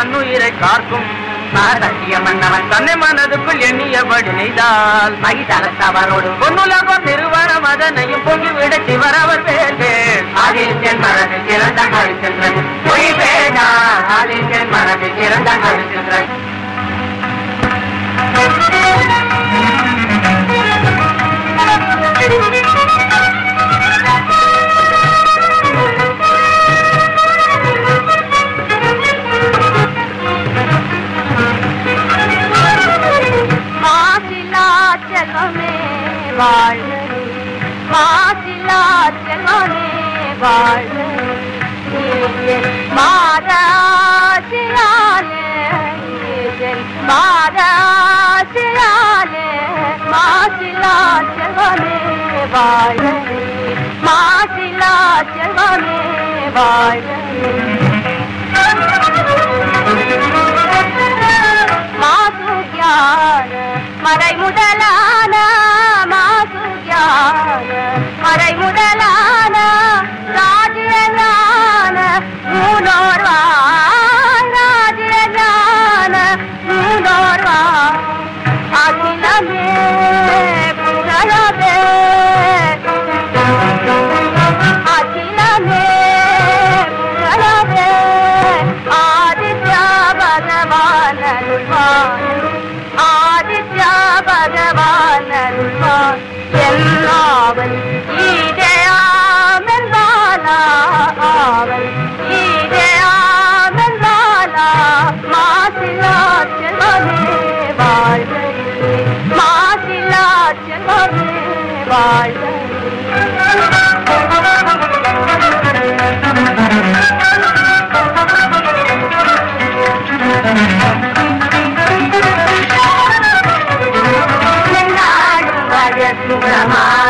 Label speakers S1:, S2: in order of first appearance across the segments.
S1: மண்ணுயிரை காக்கும்
S2: மன்னவன்
S1: தன்னை மனதுக்குள் எண்ணியபடி நெய்தால்.
S2: மகிதரத்தவரோடு
S1: பொன்னுலகம் திருவர மதனையும் பொங்கிவிட சிவரவர் பேசே
S2: ஆதித்தன் மரபு சிறந்த கவிச்சந்திரன் பொய்
S1: பேடா ஆதித்தன் மரபு சிறந்த கவிச்சந்திரன் जगह में बाढ़। फासिला जगह में बाढ़ मारा सियाल मारा सियाल मासिला जगह में बाढ़। मासिला जगह में बाढ़ माधु மறை
S2: முதலான மாசுயான மறை முதலான ராஜ்யஞான மூனோர்வான አበል ሂደ አመላላ Come on.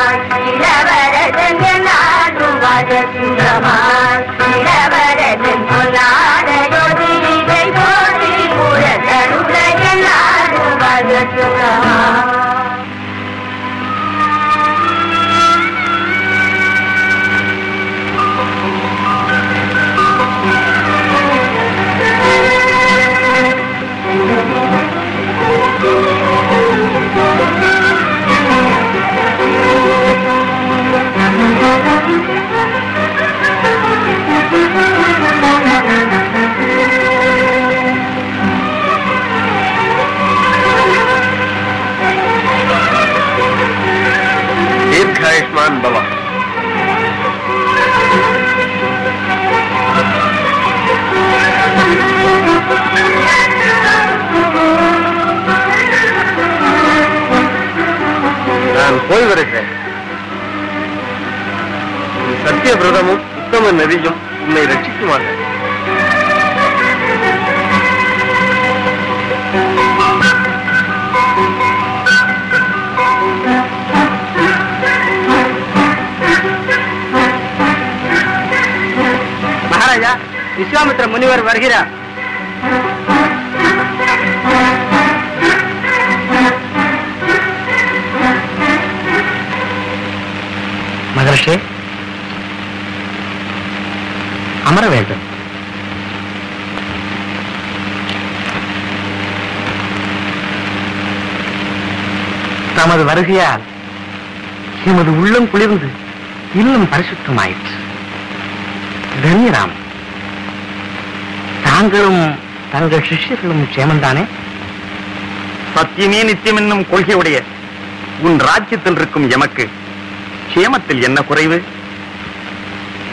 S2: போய் வருகிறேன்
S3: சத்திய விரதமும் உத்தம நதியும் உன்னை ரட்சிக்குமாக
S4: மகாராஜா விஸ்வாமித்ர முனிவர் வருகிறார் அமர வேண்டும். தமது வருகையால் எமது உள்ளம் குளிர்ந்து இல்லம் பரிசுத்தமாயிற்று. தன்யராம் தாங்களும் தங்கள் சிஷ்யர்களும் க்ஷேமந்தானே
S3: சத்தியமே நித்தியம் என்னும் கொள்கையுடைய உன் ராஜ்யத்தில் இருக்கும் எமக்கு க்ஷேமத்தில் என்ன குறைவு?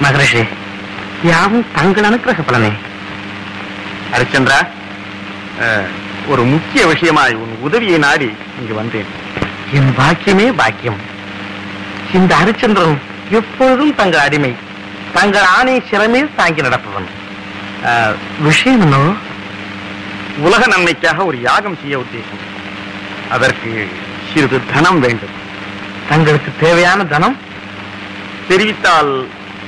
S4: மகரிஷி யாவும் தங்கள் அனுக்கிரக பலனே.
S3: ஹரிச்சந்திரா ஒரு முக்கிய விஷயமாய் உன் உதவியை நாடி இங்கு வந்தேன்.
S4: என் பாக்கியமே பாக்கியம். இந்த ஹரிச்சந்திரன் எப்பொழுதும் தங்கள் அடிமை தங்கள் ஆணை சிறமேல் தாங்கி நடப்பவன். விஷயம் என்னோ
S3: உலக நன்மைக்காக ஒரு யாகம் செய்ய உத்தேசம். அதற்கு சிறிது தனம் வேண்டும்.
S4: தங்களுக்கு தேவையான தனம்?
S3: தெரிவித்தால்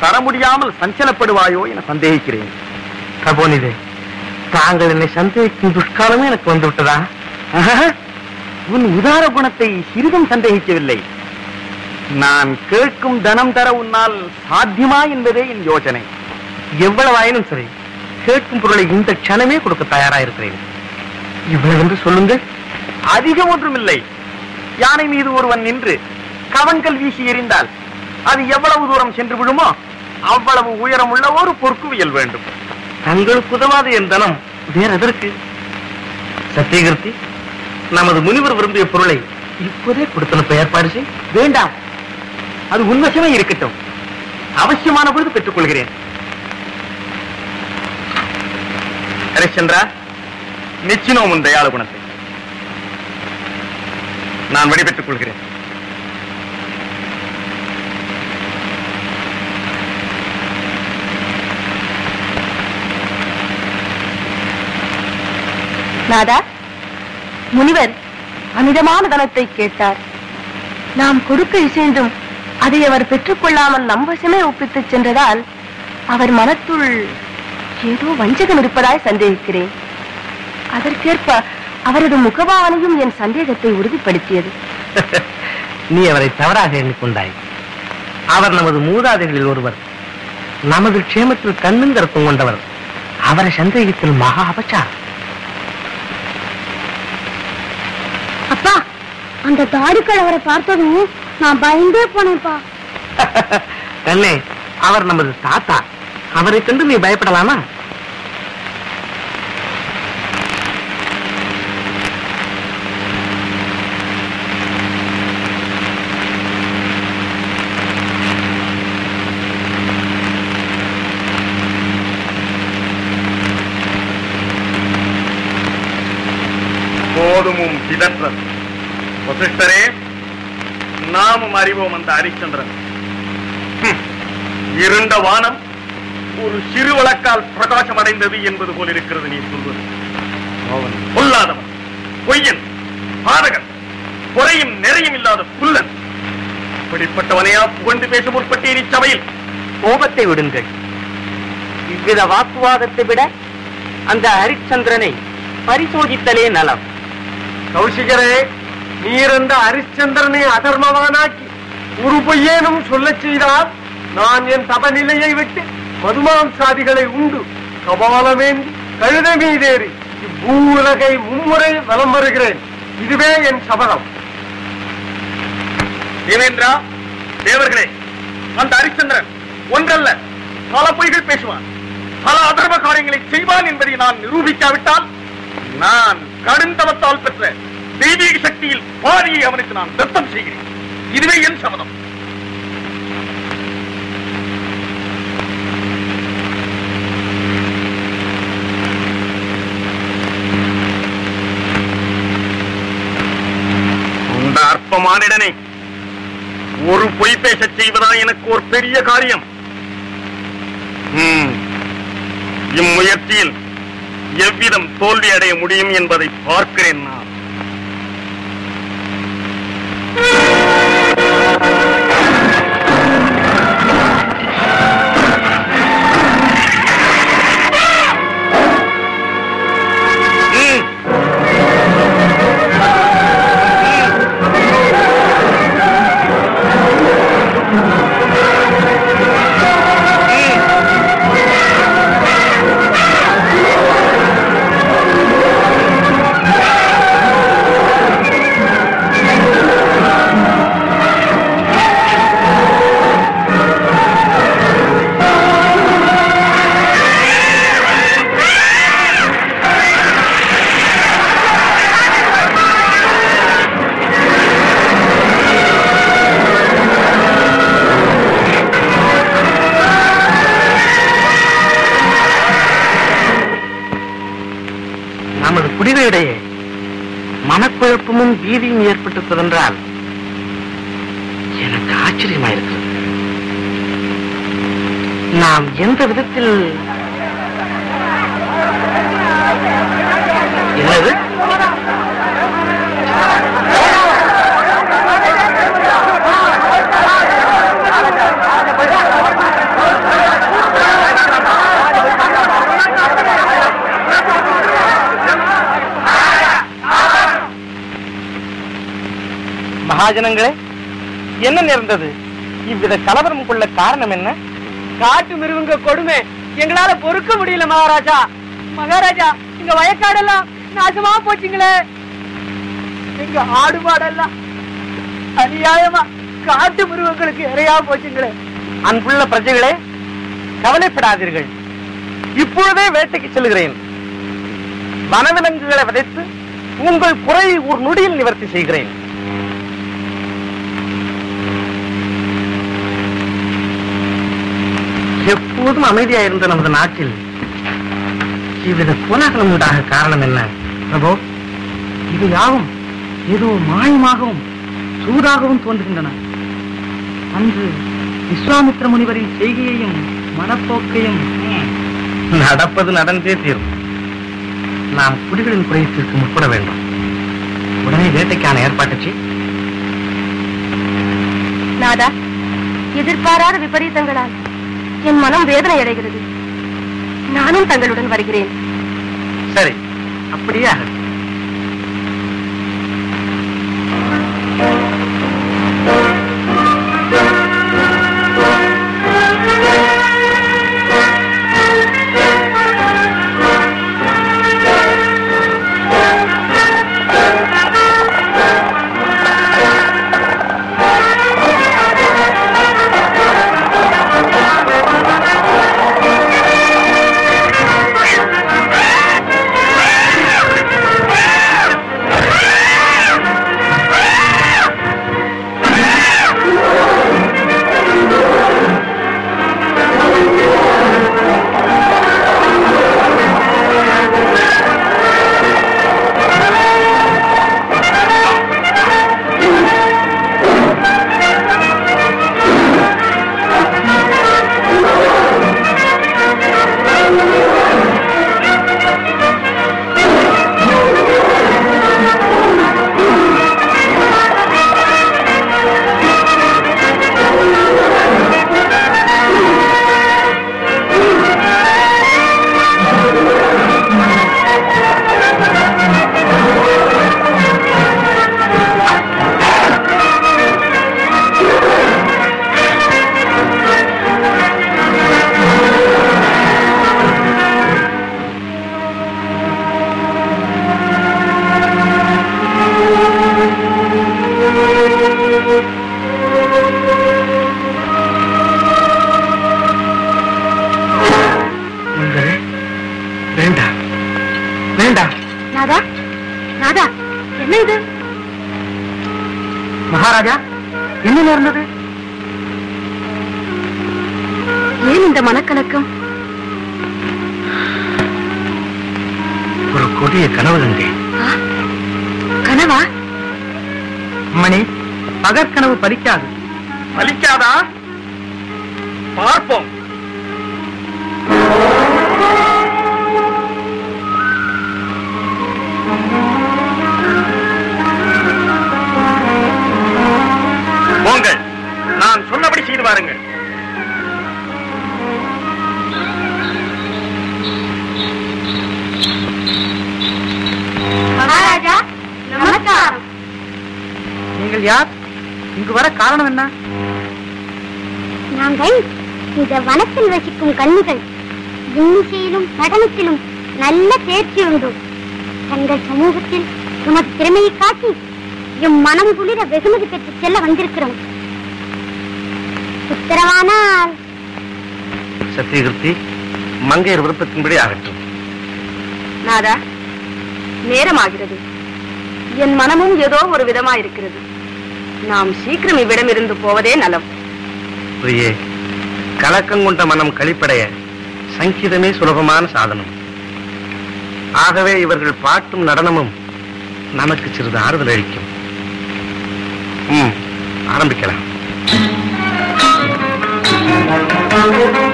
S3: தர முடியாமல் சஞ்சலப்படுவாயோ என சந்தேகிக்கிறேன்.
S4: கபோனிதே தாங்கள் என்னை சந்தேகிக்கும் துஷ்காலமே எனக்கு வந்து விட்டதா
S3: ஆஹா, உன் உதார குணத்தை சிறிதும் சந்தேகிக்கவில்லை. நான் கேட்கும் தனம் தர உன்னால் சாத்தியமா என்பதே என் யோசனை.
S4: எவ்வளவாயினும் சரி கேட்கும் பொருளை இந்த க்ஷணமே கொடுக்க தயாரா இருக்கிறேன் இவ்வளவு என்று சொல்லுங்கள்.
S3: அதிகம் ஒன்றுமில்லை. யானை மீது ஒருவன் நின்று கவன்கள் வீசி எறிந்தால் அது எவ்வளவு தூரம் சென்று விழுமோ? அவ்வளவு உயரமுள்ள ஒரு பொற்குவியல் வேண்டும்.
S4: தங்களுக்கு உதவாது என் தனம் வேற எதற்கு? சத்தியகிருத்தி நமது முனிவர் விரும்பிய பொருளை இப்போதே கொடுத்தனுப்ப ஏற்பாடு செய்.
S3: வேண்டாம். அது உன்வசமே இருக்கட்டும். அவசியமான பொழுது பெற்றுக்கொள்கிறேன். ஹரிச்சந்திரா நிச்சினோம் உன் தயாள குணத்தை. நான் விடைபெற்றுக் கொள்கிறேன்.
S5: நாதா முனிவர் அமிதமான தனத்தை கேட்டார். நாம் கொடுக்க இசைந்தும் அதை அவர் பெற்றுக்கொள்ளாமல் நம் வசமே ஒப்பித்துச் சென்றதால் அவர் மனத்துள் ஏதோ வஞ்சகம் இருப்பதாய் சந்தேகிக்கிறேன். அதற்கேற்ப அவரது முகபாவனையும் என் சந்தேகத்தை உறுதிப்படுத்தியது.
S4: நீ அவரை தவறாக எண்ணிக்கொண்டாய். அவர் நமது மூதாதைகளில் ஒருவர். நமது க்ஷேமத்தில் கண்ணும் கொண்டவர். அவரை சந்தேகத்தில் மகா அபச்சாரம்
S5: அப்பா அந்த தாடிக்கள் அவரை பார்த்ததும் நான் பயந்தே போனேன்ப்பா.
S4: கண்ணே அவர் நமது தாத்தா. அவரை கண்டு நீ பயப்படலாமா
S3: போதுமும் பிதற்றல் வசிஷ்டரே நாமும் அறிவோம் அந்த ஹரிச்சந்திரன். இருண்ட வானம் ஒரு சிறு வழக்கால் பிரகாசம் அடைந்தது என்பது போல் இருக்கிறது நீ சொல்வது. பொல்லாதவன் பொய்யன் பாதகன் குறையும் நிறையும் இல்லாத புல்லன். இப்படிப்பட்டவனையா புகழ்ந்து பேச முற்பட்டேன் இச்சபையில்?
S4: கோபத்தை விடுங்கள். இவ்வித வாக்குவாதத்தை விட அந்த ஹரிச்சந்திரனை பரிசோதித்தலே நலம்.
S6: கௌசிகரே நீர் அந்த ஹரிச்சந்திரனை அதர்மவானாக்கி ஒரு பொய்யேனும் சொல்லச் செய்தால் நான் என் தபநிலையை விட்டு மதுமாம்சாதிகளை உண்டு. கபாலமேந்தி கழுத மீதேறி இப்பூலகை மும்முறை வலம் வருகிறேன். இதுவே என் சபதம்.
S3: தேவேந்திரா தேவர்களே அந்த ஹரிச்சந்திரன் ஒன்றல்ல பல பொய்கள் பேசுவான். பல அதர்வ காரியங்களை செய்வான் என்பதை நான் நிரூபிக்காவிட்டால் நான் கடுந்தவத்தால் பெற்ற தெய்வீக சக்தியில் பாதியை அவனுக்கு நான் தத்தம் செய்கிறேன். இதுவே என் சபதம் அந்த ஒரு பொய் பேசச் செய்வதா எனக்கு ஒரு பெரிய காரியம். இம்முயற்சியில் எவ்விதம் தோல்வி அடைய முடியும் என்பதை பார்க்கிறேன் நான்.
S4: பீதியும் எனக்கு ஆச்சரியமாயிருக்கிறது. நாம் எந்த விதத்தில் என்னது மகாஜனங்களே என்ன நேர்ந்தது? இவ்வித கலவரம் கொள்ள காரணம் என்ன?
S7: காட்டு மிருகங்க கொடுமை. எங்களால பொறுக்க முடியல மகாராஜா. மகாராஜா இங்க வயக்காடெல்லாம் நாசமா போச்சுங்களே. எங்க ஆடு மாடெல்லாம் அநியாயமா காட்டு மிருகங்களுக்கு இறையா போச்சுங்களே.
S4: அன்புள்ள பிரஜைகளே கவலைப்படாதீர்கள். இப்பொழுதே வேட்டைக்கு செல்கிறேன். வனவிலங்குகளை விதைத்து உங்கள் குறையை ஒரு நொடியில் நிவர்த்தி செய்கிறேன். எப்போதும் அமைதியா இருந்த நமது நாட்டில் இவ்வித கோலாகலம் உண்டாக காரணம் என்ன? பிரபு இது யாவும் ஏதோ மாயமாகவும் சூதாகவும் தோன்றுகின்றன. அன்று விஸ்வாமித்ர முனிவரின் செய்கையையும் மனப்போக்கையும் நடப்பது நடந்தே தீரும். நாம் குடிகளின் குறையத்திற்கு முற்பட வேண்டும். உடனே வேட்டைக்கான ஏற்பாட்டுச்சு
S5: நாதா எதிர்பாராத விபரீதங்களால் என் மனம் வேதனை அடைகிறது. நானும் தங்களுடன் வருகிறேன்.
S4: சரி அப்படியே கனவா மணி
S8: இந்த வனத்தில் வசிக்கும் கன்னிகள் இன்னிசையிலும் நடனத்திலும் நல்ல தேர்ச்சி உண்டு. தங்கள் சமூகத்தில் நமது திறமையை காட்டி எம் மனம் குளிர வெகுமதி பெற்று செல்ல வந்திருக்கிறோம். உத்தரவானால்.
S9: சத்தியகிருத்தி மங்கையர் விருப்பத்தின்படி ஆகட்டும்.
S5: நாதா நேரமாகிறது. என் மனமும் ஏதோ ஒரு விதமா இருக்கிறது நாம் சீக்கிரம் இவ்விடமிருந்து போவதே நலம்.
S9: பிரியே கலக்கம் கொண்ட மனம் கழிப்படைய சங்கீதமே சுலபமான சாதனம் ஆகவே இவர்கள் பாட்டும் நடனமும் நமக்கு சிறிது ஆறுதல் அளிக்கும் ஆரம்பிக்கலாம் ஆரம்பிக்கலாம்
S7: you.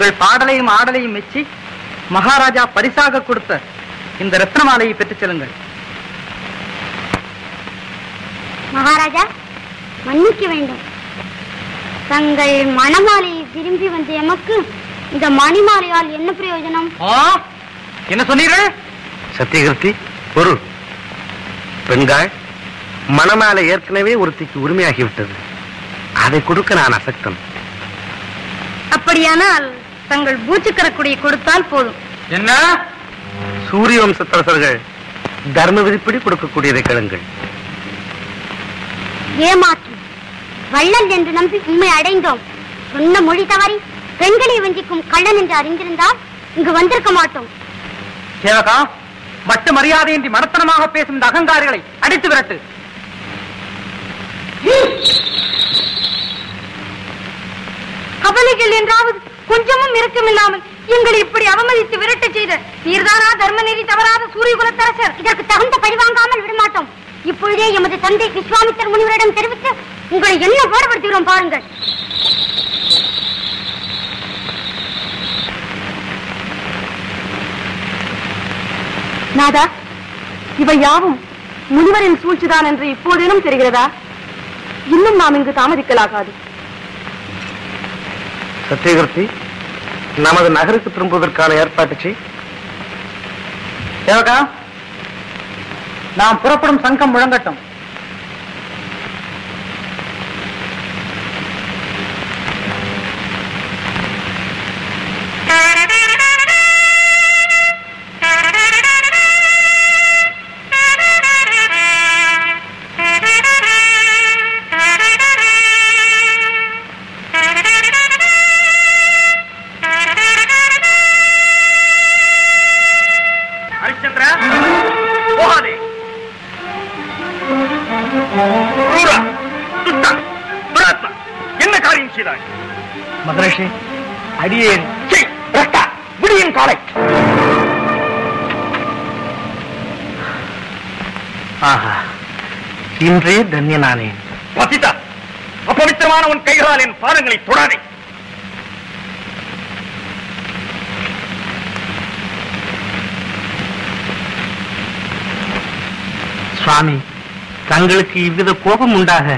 S7: உங்கள் பாடலையும் ஆடலையும் மெச்சி மகாராஜா பரிசாக கொடுத்த இந்த ரத்ன மாலையை பெற்றுச் செல்லுங்கள்.
S8: மகாராஜா மன்னிக்க வேண்டும். தங்கள் மணமாலையை விரும்பி வந்த எமக்கு இந்த மணிமாலையால் என்ன பிரயோஜனம்?
S7: ஆ, என்ன சொன்னீர்கள்?
S10: சத்தியகிருத்தி பொருள். பெண்கள் மணமாலை ஏற்கனவே ஒருத்திக்கு உரிமையாகிவிட்டது. அதை கொடுக்க நான் அசக்தன்.
S8: அப்படியானால் தங்கள் பூச்சுக்கரக்குடியை கொடுத்தால் போதும்.
S7: என்ன?
S10: சூரிய வம்சத்தரசர்கள் தர்ம விதிப்படி கொடுக்கக்கூடியதை கேளுங்கள்.
S8: ஏமாற்று. வள்ளல் என்று நம்பி உண்மை அடைந்தோம். சொன்ன மொழி தவறி பெண்களை வஞ்சிக்கும் கள்ளன் என்று அறிந்திருந்தால் இங்கு வந்திருக்க மாட்டோம்.
S7: சேவகா மட்டு மரியாதையின்றி மடத்தனமாக பேசும் இந்த அகங்காரிகளை அடித்து விரட்டு.
S8: கவலைகள் என்றாவது கொஞ்சமும் இரக்கமில்லாமல் எங்களை இப்படி அவமதித்து விரட்ட செய்த நீர்தானா தர்ம நெறி தவறாத சூரிய குலத்தரசர் இதற்கு தகுந்த பழிவாங்காமல் விடமாட்டோம். இப்பொழுதே எமது தந்தை விஸ்வாமித்தர் முனிவரிடம் தெரிவித்து உங்களை என்ன பாடுபடுத்துகிறோம் பாருங்கள்.
S5: நாதா இவை யாவும் முனிவரின் சூழ்ச்சிதான் என்று இப்போதேனும் தெரிகிறதா? இன்னும் நாம் இங்கு தாமதிக்கலாகாது.
S10: சத்தியகர்த்தி நமது நகருக்கு திரும்புவதற்கான ஏற்பாட்டு
S7: தேவகா நாம் புறப்படும் சங்கம் முழங்கட்டும்.
S10: ஆஹா. இன்றே தன்யனானேன்
S3: வசிதா அபவித்திரமான உன் கைகளால் என் பாதங்களை தொடாதே.
S10: சுவாமி தங்களுக்கு இவ்வித கோபம் உண்டாக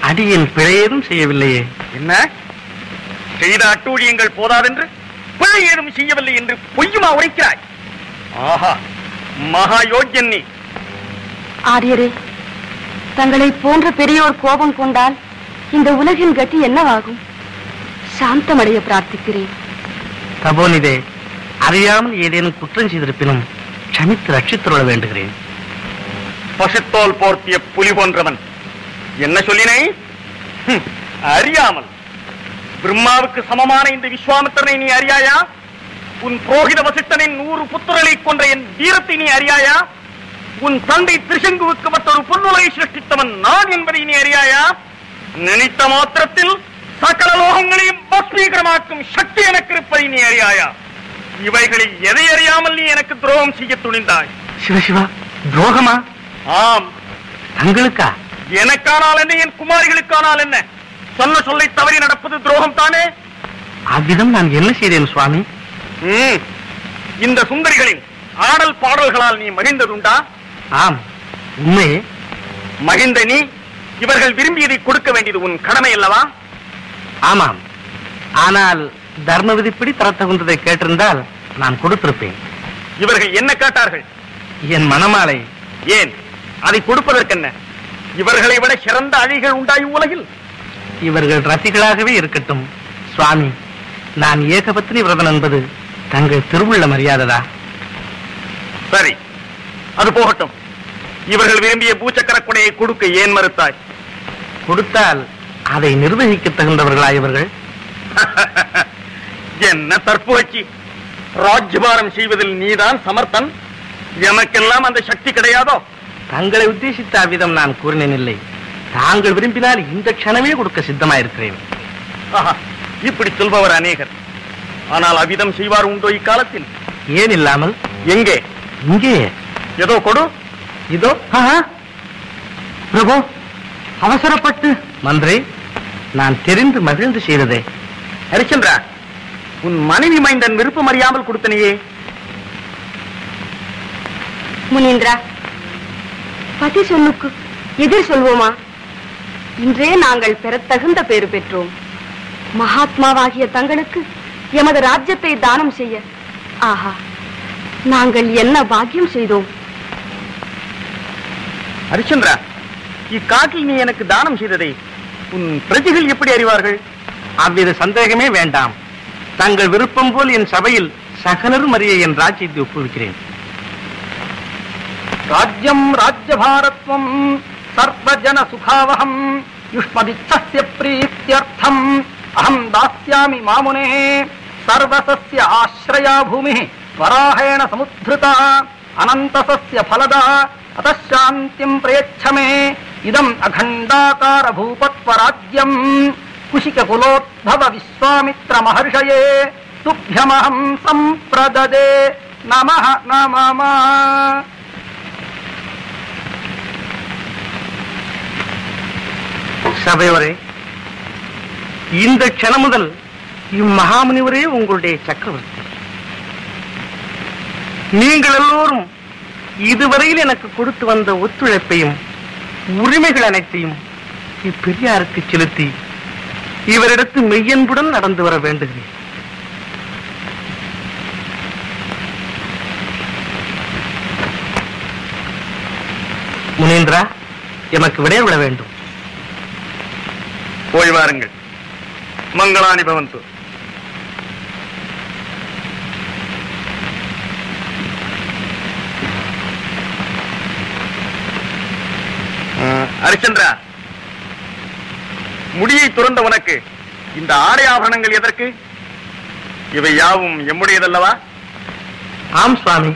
S10: அடியேன் பிழையேதும் செய்யவில்லையே.
S3: என்ன? செய்த அட்டூழியங்கள் போதாதென்று? பிழை ஏதும் செய்யவில்லை என்று பொய்யுமா உரைக்கிறாய்? ஆஹா மகா யோக்கியன் நீ.
S5: ஆரியரே தங்களை போன்ற பெரியோர் கோபம் கொண்டால் இந்த உலகின் கதி என்னவாகும்? சாந்தமடைய பிரார்த்திக்கிறேன்.
S10: தபோனிதே அறியாமல் ஏதேனும் குற்றம் செய்திருப்பினும் க்ஷமித்து ரட்சித்துள்ள வேண்டுகிறேன்.
S3: பசுத்தோல் போர்த்திய புலி போன்றவன். என்ன சொல்லினை? ஹம், அறியாமல். பிரம்மாவுக்கு சமமான இந்த விஸ்வாமித்திரனை நீ அறியாயா? உன் புரோகித வசிஷ்டனின் நூறு புத்திரலை கொன்ற என் வீரத்தை நீ அறியாயா? உன் தந்தை திருசங்குவுக்கு மற்றொரு பொன்னுலகை சிருஷ்டித்தவன் நான் என்பதை நீ அறியாயா? நினைத்த மாத்திரத்தில் சகல லோகங்களையும் பஸ்மீகரமாக்கும் சக்தி எனக்கு இருப்பதை நீ அறியாயா? இவைகளில் எதை அறியாமல் நீ எனக்கு துரோகம் செய்ய துணிந்தாய்?
S10: சிவசிவா துரோகமா?
S3: ஆம்.
S10: தங்களுக்கா?
S3: எனக்கானால் என்ன? என் குமாரிகளுக்கானால் என்ன? சொன்ன சொல்லை தவறி நடப்பது துரோகம் தானே?
S10: அவ்விதம் நான் என்ன செய்தேன் சுவாமி.
S3: இந்த சுந்தரிகளின் ஆடல் பாடல்களால் நீ மகிழ்ந்ததுண்டா?
S10: ஆம் உண்மையே
S3: மகிழ்ந்த நீ இவர்கள் விரும்பியதை கொடுக்க வேண்டியது உன் கடமை அல்லவா?
S10: ஆமாம். ஆனால் தர்ம விதிப்படி தரத்தகுந்ததை கேட்டிருந்தால் நான் கொடுத்திருப்பேன்.
S3: இவர்கள் என்ன கேட்டார்கள்?
S10: என் மணமாலை.
S3: ஏன்? அதை கொடுப்பதற்கென்ன? இவர்களை விட சிறந்த அழிகள் உண்டாய் உலகில்?
S10: இவர்கள் ரசிகளாகவே இருக்கட்டும் சுவாமி. நான் ஏகபத்தினி விரதன் என்பது தங்கள் திருவுள்ள மரியாததா
S3: சரி. அது போகட்டும். இவர்கள் விரும்பிய பூச்சக்கர கொடையை கொடுக்க ஏன் மறுத்தாய்?
S10: கொடுத்தால் அதை நிர்வகிக்க தகுந்தவர்களா இவர்கள்.
S3: என்ன தற்புகழ்ச்சி ராஜ்யபாரம் செய்வதில் நீதான் சமர்த்தன்? எமக்கெல்லாம் அந்த சக்தி கிடையாதோ?
S10: தங்களை உத்தேசித்த அவ்விதம் நான் கூறினேன் இல்லை. தாங்கள் விரும்பினால் இந்த க்ஷணமே கொடுக்க சித்தமாயிருக்கிறேன்.
S3: இப்படி சொல்பவர் அநேகர். ஆனால் அவ்விதம் செய்வார் உண்டோ இக்காலத்தில்?
S10: ஏன் இல்லாமல்?
S3: எங்கே?
S10: இங்கே.
S3: ஏதோ கொடு.
S10: இதோ ஆஹா. பிரபு அவசரப்பட்டு. மந்திரி நான் தெரிந்து மகிழ்ந்து செய்ததே.
S3: ஹரிச்சந்திரா உன் மனைவி மைந்தன் விருப்பம் அறியாமல் கொடுத்தனையே.
S5: முனீந்திரா பதி சொல்லுக்கு எதிர் சொல்வோமா? இன்றே நாங்கள் பெறத்தகுந்த பேறு பெற்றோம். மகாத்மாவாகிய தங்களுக்கு எமது ராஜ்யத்தை தானம் செய்ய. ஆஹா நாங்கள் என்ன பாக்கியம் செய்தோம்?
S3: ஹரிச்சந்திரா இக்காட்டில் நீ எனக்கு தானம் செய்ததை உன் பிரஜைகள் எப்படி அறிவார்கள்?
S4: அவ்வித சந்தேகமே வேண்டாம். தங்கள் விருப்பம் போல் என் சபையில் சகலரும் அறிய என் ராஜ்யத்தை ஒப்புவிக்கிறேன்.
S11: ராஜ்யம் ராஜ்யபாரத்வம் சர்வஜன சுகாவகம் யுஷ்மதிச்சஸ்ய பிரீத்தியர்த்தம் அகம் தாஸ்யாமி மாமுனே சர்வசஸ்ய ஆஸ்ரயா பூமி வராகேண சமுத்ருதா அனந்தசஸ்ய ஃபலதா अतः शांति प्रयच्छ मे इदम् अखण्डाकारभूपत्वराज्यम्। कुशिककुलोद्भव विश्वामित्रमहर्षये तुभ्यमहम् सम्प्रददे। नमः नमः।
S4: சபையோரே இந்த க்ஷணம் முதல் இம்மகாமுனிவரே உங்களுடைய சக்கரவர்த்தி. நீங்கள் எல்லோரும் இதுவரையில் எனக்கு கொடுத்து வந்த ஒத்துழைப்பையும் உரிமைகள் அனைத்தையும் இப்பெரியாருக்கு செலுத்தி இவரிடத்து மெய்யன்புடன் நடந்து வர வேண்டுகிறேன். முனேந்திரா எமக்கு விடை விட வேண்டும்.
S3: போய் வாருங்கள். மங்களானி தூர் ஹரிச்சந்திரா முடியை துறந்த உனக்கு இந்த ஆடை ஆபரணங்கள் எதற்கு? இவை யாவும் எம்முடையதல்லவா?
S4: ஆம் சுவாமி.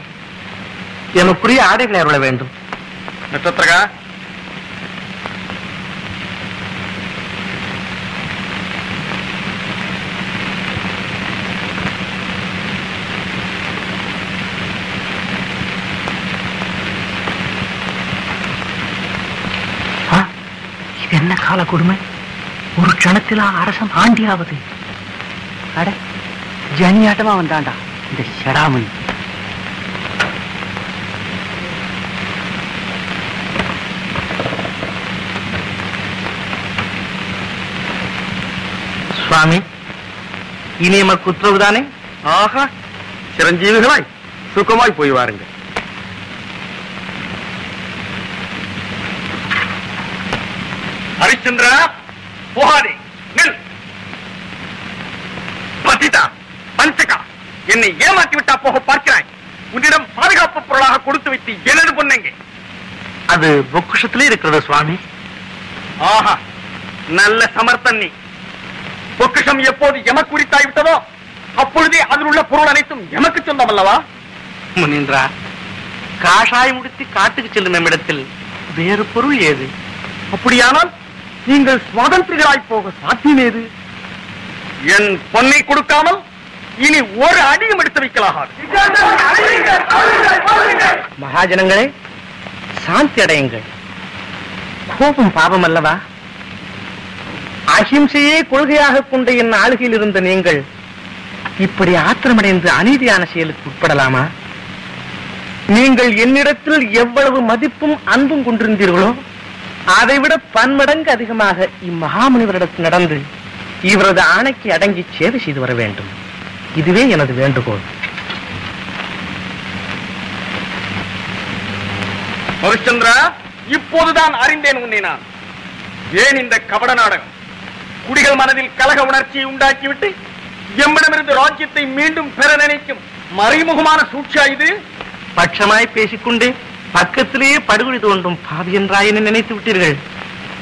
S4: எமக்குரிய ஆடைகளை அருள வேண்டும்.
S3: நட்சத்திரகா
S4: இது என்ன கால கொடுமை. ஒரு க்ஷணத்தில் அரசன் ஆண்டியாவது. அட ஜனியாட்டமா வந்தாண்டா இந்த ஷடாமணி. சுவாமி இனி நமக்கு உத்தரவுதானே
S3: ஆஹா சிரஞ்சீவிகளாய் சுகமாய் போய் வாருங்கள். ஹரிச்சந்திரா போகாதே நில். பதிதா பஞ்சகா என்னை ஏமாற்றி விட்டா போக பார்க்கிறாய். உன்னிடம் பாதுகாப்பு பொருளாக கொடுத்து வைத்து எனது பொன்னெங்கே?
S4: அது பொக்குஷத்திலே இருக்கிறது சுவாமி?
S3: ஆஹா நல்ல சமர்த்தன் நீ. பொக்கிஷம் எப்போது எமக்கு உரித்தாய் விட்டதோ அப்பொழுதே அதில் உள்ள பொருள் அனைத்தும் எமக்கு சொந்தம் அல்லவா
S4: முனிந்திரா காஷாய் முடித்து காட்டுக்கு செல்லும் நம்மிடத்தில் வேறு பொருள் ஏது?
S3: அப்படியானால் நீங்கள் சுவாதந்திரிகளாய் போக சாத்தியமேது என் பொன்னை கொடுக்காமல் இனி ஒரு அடியும் எடுத்து வைக்கலாகாது.
S4: மகாஜனங்களே சாந்தி அடையுங்கள். கோபம் பாவம் அல்லவா? அஹிம்சையே கொள்கையாக கொண்ட என் ஆளுகையில் இருந்த நீங்கள் இப்படி ஆத்திரமடைந்து அநீதியான செயலுக்கு உட்படலாமா? நீங்கள் என்னிடத்தில் எவ்வளவு மதிப்பும் அன்பும் கொண்டிருந்தீர்களோ அதைவிட பன்மடங்கு அதிகமாக இம்மகாமுனிவரிடத்தில் நடந்து இவரது ஆணைக்கு அடங்கி சேவை செய்து வர வேண்டும். இதுவே எனது வேண்டுகோள்.
S3: ஹரிச்சந்திரா இப்போதுதான் அறிந்தேன் உன்னை நான். ஏன் இந்த கபட நாடகம்? குடிகள் மனதில் கலக உணர்ச்சியை உண்டாக்கிவிட்டு எம்மிடமிருந்து ராஜ்யத்தை மீண்டும் பெற நினைக்கும் மறைமுகமான சூழ்ச்சியா இது?
S4: பட்சமாய் பேசிக்கொண்டே பக்கத்திலேயே படுகொலை தோன்றும் பாவி என்றாயினை நினைத்து விட்டீர்கள்.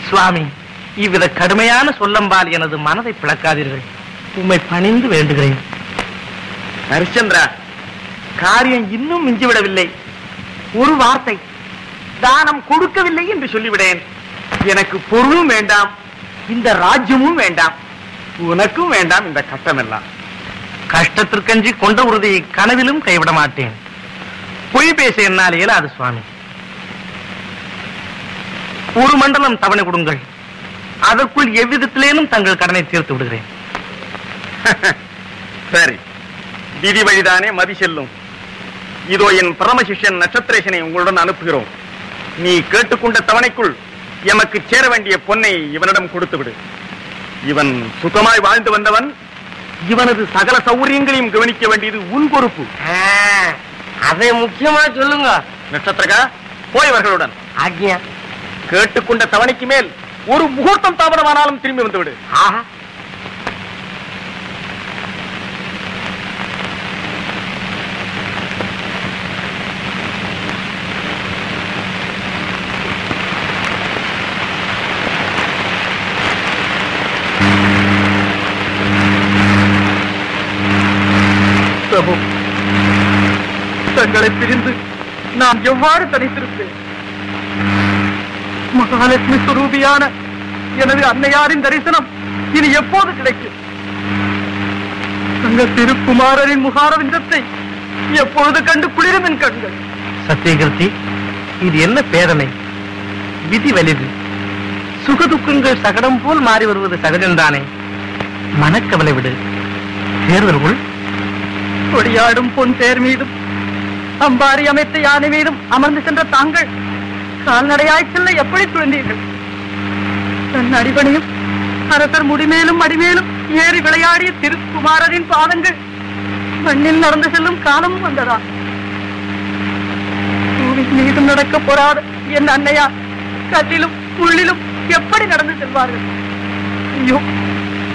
S4: சுவாமி இவ்வித கடுமையான சொல்லம்பால் எனது மனதை பிளக்காதீர்கள். உம்மை பணிந்து வேண்டுகிறேன்.
S3: ஹரிச்சந்திரா காரியம் இன்னும் மிஞ்சிவிடவில்லை. ஒரு வார்த்தை தானம் கொடுக்கவில்லை என்று சொல்லிவிடேன். எனக்கு பொருளும் வேண்டாம் இந்த ராஜ்யமும் வேண்டாம். உனக்கும் வேண்டாம் இந்த கஷ்டமெல்லாம்
S4: கஷ்டத்திற்கஞ்சி கொண்ட உறுதியை கனவிலும் கைவிட மாட்டேன் பொய் பேச என்னால் இயலாது சுவாமி. ஒரு மண்டலம் தவணை கொடுங்கள். அதற்குள் எவ்விதத்திலேனும் தங்கள் கடனை தீர்த்து விடுகிறேன்.
S3: சரி. விதி வழிதானே மதி செல்லும். இதோ என் பரம சிஷ்யன் நட்சத்திரேசனை உங்களுடன் அனுப்புகிறோம். நீ கேட்டுக்கொண்ட தவணைக்குள் எமக்கு சேர வேண்டிய பொன்னை இவனிடம் கொடுத்து விடு இவன் சுகமாய் வாழ்ந்து வந்தவன். இவனது சகல சௌகரியங்களையும் கவனிக்க வேண்டியது உன் பொறுப்பு.
S12: அதை முக்கியமா சொல்லுங்க.
S3: நட்சத்திரகா போயவர்களுடன்
S12: ஆக்ஞா
S3: கேட்டுக்கொண்ட தவணைக்கு மேல் ஒரு முகூர்த்தம் தாமதமானாலும் திரும்பி வந்து விடு
S12: ஆஹா.
S13: தங்களை பிரிந்து நான் எவ்வாறு தனித்திருப்பேன்? மகாலட்சுமி சுரூபியான எனது அன்னையாரின் தரிசனம் இனி எப்போது கிடைக்கும்? தங்கள் திருக்குமாரரின் முகாரவிந்தத்தை எப்பொழுது கண்டு குளிரும் என் கண்கள்? சத்தியகர்த்தி இது என்ன பேதமை விதி வலிது. சுகதுக்கங்கள் சகடம் போல் மாறி வருவது சகஜம்தானே? மனக்கவலை விடு. தேர்தல்கள் கொடியாடும் பொன் தேர் மீதும் அம்பாரி அமைத்த யானை மீதும் அமர்ந்து சென்ற தாங்கள் கால்நடையாய் செல்ல எப்படி துணிந்தீர்கள் தன் அடிபணியும் அரசர் முடிமேலும் அடிமேலும் ஏறி விளையாடிய திருக்குமாரரின் பாதங்கள் மண்ணில் நடந்து செல்லும் காலமும் வந்ததா? மீதும் நடக்க போராத என் அன்னையா கல்லிலும் உள்ளிலும் எப்படி நடந்து செல்வார்கள்? ஐயோ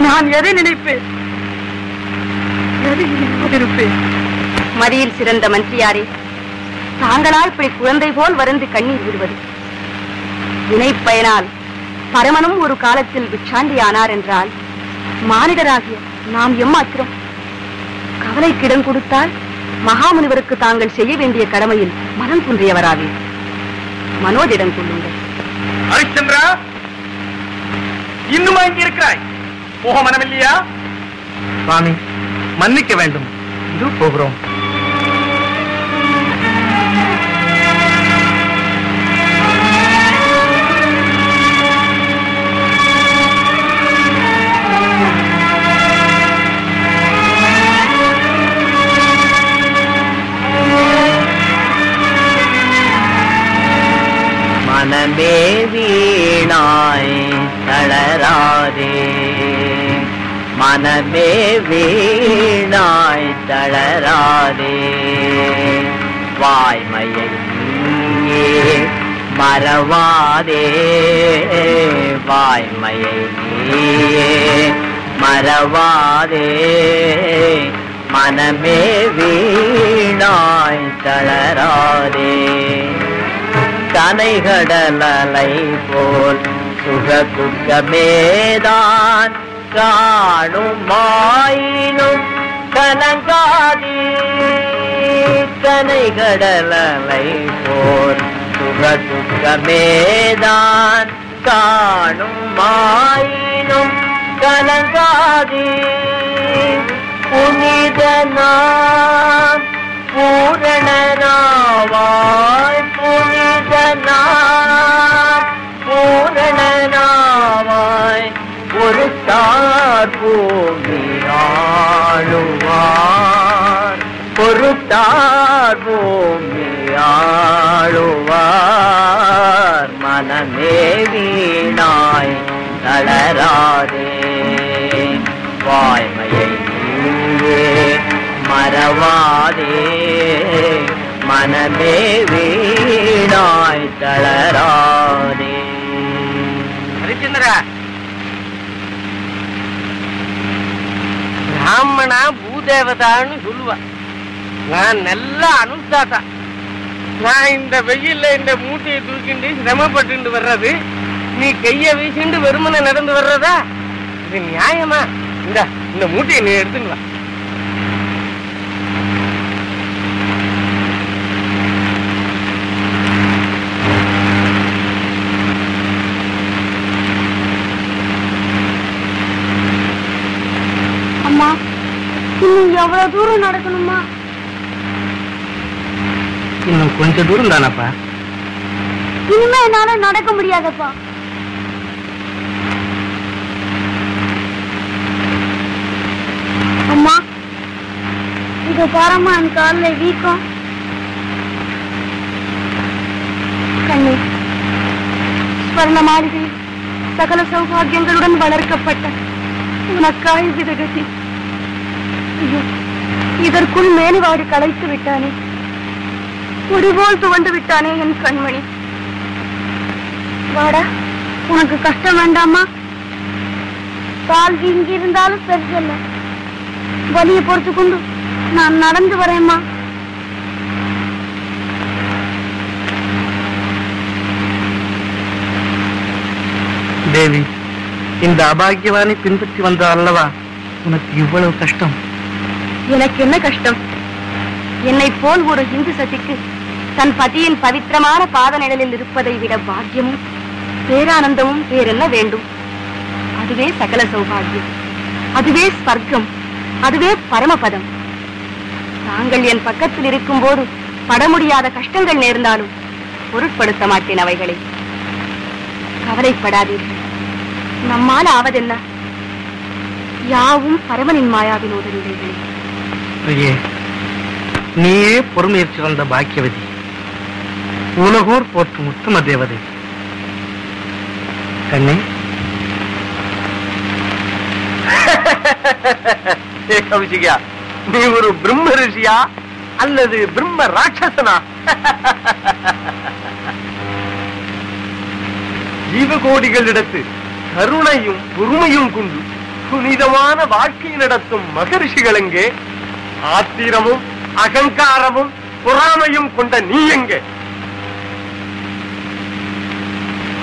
S13: நான் எதை நினைப்பேன்? எதை நினைப்பதிருப்பேன்?
S5: மடியில் சிறந்த மந்திரியாரே தாங்களா இப்படி குழந்தை போல் வருந்து கண்ணீர் விடுவது. வினைப்பயனால் பரமனும் ஒரு காலத்தில் விச்சாண்டி ஆனார் என்றால் மானிடராகிய நாம் எம்மாத்திரம்? கவலைக்கிடம் கொடுத்தால் மகாமுனிவருக்கு தாங்கள் செய்ய வேண்டிய கடமையில் மனம் குன்றியவராவே. மனோஜிடம் கொள்ளுங்கள்.
S3: ஹரிச்சந்திரா இன்னுமா இங்க இருக்கிறாய் போக மனமில்லையா?
S13: சுவாமி மன்னிக்க வேண்டும். இது போகிறோம்.
S14: மனமே வீணாய் தளராதே. மனமே வீணாய் தளராதே. வாய்மையை மறவாதே. வாய்மையை மறவாதே. மனமே வீணாய் தளராதே. கனைகடலை போல் சுகதுக்கமேதான் காணுமாயினும் கலங்காதே. கனைகடலை போல் சுகதுக்கமேதான் துக்கமேதான் காணுமாயினும் கலங்காதே. புனிதனாம் பூரணனாவாய் புனி ஆளுவார் பொருட்டார் பூமி ஆளுவார் மனமே வீணாய் தளராதே. வாய்மையை மறவாதே. மனமே வீணாய் தளராதே
S12: பிராமணா பூதேவதான்னு சொல்லுவா நான் நல்லா அனுஷ்டாத்தா நான் இந்த வெயில்ல இந்த மூட்டையை தூக்கிண்டு சிரமப்பட்டு வர்றது நீ கைய வீசிண்டு வெறுமனை நடந்து வர்றதா இது நியாயமா இந்த இந்த மூட்டையை நீ எடுத்துன்னு வா
S15: அம்மா இன்னும் எவ்வளவு தூரம் நடக்கணுமா?
S13: இன்னும் கொஞ்ச தூரம் தானப்பா.
S15: இனிமே என்னால நடக்க முடியாதப்பா.
S16: இது பாரம்மா என் காலில் வீக்கம்.
S5: கண்ணே ஸ்வர்ண மாளிகை சகல சௌபாகியங்களுடன் வளர்க்கப்பட்ட உனக்காய் விதகதி இதற்குள் மேலுவாடு களைத்து விட்டானே முடிபோல் துவண்டு விட்டானே என் கண்மணி வாடா
S16: உனக்கு கஷ்டம் வேண்டாமா கால் வீங்கி இருந்தாலும் பெருசல்ல வலியை பொறுத்து கொண்டு நான் நடந்து வரேம்மா
S17: தேவி இந்த அபாகியவானை பின்பற்றி வந்த அல்லவா உனக்கு இவ்வளவு கஷ்டம்
S5: எனக்கு என்ன கஷ்டம்? என்னை போல் ஒரு இந்து சதிக்கு தன் பதியின் பவித்திரமான பாத நிழலில் இருப்பதை விட பாக்கியமும் பேரானந்தமும் வேறென்ன வேண்டும்? அதுவே சகல சௌபாகியம். அதுவே ஸ்வர்க்கம். அதுவே பரமபதம். தாங்கள் என் பக்கத்தில் இருக்கும்போது பட முடியாத கஷ்டங்கள் நேர்ந்தாலும் பொருட்படுத்த மாட்டேன் அவைகளை. கவலைப்படாதீர்கள். நம்மால் ஆவதென்ன? யாவும் பரமனின் மாயாவின் உதவிகளே
S17: பிரியே நீயே பொறுமையை வந்த பாக்கியவதி. உலகூர் போற்றும் உத்தம தேவதை. கண்ணே.
S6: ஏ நீ ஒரு பிரம்ம ரிஷியா அல்லது பிரம்ம ராட்சசனா? ஜீவகோடிகளிடத்து கருணையும் பொறுமையும் கொண்டு புனிதமான வாழ்க்கை நடத்தும் மகரிஷிகள் எங்கே? ஆத்திரமும் அகங்காரமும் பொறாமையும் கொண்ட நீ எங்கே?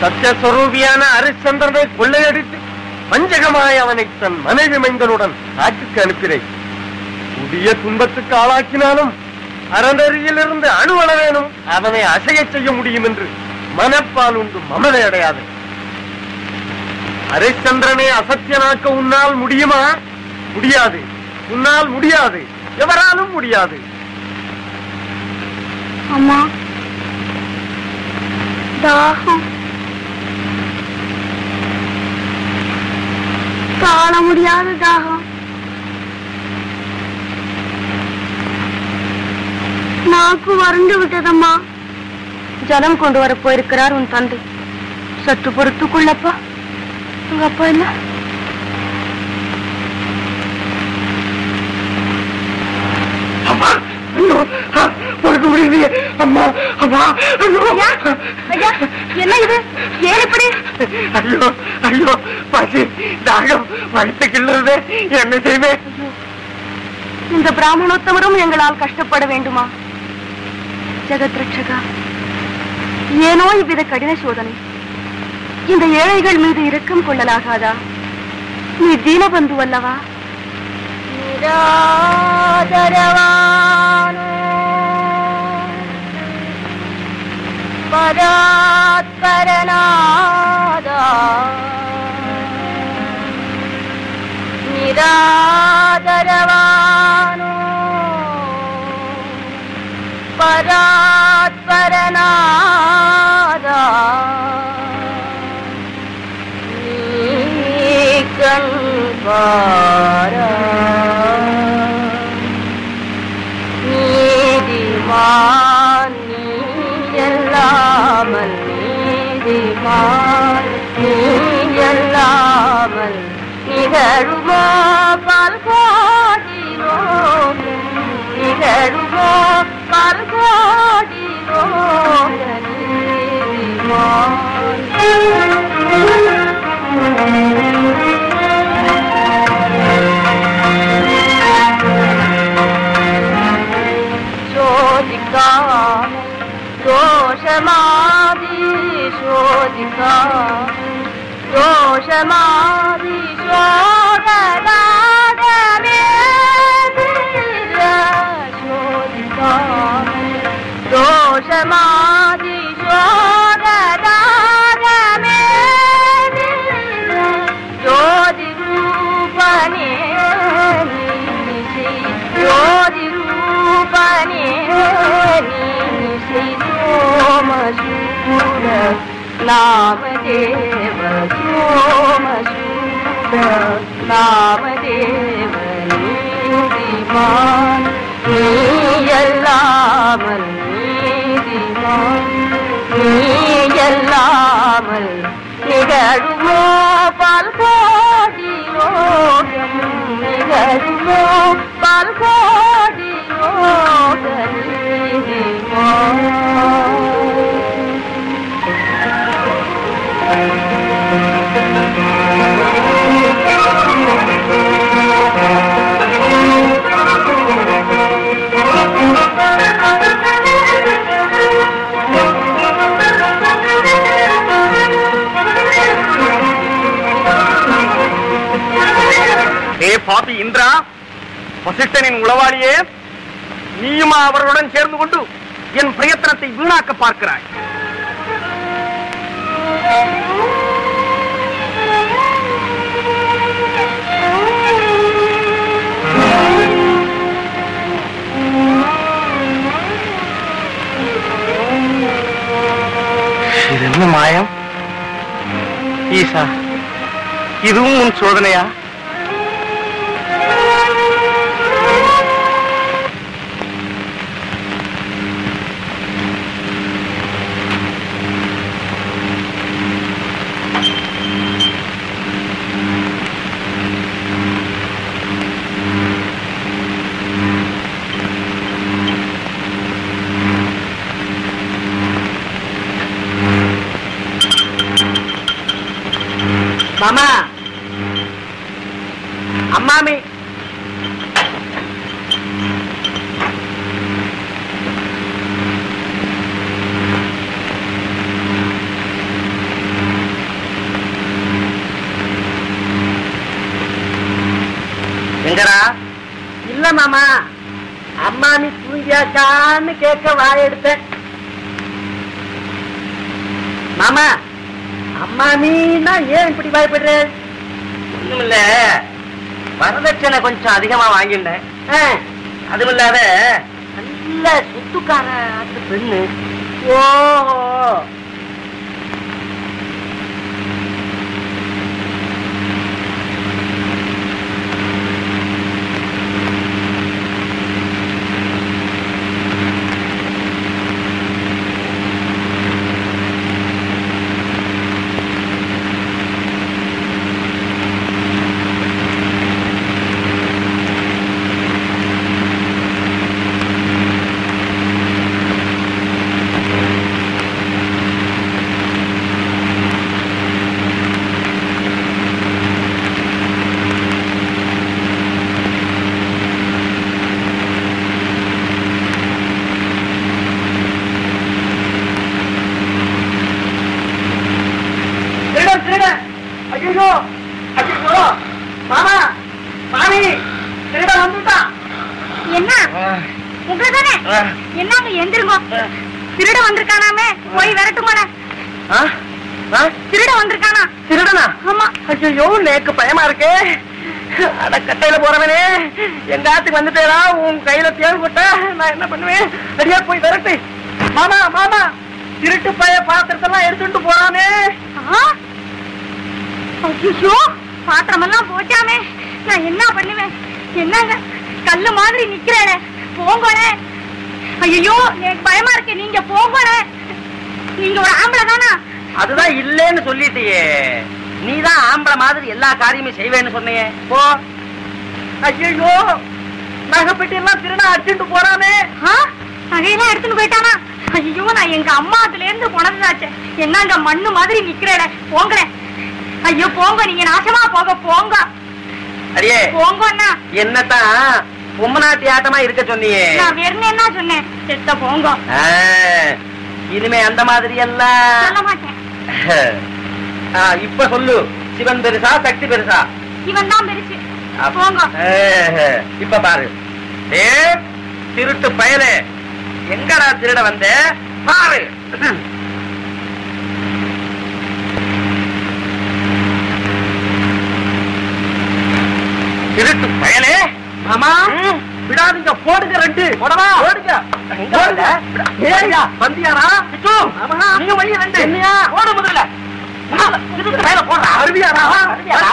S6: சத்தியஸ்வரூபியான ஹரிச்சந்திரனை கொள்ளையடித்து வஞ்சகமாய் அவனை தன் மனைவி மைந்தனுடன் காட்டுக்கு அனுப்பினேன். புதிய துன்பத்துக்கு ஆளாக்கினாலும் அறநெறியிலிருந்து அணுவளவேனும் அவனை அசைய செய்ய முடியும் என்று மனப்பால் உண்டு மமதை அடையாது. ஹரிச்சந்திரனை அசத்தியனாக்க உன்னால் முடியுமா? முடியாது. உன்னால் முடியாது. எவராலும் முடியாது.
S16: அம்மா தாகம். தாழ முடியாத தாகம். நாக்கு வறண்டு விட்டதம்மா.
S5: ஜலம் கொண்டு வர போயிருக்கிறார் உன் தந்தை. சற்று பொறுத்துக்கொள்ளப்பா. உங்க அப்பா என்ன
S6: அம்மா ஐயோ ஆ, முடியலையே அம்மா அம்மா. ஐயோ
S5: ஐயா என்ன இது? ஏன் இப்படி?
S6: ஐயோ ஐயோ பசி தாகம் கிள்ளுறதே என்ன செய்வேன்
S5: இந்த பிராமணோத்தமரும் எங்களால் கஷ்டப்பட வேண்டுமா? ஜெகத் ரட்சகா ஏனோ இவ்வித கடின சோதனை. இந்த ஏழைகள் மீது இரக்கம் கொள்ளலாகாதா? நீ தீனபந்து அல்லவா?
S2: நிராதரவானோ பராத்பரநாதா நிராதரவானோ பராத்பரநாதா நீ கண் பாரா 做什么的说的高，做什么？நாமதேவ சோமசூர நாமதேவ நீதிமான். இல்லாமல் நீதிமோ நீ எல்லாமல் நிகழுமோ பல்கோடி நிகழுமோ பல்கோடி யோக
S3: ஏ இந்திரா வசிஷ்டனின் உளவாளியே நீயுமா அவர்களுடன் சேர்ந்து கொண்டு என் பிரயத்தனத்தை வீணாக்க பார்க்கிறாய்?
S10: இது என்ன மாயம் ஈசா இதுவும்
S2: மாமா. அம்மாமி.
S10: எங்கடா?
S2: இல்ல மாமா. அம்மாமி தூங்கியாச்சான்னு கேட்க வாயெடுத்தேன். மாமா. அம்மாமின்னா ஏன் இப்படி பயப்படுற?
S10: ஒண்ணுமில்ல. வரதட்சணை கொஞ்சம் அதிகமா வாங்கிட்டேன் அதுவும் இல்லாத
S2: நல்ல சுத்துக்கார பெண்ணு. ஓஹோ திருடன் திருடன் ஐயோ ஐயோ மாமா மாமி திருடன் வந்துட்டான்
S9: என்ன உங்களை தானே என்னங்க எந்திருங்கோ திருட வந்திருக்கானாமே போய் விரட்டுமாட திருட வந்திருக்கானா
S10: திருடனா
S9: ஆமா
S10: ஐயோ நேக்கு பயமா இருக்கே அட கட்டையில போறவனே. எங்க ஆத்துக்கு வந்துட்டேடா உன் கையில தேள் கொட்ட நான் என்ன பண்ணுவேன்? அடியா போய் விரட்டு. மாமா மாமா திருட்டு பைய பாத்திரத்தெல்லாம் எடுத்துட்டு போறானே.
S9: ஐயோ பாத்திரமெல்லாம் போச்சாமே. நான் என்ன பண்ணுவேன்? என்னங்க? கல்லு மாதிரி நிக்கிறேனே. போங்கோனே. ஐயோ எனக்கு பயமா இருக்கு. நீங்க போங்கோனே. நீங்க ஒரு ஆம்பளை தானா?
S10: அதுதான் இல்லேன்னு சொல்லிட்டியே. நீதான் ஆம்பளை மாதிரி எல்லா காரியமும் செய்வேன்னு சொன்னியே. போ. ஐயோ நகைப்பெட்டி எல்லாம் திருட அடிச்சுட்டு போறானே?
S9: நகையெல்லாம் எடுத்துன்னு போயிட்டானா? ஐயோ நான் எங்க அம்மாத்துல இருந்து கொண்டதாச்சே என்னங்க மண்ணு மாதிரி நிக்கிறேனே போங்கடே ஐயோ போங்க நீங்க நாசமா போக போங்க.
S10: அடியே
S9: போங்க அண்ணா.
S10: என்னத்தான் பொம்மநாட்டி ஆட்டமா இருக்க சொன்னியே.
S9: நான் வெறும் என்ன சொன்னேன்? செத்த போங்க.
S10: இனிமே அந்த மாதிரி எல்லாம்
S9: சொல்ல மாட்டேன்.
S10: இப்ப சொல்லு. சிவன் பெருசா சக்தி பெருசா?
S9: இவன் தான் பெருசு.
S10: இப்ப பாரு. ஏ திருட்டு பயலே. எங்கடா திருட வந்த? பாரு. திருட்டு பயலே?
S2: மாமா விடாதீங்க போடுங்க ரெண்டு. போடவா? போடுங்க. போடுங்க. ஏய்யா வந்தியாரா பிச்சு. நீங்க வழி ரெண்டு. என்னையா? போட முதல்ல. திருட்டு மேல போடுற. அருவியாரா அருவியாரா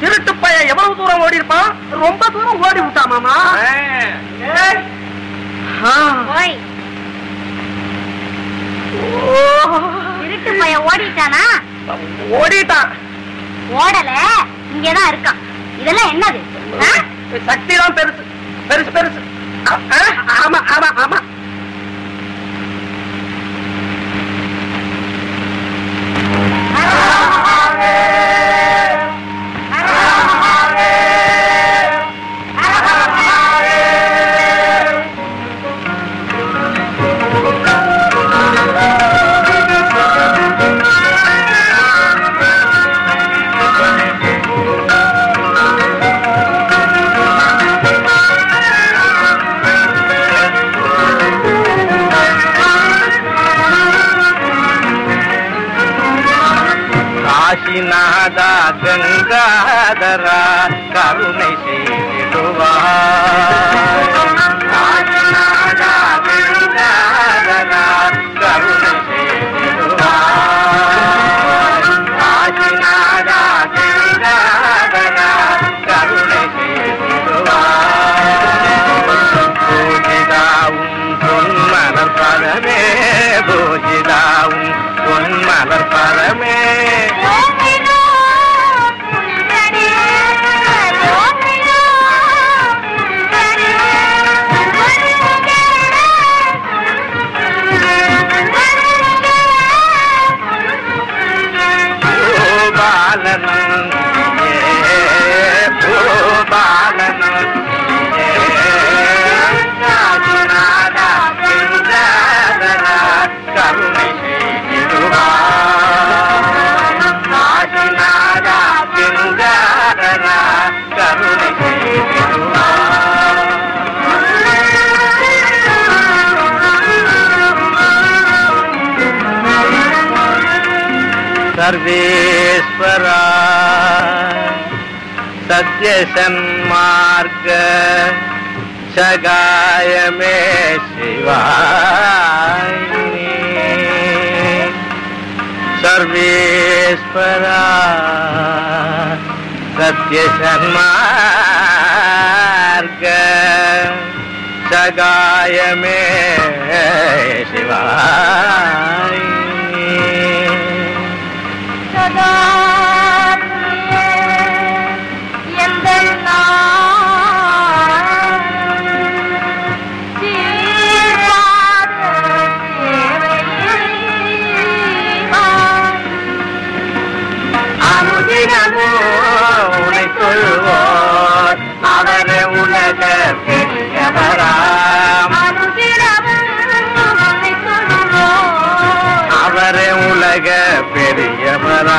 S18: திருட்டு பையன் எவ்வளவு தூரம் ஓடி இருப்பான்? ரொம்ப தூரம் ஓடி விட்டான் மாமா.
S19: திருட்டு பையன் ஓடிட்டானா?
S18: ஓடிட்டான்.
S19: ஓடல இங்கதான் இருக்கான். இதெல்லாம் என்னது?
S18: சக்தி தான் பெருசு பெருசு பெருசு. ஆமா ஆமா ஆமா.
S9: காசிநாதா सत्यसन्मार्ग सगाय में शिवाय सर्वेश्वरा सत्यसन्मार्ग सगाय में शिवाय
S12: பெரியவரா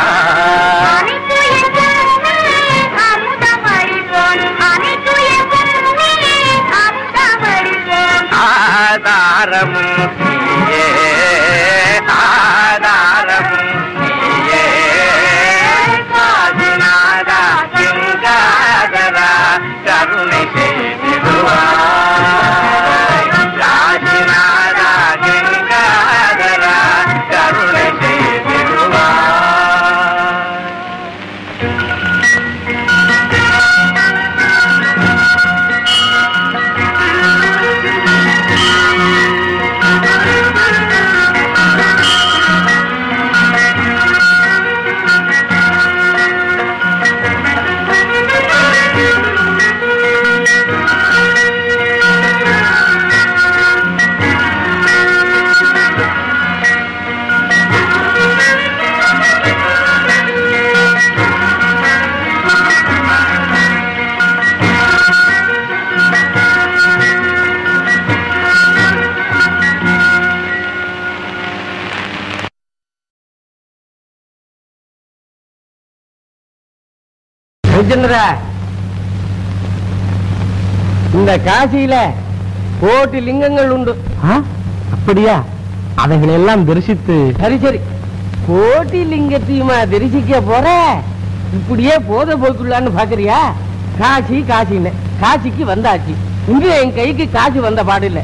S12: இந்த காசியில கோட்டி லிங்கங்கள் உண்டு.
S20: அப்படியா? அவைகளை எல்லாம் தரிசித்து
S12: சரி சரி. கோட்டி லிங்கத்தையுமா தரிசிக்க போற? இப்படியே போத போக்குள்ளான்னு பாக்குறியா? காசி காசின்னு. காசிக்கு வந்தாச்சு. இங்க என் கைக்கு காசு வந்த பாடில்ல.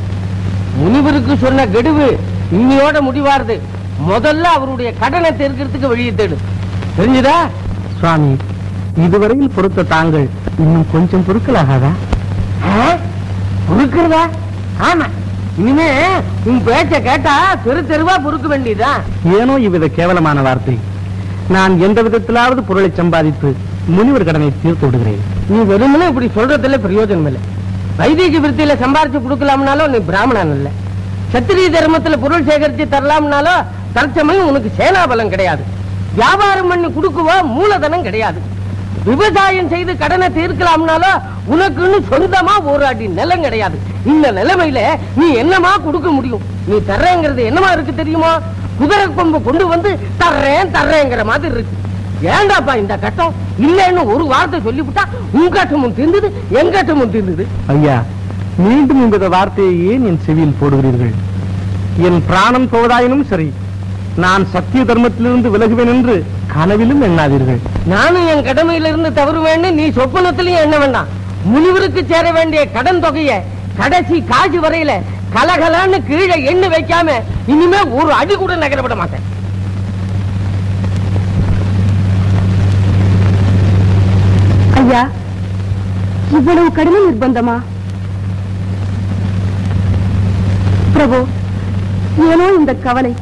S12: முனிவருக்கு சொன்ன கெடுவு இன்னையோட முடிவாருது. முதல்ல அவருடைய கடனை தீர்க்கிறதுக்கு வழியை தேடு. தெரிஞ்சுதா?
S20: சுவாமி இதுவரையில் பொறுத்த தாங்கள் இன்னும் கொஞ்சம் பொறுக்கலாகாதா?
S12: பொறுக்கிறதா? ஆமா. இனிமே உன் பேச்ச கேட்டா தெரு தெருவா பொறுக்க வேண்டியதுதான்.
S20: ஏனோ இவ்வித கேவலமான வார்த்தை. நான் எந்த விதத்திலாவது பொருளை சம்பாதித்து முனிவர் கடனை தீர்த்து விடுகிறேன்.
S12: நீ வெறுமனே இப்படி சொல்றதுல பிரயோஜனம் இல்லை வைதிக விருத்தியில சம்பாரிச்சு கொடுக்கலாம்னாலும் நீ பிராமணன் இல்ல சத்திரிய தர்மத்துல பொருள் சேகரிச்சு தரலாம்னாலும் தற்சமயம் உனக்கு சேனாபலம் கிடையாது. வியாபாரம் பண்ணி கொடுக்குவோ மூலதனம் கிடையாது. விவசாயம் செய்து கடனை தீர்க்கலாம்னால உனக்குன்னு சொந்தமா ஒரு அடி நிலம் கிடையாது. இந்த நிலைமையில நீ என்னமா கொடுக்க முடியும்? நீ தர்றேங்கிறது என்னமா இருக்கு தெரியுமா? குதிரை கொம்பு கொண்டு வந்து தர்றேன் தர்றேங்கிற மாதிரி இருக்கு. ஏண்டாப்பா இந்த கட்டம்? இல்லைன்னு ஒரு வார்த்தை சொல்லிவிட்டா உன் கட்டமும் தீர்ந்தது என் கட்டமும் தீர்ந்தது
S20: ஐயா மீண்டும் இந்த வார்த்தையை ஏன் என் செவியில் போடுகிறீர்கள்? என் பிராணம் போவதாயினும் சரி நான் சத்திய தர்மத்திலிருந்து விலகுவேன் என்று கனவிலும் எண்ணாதீர்கள்.
S12: நானும் என் கடமையிலிருந்து தவறுவேன்னு நீ சொப்பனத்திலையும் எண்ண வேண்டாம். முனிவருக்கு சேர வேண்டிய கடன் தொகைய கடைசி காசு வரையில கலகலான்னு கீழே எண்ணு வைக்காம இனிமே ஒரு அடி கூட நகரப்பட மாட்டேன்.
S16: ஐயா இவ்வளவு கடுமை நிர்பந்தமா? பிரபு ஏனோ இந்த கவலை.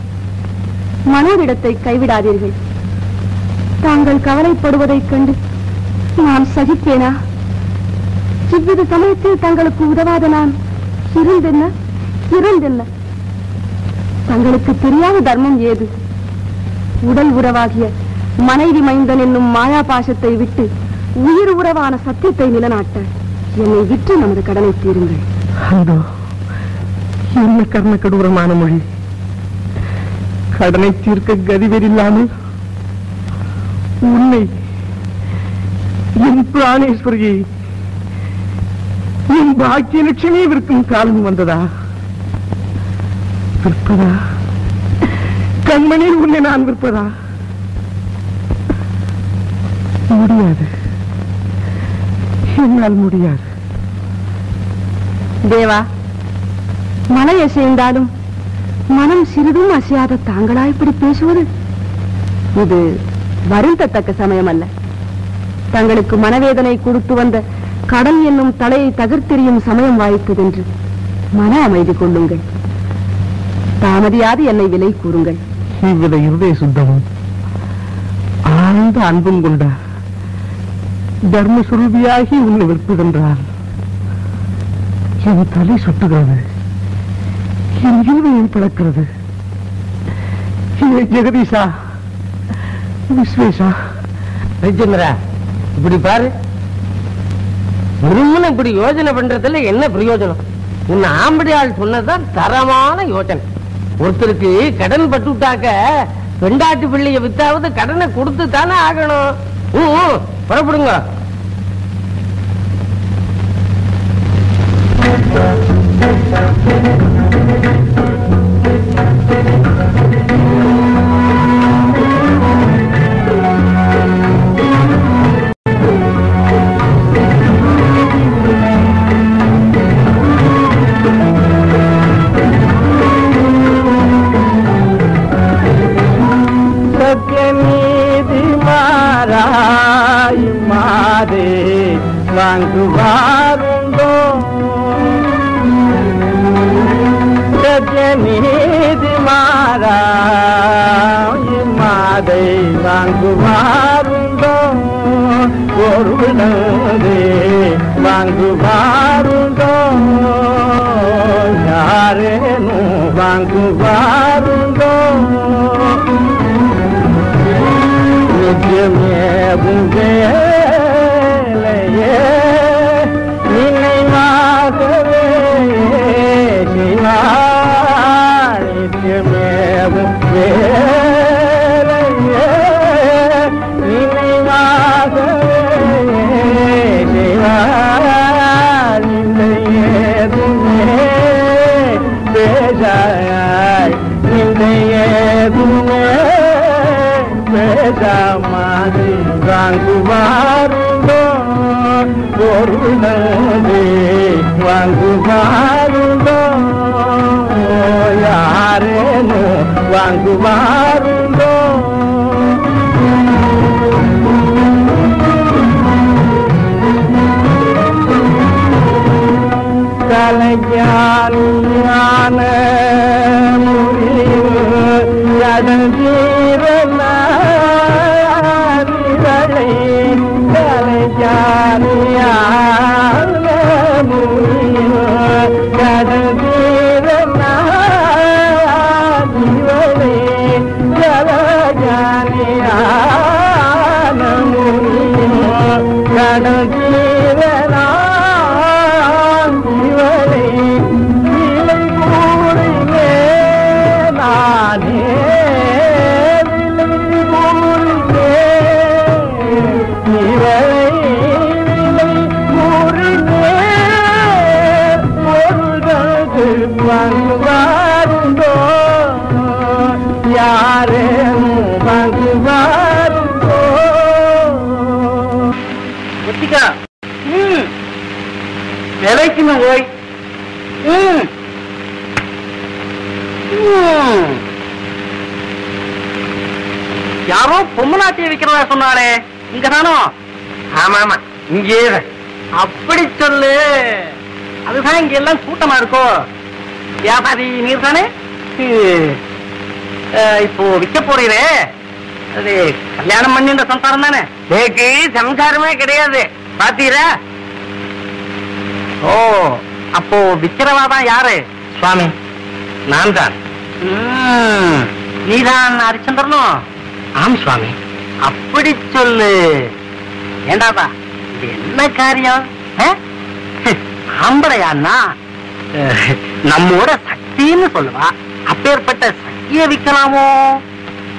S16: மனோரிடத்தை கைவிடாதீர்கள். தாங்கள் கவலைப்படுவதைக் கண்டு நான் சகிப்பேனா? இவ்வித சமயத்தில் தங்களுக்கு உதவாத நான் இருந்தென்ன? இருந்தென்ன? தங்களுக்கு தெரியாத தர்மம் ஏது? உடல் உறவாகிய மனைவி மைந்தன் என்னும் மாயா பாசத்தை விட்டு உயிர் உறவான சத்தியத்தை நிலநாட்ட என்னை விற்று நமது கடனை தீருங்கள்.
S20: என்ன கர்ண கடூரமான மொழி? கடனை தீர்க்க கதிவேறில்லாமல் உன்னை என் பிராணேஸ்வரியை என் பாக்கிய லட்சுமியை விற்கும் காலம் வந்ததா? விற்பதா? கண்மணி உன்னை நான் விற்பதா? முடியாது. என்னால் முடியாது.
S16: தேவா மலை அசைந்தாலும் மனம் சிறிதும் அசையாத தாங்களா இப்படி பேசுவது? இது வருந்தத்தக்க சமயம் அல்ல தங்களுக்கு மனவேதனை கொடுத்து வந்த கடல் என்னும் தலையை தகர்த்தெறியும் சமயம் வாய்த்ததென்று மன அமைதி கொள்ளுங்கள். தாமதியாது என்னை விலை கூறுங்கள்.
S20: இவ்வித இருதய சுத்தமும் ஆழ்ந்த அன்பும் கொண்ட தர்ம சுருதியாகி உன்னை விற்பதென்றால் என் தலை சுட்டுகிறது. என் இருதயம் பிளக்கிறது. ஜெகதீஷா! விஸ்வேஷா?
S12: இப்படி பாரு. வெறுமனே இப்படி யோசனை பண்றதுல என்ன பிரயோஜனம்? உன் ஆம்படி ஆள் சொன்னதுதான் தரமான யோஜனை ஒருத்தருக்கு கடன் பட்டுட்டாக்க பெண்டாட்டு பிள்ளைய வித்தாவது கடனை கொடுத்து தானே ஆகணும். புறப்படுங்க
S20: பொருளதே வாங்குவாருண்டோ யாரேனும் வாங்குவாருண்டோ நித்தியமேவும்
S21: zamani Baru marundo gorunadi wangu marundo Baru wangu
S10: marundo. Kalajaniane விலைக்குன்னு ஓய். யாரோ பொம்மநாட்டிய விக்கிறதா சொன்னாலே இங்க தானோ? ஆமா ஆமா இங்கே அப்படி சொல்லு. அதுதான் இங்க எல்லாம் கூட்டமா இருக்கோ. வியாபாரி நீர் தானே இப்போ விற்க போறீரே. அது கல்யாணம் பண்ணி இந்த சம்சாரம் தானே சம்சாரமே கிடையாது. பாத்தீரா? ஓ அப்போ தான் யாரு? சுவாமி நான் தான் நீதான் ஹரிச்சந்திரனும்? ஆம் சுவாமி. அப்படி சொல்லு. ஏண்டாப்பா இது என்ன காரியம்? ஆ? ஆம்பளையான்னா அஹ், நம்மோட சக்தின்னு சொல்லுவா. அப்பேற்பட்ட சக்தியை விற்கலாமோ?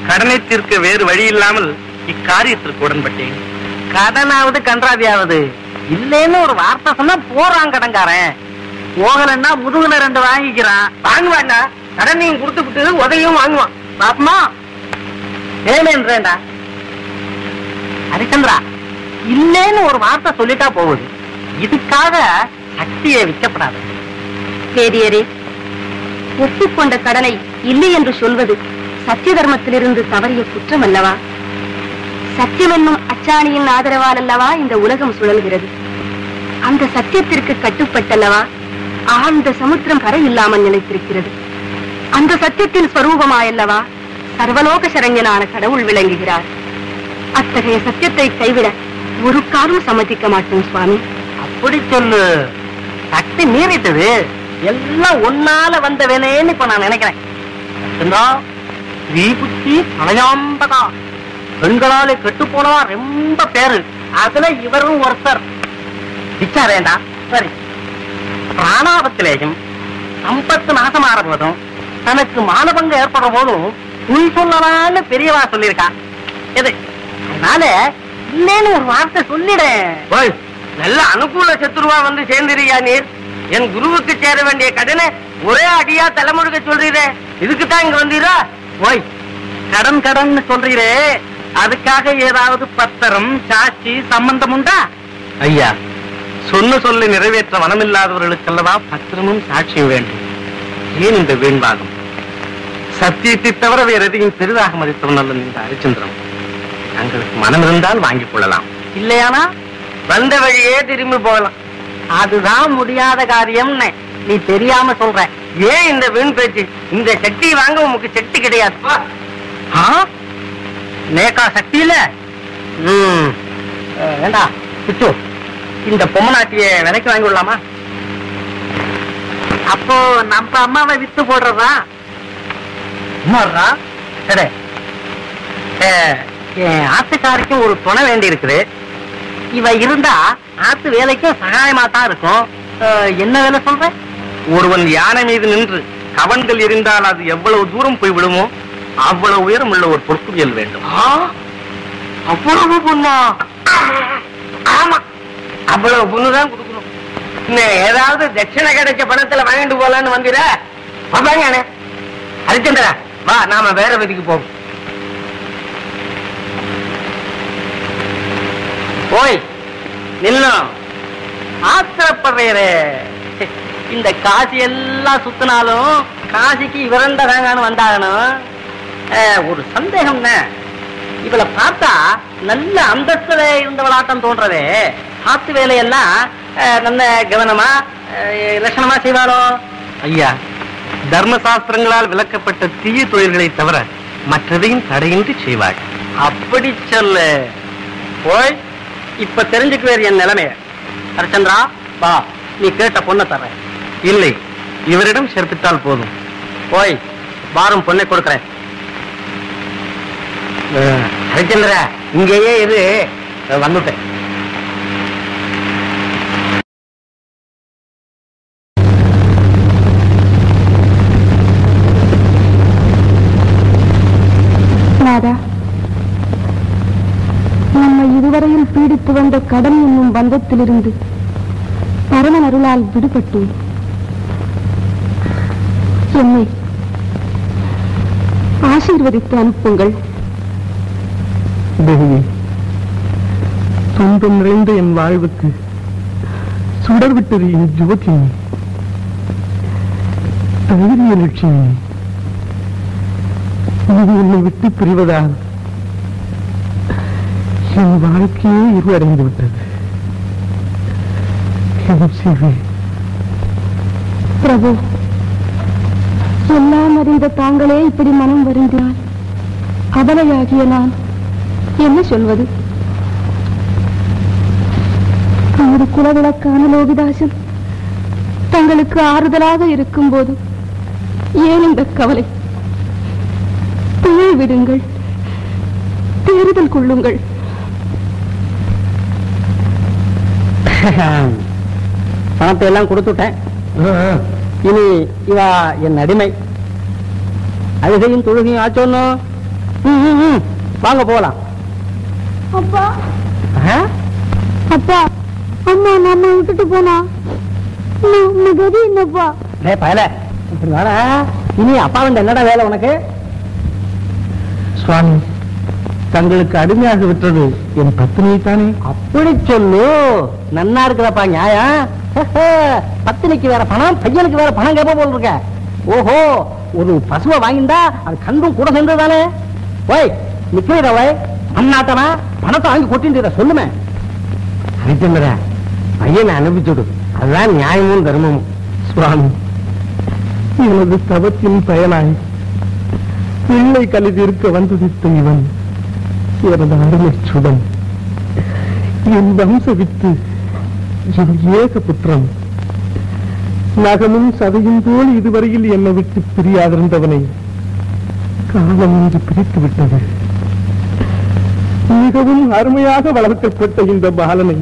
S10: கடனை தீர்க்க வேறு வழி இல்லாமல் இக்காரியத்திற்கு உடன்பட்டேன். கடனாவது கன்றாவியாவது. இல்லைன்னு ஒரு வார்த்தை சொன்னா போறான் கடங்காரன் போகலன்னா முதுகுல ரெண்டு வாங்கிக்கிறான். வாங்குவாண்டா கடனையும் கொடுத்துக்கிட்டு உதவியும் வாங்குவான். பாப்பமா? ஏனேன்றேன்டா ஹரிச்சந்திரா இல்லைன்னு ஒரு வார்த்தை சொல்லிட்டா போகுது. இதுக்காக சக்தியை விற்கப்படாது.
S5: வேதியரே ஒப்புக்கொண்ட கடனை இல்லை என்று சொல்வது சத்திய தர்மத்திலிருந்து தவறிய குற்றம் அல்லவா? சத்தியம் என்னும் அச்சாணியின் ஆதரவால் அல்லவா இந்த உலகம் சுழல்கிறது? அந்த சத்தியத்திற்கு கட்டுப்பட்டல்லவா? ஆழ்ந்த சமுத்திரம் கரை இல்லாமல் நிலைத்திருக்கிறது. அந்த சத்தியத்தின் ஸ்வரூபமாயல்லவா? சர்வலோக சரண்யனான கடவுள் விளங்குகிறார். அத்தகைய சத்தியத்தை கைவிட ஒரு காரும் சம்மதிக்க மாட்டோம் சுவாமி.
S10: அப்படி சொல்லு. சக்தி மீறிட்டது. எல்லாம் ஒன்னால வந்த வேலைன்னு இப்ப நான் நினைக்கிறேன். சத்தியந்தா, ஸ்ரீ புத்தி பெண்களாலே கெட்டு போனவா ரொம்ப பேரு. அதுல இவரும் ஒருத்தர். வேண்டாம் சரி. பிராணாபத்திலேயும் சம்பத்து நாசமாற போதும் தனக்கு மானபங்கம் ஏற்படுற போதும் உள் சொல்லலான்னு பெரியவா சொல்லியிருக்கா. எது? அதனால இல்லேன்னு ஒரு வார்த்தை சொல்லிடேன். நல்ல அனுகூல சத்துருவா வந்து சேர்ந்துறியா நீர் என் குருவுக்கு சேர வேண்டிய கடனை ஒரே அடியா தலைமுழுக்க சொல்றீரே. இதுக்குதான் இங்க வந்தீரா? ஓய் கடன் கடன் சொல்றீரே. அதுக்காக ஏதாவது பத்திரம் சாட்சி சம்பந்தம் உண்டா? ஐயா சொன்ன சொல்லை நிறைவேற்ற மனமில்லாதவர்களுக்கல்லவா பத்திரமும் சாட்சியும் வேண்டும். ஏன் இந்த வீண்பாகம்? சத்தியத்தை தவிர வேற எதையும் பெரிதாக மதித்தவன் அல்ல இந்த ஹரிச்சந்திரன் தங்களுக்கு மனம் இருந்தால் வாங்கிக் கொள்ளலாம். இல்லையானா? வந்த வழியே திரும்பி போகலாம். அதுதான் முடியாத காரியம்னு நீ தெரியாம சொல்ற. ஏன் இந்த வீண் பேச்சு? இந்த சக்தி வாங்க உமக்கு சக்தி கிடையாது. ஆ? நேக்கா சக்தி இல்ல வேண்டா பிச்சு. இந்த பொம்மநாட்டிய விலைக்கு வாங்கி விடலாமா? அப்போ நம்ம அம்மாவை வித்து போடுறதா? சரி. என் ஆத்துக்காரிக்கும் ஒரு துணை வேண்டி இருக்குது. இவ இருந்தா ஆத்து வேலைக்கும் சகாயமா தான் இருக்கும் என்ன வேலை சொல்ற? ஒருவன் யானை மீது நின்று கவன்கள் எரிந்தால் அது எவ்வளவு தூரம் போய் விடுமோ அவ்வளவு உயரம் உள்ள ஒரு பொற்குவியல் வேண்டும். அவ்வளவு பொண்ணா? ஆமா. அவ்வளவு பொண்ணுதான் கொடுக்கணும். ஏதாவது தட்சிணை கிடைச்ச பணத்துல வாங்கிட்டு போலான்னு வந்தீர? வாங்க ஹரிச்சந்திரா வா நாம வேற வீதிக்கு போவோம். ஓய் நில்லும் ஆத்திரப்படுறே இந்த காசி எல்லாம் சுத்தினாலும் காசிக்கு இவரண்ட வேங்கான்னு வந்தாகணும். ஒரு சந்தேகம் இவளை பார்த்தா நல்ல அந்தஸ்துல இருந்தவளாட்டம் தோன்றதே ஆத்து வேலையெல்லாம் நல்ல கவனமா லட்சணமா செய்வாளோ? ஐயா தர்மசாஸ்திரங்களால் விளக்கப்பட்ட தீய தொழில்களை தவிர மற்றதையும் தடையின்றி செய்வாள். அப்படி சொல்லு. போய் இப்ப தெரிஞ்சுக்குவேர் என் நிலைமைய. ஹரிச்சந்திரா வா நீ கேட்ட பொண்ணை தர்றேன் இல்லை இவரிடம் சேர்ப்பித்தால் போதும். போய் வாரம் பொண்ணை கொடுக்கிறேன். ஹரிச்சந்திரா இங்கேயே இரு. வந்துட்டேன்.
S16: நம்மை இதுவரையில் பீடித்து வந்த கடன் என்னும் பந்தத்திலிருந்து பரமன் அருளால் விடுபட்டோம் என்னை ஆசீர்வதித்து அனுப்புங்கள்.
S20: தேவியே துன்பம் நிறைந்த என் வாழ்வுக்கு சுடர் விட்டது என் ஜோதி தகுதிய லட்சுமி இது என்னை விட்டு பிரிவதால் என் வாழ்க்கையே இருவடைந்து விட்டது.
S16: பிரபு எல்லாம் அறிந்த தாங்களே இப்படி மனம் வருந்தினால் கவலையாகிய நான் என்ன சொல்வது? ஒரு குலவிளக்கான லோகிதாசன் தங்களுக்கு ஆறுதலாக இருக்கும்போது ஏன் இந்த கவலை? துணை விடுங்கள். தேறுதல் கொள்ளுங்கள்.
S10: பணத்தை எல்லாம் கொடுத்துட்டேன். இனி இவா என் அடிமை அழுகையும் தொழுகையும் ஆச்சோன்னு. வாங்க போலாம்
S16: அப்பா? அப்பா அம்மா நம்ம விட்டுட்டு போனா? நம்ம கதி என்னப்பா?
S10: டேய் பயல. இப்படி வாடா. இனி அப்பா வந்து என்னடா வேலை உனக்கு?
S20: சுவாமி தங்களுக்கு அடிமையாக விட்டது என் பத்தினி தானே?
S10: அப்படி சொல்லு. நன்னா இருக்குதப்பா நியாயம். பத்தினிக்கு வேற பணம் பையனுக்கு வேற பணம் கேட்ப போல் இருக்க. ஓஹோ ஒரு பசுவை வாங்கிந்தா அது கண்டும் கூட சேர்ந்ததானே ஓய் நிக்கிறீர ஓய்? அண்ணாட்டனா பணத்தை வாங்கி கொட்டின்றத சொல்லுமே.
S20: ஹரிச்சந்திர பையனை அனுப்பிச்சுடு. அதுதான் நியாயமும் தர்மமும். சுவாமி இவனது தவத்தின் பயனாய் பிள்ளை கல்வி இருக்க வந்ததித்த இவன் எனது அருமை சுடன். என் வம்ச வித்து என் ஏக புத்திரம் நகமும் சதையும் போல் இதுவரையில் என்னை விட்டு பிரியாதிருந்தவனை காலம் என்று பிரித்து விட்டது மிகவும் அருமையாக வளர்க்கப்பட்ட இந்த பாலனை.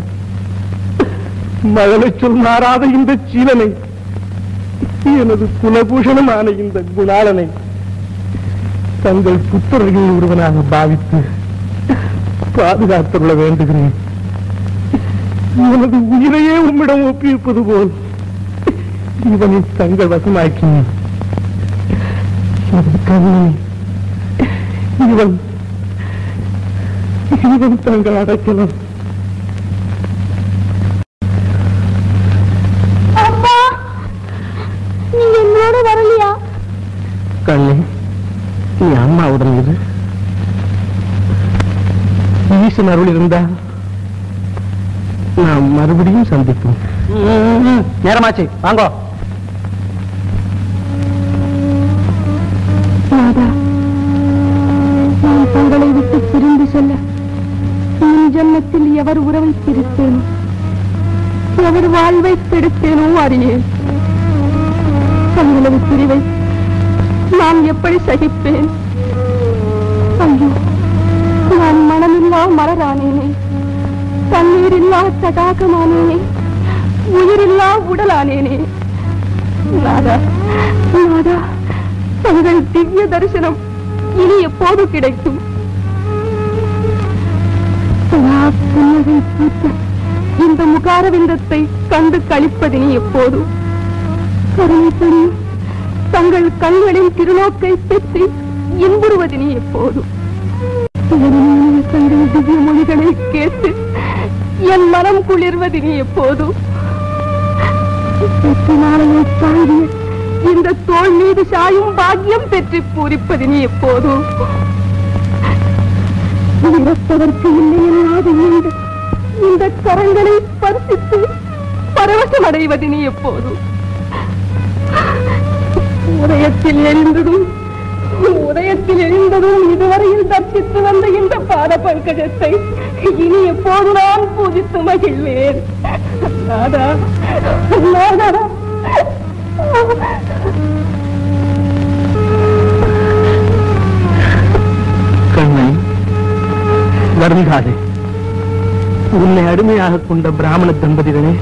S20: மகளை சொல் மாறாத இந்த சீலனை எனது குலபூஷணமான இந்த குணாளனை தங்கள் புத்தர்களில் ஒருவனாக பாவித்து பாதுகாத்துள்ள வேண்டுகிறேன். எனது உயிரையே உம்மிடம் ஒப்பியிருப்பது போல் இவனை தங்கள் வசமாக்கினேன் கண்ணனை இவன் இவன் தங்கள் அடைக்கலாம்
S16: அப்பா நீ என்னோட வரலையா?
S20: கண்ணே நீ அம்மாவுடன் இரு. ஈசன் அருள் இருந்தா நாம் மறுபடியும் சந்திப்போம்.
S10: நேரமாச்சு. வாங்கோ.
S16: எவர் உறவை பிரித்தேனோ? எவர் வாழ்வை கெடுத்தேனோ அறியேன். தங்களது பிரிவை நான் எப்படி சகிப்பேன்? ஐயோ நான் மனமில்லா மலரானேனே. தண்ணீரில்லா தடாகமானேனே. உயிரில்லா உடலானேனே. நாதா நாதா தங்கள் திவ்ய தரிசனம் இனி எப்போது கிடைக்கும். புன்னகை பூத்த இந்த முகாரவிந்தத்தை கண்டு கழிப்பதினி எப்போது? கருணை தங்கள் கண்களின் திருநோக்கை பெற்று இன்புறுவதினி எப்போது? தங்கள் திவ்ய மொழிகளை கேட்டு என் மனம் குளிர்வதினி நீ எப்போதும் இந்த தோல் மீது சாயும் பாக்கியம் பெற்று பூரிப்பதினி எப்போதும் இறப்பதற்கு இல்லையல்லாது இந்த இந்த கரங்களை ஸ்பர்சித்து பரவசம் அடைவது நீ எப்போதும் உதயத்தில் எழுந்ததும் உதயத்தில் எழுந்ததும் இதுவரையில் தர்சித்து வந்த இந்த பாத பங்கஜத்தை இனி எப்போது நான் பூஜித்து மகிழ்வேன்? நாதா நாதா.
S20: வருந்தாதே உன்னை அடிமையாக கொண்ட பிராமண தம்பதிகளே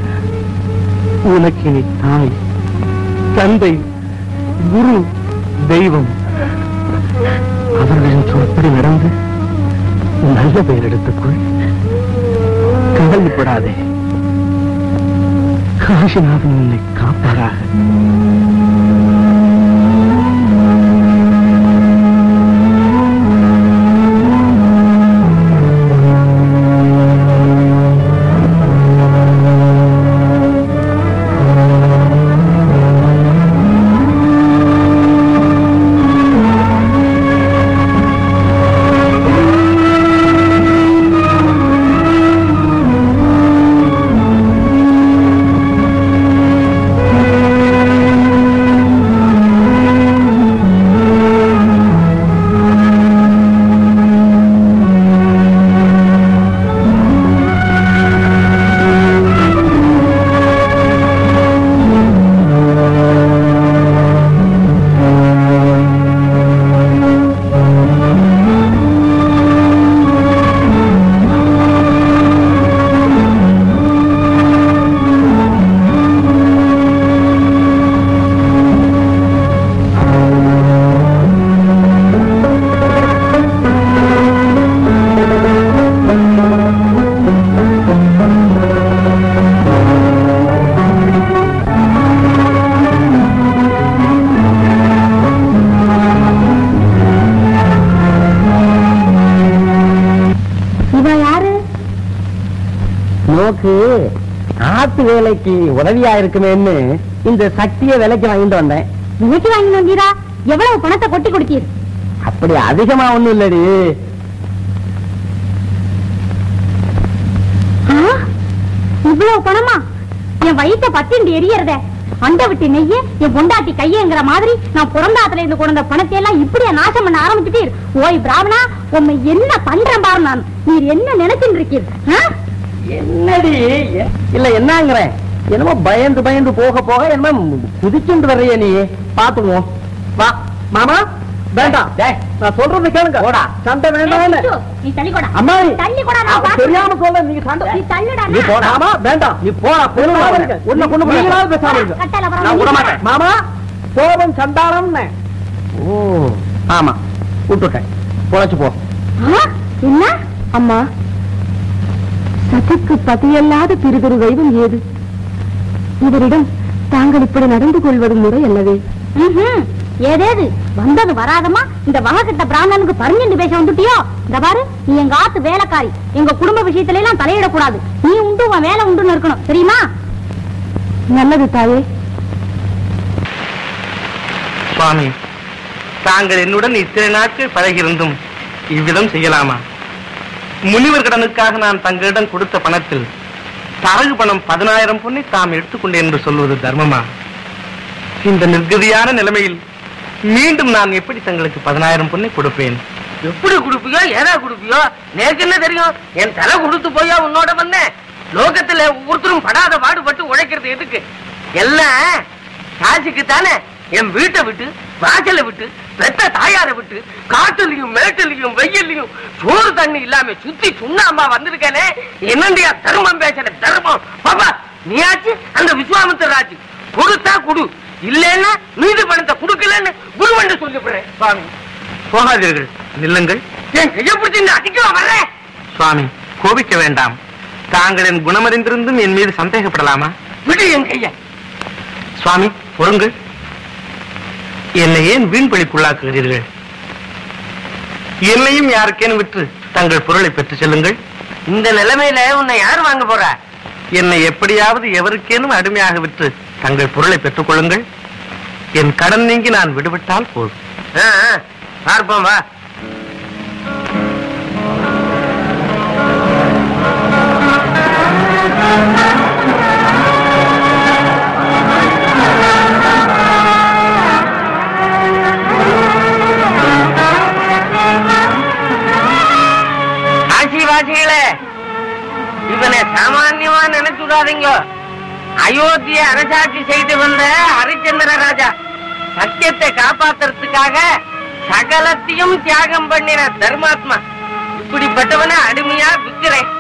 S20: உனக்கு இனி தாய் தந்தை குரு தெய்வம். அவர்களின் சொற்படி நடந்து நல்ல பெயர் எடுத்துக்கொள். கவலைப்படாதே. காசிநாதன் உன்னை காப்பாராக. ஆத்து வேலைக்கு உதவியா இருக்குமேன்னு இந்த சக்தியை விலைக்கு வாங்கிட்டு வந்தேன்.
S19: விலைக்கு வாங்கி வந்தீரா? எவ்வளவு பணத்தை கொட்டி கொடுத்தீர்?
S20: அப்படி அதிகமா ஒண்ணும் இல்லடி?
S19: இவ்வளவு பணமா? என் வயிற்ற பத்திண்டு எரியறத. அண்டை விட்டு நெய்ய என் பொண்டாட்டி கையங்கிற மாதிரி நான் பிறந்தாத்துல இருந்து கொண்ட பணத்தை எல்லாம் இப்படியே நாசம் பண்ண ஆரம்பிச்சுட்டீர். ஓய் பிராமணா உண்மை என்ன பண்றேன் பாரு நான். நீர் என்ன நினைச்சுட்டு இருக்கீர்?
S20: என்னடி? இல்ல என்னங்கிறேன்? என்னமோ பயந்து பயந்து போக போக என்னமோ குதிச்சுட்டு வர்றிய நீ. பாத்துவோம் வா. மாமா? வேண்டாம். டேய், நான் சொல்றது கேளுங்க. போடா. சண்டை வேண்டாம்
S19: நீ
S20: அம்மா
S19: தள்ளிக்கோடா நான்.
S20: தெரியாம சொல்ல நீங்க சண்டை.
S19: நீ தள்ளுடா
S20: நீ போடா. மாமா வேண்டாம். நீ போடா பொண்ணு உன்னை கொண்டு போய் நீங்களாவது பேசாம இருங்க.
S19: கட்டால அப்புறம்
S20: நான் விட
S19: நீ
S20: மாட்டேன். மாமா கோபம் சண்டாளம்னு ஓ ஆமா. விட்டுட்டேன். பொழைச்சு போ?
S19: என்ன?
S16: அம்மா. சதிக்கு பதியல்லாத பிரிதொரு தெய்வம் ஏது? இவரிடம் தாங்கள் இப்படி நடந்து கொள்வது முறை அல்லவே.
S19: ஏதேது? வந்தது வராதமா இந்த வகக்கிட்ட பிராமணனுக்கு பரிஞ்சு பேச வந்துட்டியோ? இந்த பாரு நீ எங்க ஆத்து வேலைக்காரி. எங்க குடும்ப விஷயத்துல எல்லாம் தலையிடக்கூடாது. நீ உண்டு உன் வேலை உண்டுன்னு இருக்கணும். தெரியுமா?
S16: நல்லது தாயே.
S22: சுவாமி தாங்கள் என்னுடன் இத்தனை நாட்கள் பழகியிருந்தும் இவ்விதம் செய்யலாமா? முனிவர் கடனுக்காக நான் தங்களிடம் கொடுத்த பணத்தில் தரகு பணம் பதினாயிரம் பொண்ணை தாம் எடுத்துக்கொண்டேன் என்று சொல்வது தர்மமா? இந்த நிர்கதியான நிலைமையில் மீண்டும் நான் எப்படி தங்களுக்கு பதினாயிரம் பொண்ணை கொடுப்பேன்?
S12: எப்படி கொடுப்பியோ ஏதா கொடுப்பியோ? நேக்கு என்ன தெரியும்? என் தலை கொடுத்து போயா உன்னோட வந்தேன் லோகத்துல ஒவ்வொருத்தரும் படாத பாடுபட்டு உழைக்கிறது எதுக்கு? எல்லாம் காசுக்கு தானே என் வீட்டை விட்டு வாசலை விட்டு பெத்த தாயாரை விட்டு காட்டுலயும் மேட்டுலயும் வெயிலையும் சோறு தண்ணி இல்லாம சுத்தி சுண்ணாம்பா வந்திருக்கேனே. என்னண்டியா தர்மம் பேசுற தர்மம். பாப்பா நீயாச்சு அந்த விஸ்வாமித்திர கொடுத்தா குடு. இல்லைன்னா மீது பணத்தை கொடுக்கலன்னு குருவண்டு சொல்லிவிடுறேன். சுவாமி.
S22: போகாதீர்கள் நில்லுங்கள்.
S12: என் கையை பிடிச்சி அடிக்கவா வர்றேன்
S22: சுவாமி கோபிக்க வேண்டாம். தாங்கள் என் குணமறிந்திருந்தும் என் மீது சந்தேகப்படலாமா?
S12: விடு என் கைய.
S22: சுவாமி பொறுங்கள். என்னை ஏன் வீண் பழிக்குள்ளாக்குகிறீர்கள் என்னையும் யாருக்கேனும் விற்று தங்கள் பொருளை பெற்றுச் செல்லுங்கள்.
S12: இந்த நிலைமையில உன்னை யார் வாங்க போறா?
S22: என்னை எப்படியாவது எவருக்கேனும் அடிமையாக விற்று தங்கள் பொருளை பெற்றுக் கொள்ளுங்கள். என் கடன் நீங்கி நான் விடுவிட்டால் போதும்.
S12: பார்ப்போம் வா. ஆசிவாசிகளே இவனை சாமான்யமா நினைச்சுடாதீங்க. அயோத்திய அரசாட்சி செய்து வந்த ஹரிச்சந்திர ராஜா சத்தியத்தை காப்பாத்துறதுக்காக சகலத்தையும் தியாகம் பண்ணின தர்மாத்மா. இப்படிப்பட்டவனை அடிமையா விற்கிறேன்.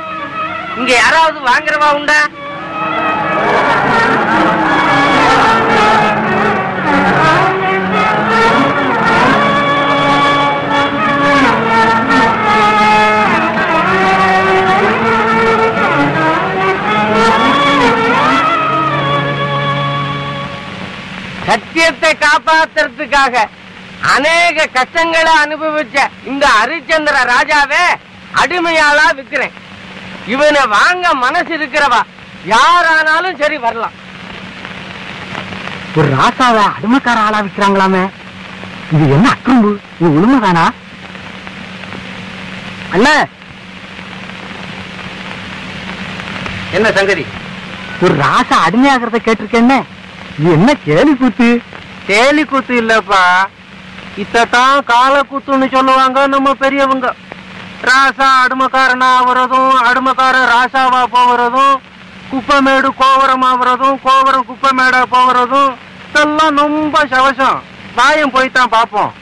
S12: இங்க யாராவது வாங்குறவா உண்டா? சத்தியத்தை காப்பாத்துறதுக்காக அநேக கஷ்டங்களை அனுபவிச்ச இந்த ஹரிச்சந்திர ராஜாவே அடிமையாளா விக்கிறேன். இவனை வாங்க மனசு இருக்கிறவா? யாரானாலும் சரி வரலாம்.
S23: ஒரு ராசாவை அடிமைக்கார ஆளா விற்கிறாங்களாமே இது என்ன அக்கம்பு இது உண்மைதானா? அண்ணா!
S22: என்ன சங்கதி?
S23: ஒரு ராசா அடிமையாகிறத கேட்டிருக்கேன்னு. என்ன கேலி கூத்து?
S22: கேலி கூத்து இல்லப்பா. இத்தான் கால கூத்துன்னு சொல்லுவாங்க நம்ம பெரியவங்க. ராசா அடிமைக்காரனா ஆகுறதும் அடிமைக்காரன் ராசாவா போகிறதும் குப்பமேடு கோவரம் ஆகுறதும் கோவரம் குப்பமேடா போகிறதும் இதெல்லாம் ரொம்ப சவசம். வாயம் போய்த்தான் பார்ப்போம்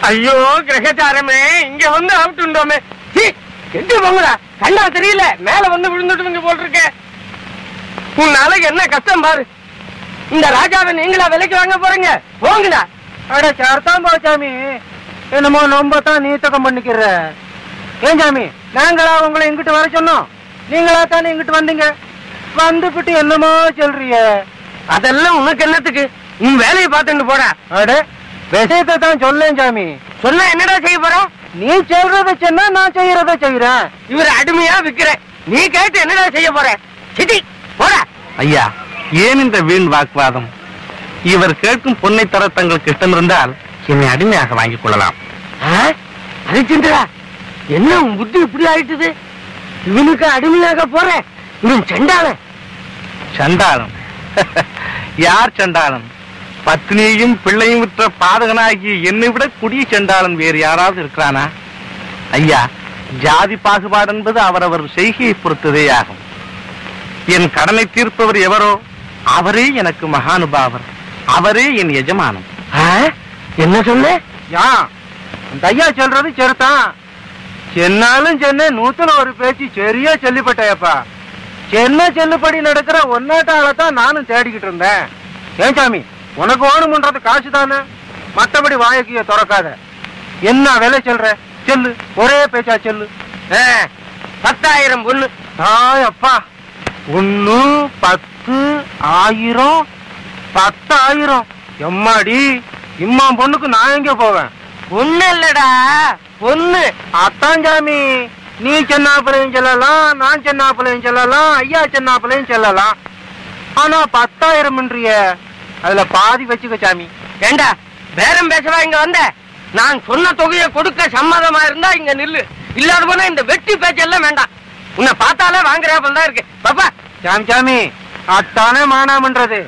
S12: ஐயோ கிரகச்சாரமே இங்க வந்து அவுட்டுண்டோமே எங்க எட்டு போங்கடா கண்ணா தெரியல. மேல வந்து விழுந்துட்டு போல் இருக்க. உன்னால என்ன கஷ்டம் பாரு. இந்த ராஜாவை நீங்களா விலைக்கு வாங்க போறீங்க? போங்கடா
S22: அட சேர்த்தான் போச்சாமி என்னமோ ரொம்ப தான் நீத்தகம் பண்ணிக்கிற. ஏன் சாமி? நாங்களா உங்களை இங்கிட்டு வர சொன்னோம். நீங்களா தானே இங்கிட்டு வந்தீங்க? வந்துகிட்டு என்னமோ சொல்றிய.
S12: அதெல்லாம் உனக்கு என்னத்துக்கு? உன் வேலையை பார்த்துட்டு போடா.
S22: அட விஷயத்தை தான் சொல்லேன் சாமி.
S12: சொன்னா என்னடா செய்ய போற
S22: நீ சொல்றத சொன்னா நான் செய்யறத செய்யறேன்.
S12: இவர் அடிமையா விக்கிற நீ கேட்டு என்னடா செய்ய போற? சிட்டி போடா.
S22: ஐயா ஏன் இந்த வீண் வாக்குவாதம்? இவர் கேட்கும் பொன்னை தர தங்களுக்கு இஷ்டம் இருந்தால் என்னை அடிமையாக வாங்கிக் கொள்ளலாம்.
S12: ஹரிச்சந்திரா என்ன உன் புத்தி இப்படி ஆயிட்டுது? இவனுக்கு அடிமையாக போறேன் இவன் செண்டாளன்.
S22: சண்டாளன்? யார் சண்டாளன்? பத்னியையும் பிள்ளையும் விற்ற பாதகனாகிய என்னை விட குடிய சண்டாளன் வேறு யாராவது இருக்கிறானா? ஐயா ஜாதி பாகுபாடு என்பது அவரவர் செய்கையை பொறுத்ததே ஆகும் என் கடனை தீர்ப்பவர் எவரோ? அவரே எனக்கு மகானுபாவர். அவரே என் எஜமானம்
S12: என்ன சொன்ன
S22: யா அந்த ஐயா சொல்றது சரிதான் சென்னாலும் சென்ன நூத்துல ஒரு பேச்சு சரியா சொல்லிப்பட்டேப்பா சென்னை செல்லுபடி நடக்கிற ஒன்னாட்டால தான் நானும் தேடிக்கிட்டு இருந்தேன். ஏன் சாமி உனக்கு வேணும்ன்றது காசு தானே மத்தபடி வாயக்கிய திறக்காத. என்ன விலை சொல்ற? சொல்லு ஒரே பேச்சா சொல்லு.
S12: ஆ, பத்தாயிரம் பொண்ணு
S22: தாய் அப்பா ஒண்ணு பத்து ஆயிரம் பத்தாயிரம். எம்மாடி இம்மா பொண்ணுக்கு நான் எங்க போவேன்?
S12: பொண்ணு இல்லடா பொண்ணு
S22: அத்தான் சாமி நீ சென்னாப்பிளையும் சொல்லலாம் நான் சென்னாப்பிளையும் சொல்லலாம் ஐயா சென்னாப்பிளையும் சொல்லலாம். ஆனா பத்தாயிரம்ன்றிய அதுல பாதி வச்சுக்க சாமி.
S12: ஏண்டா பேரம் பேசவா இங்க வந்த? நான் சொன்ன தொகையை கொடுக்க சம்மதமா இருந்தா இங்க நில்லு. இல்லாத போனா இந்த வெட்டி பேச்செல்லாம் வேண்டாம். உன்னை பார்த்தாலே வாங்குறாப்பல் தான் இருக்கு. பாப்பா.
S22: சாமி சாமி அத்தானே மானாமன்றது.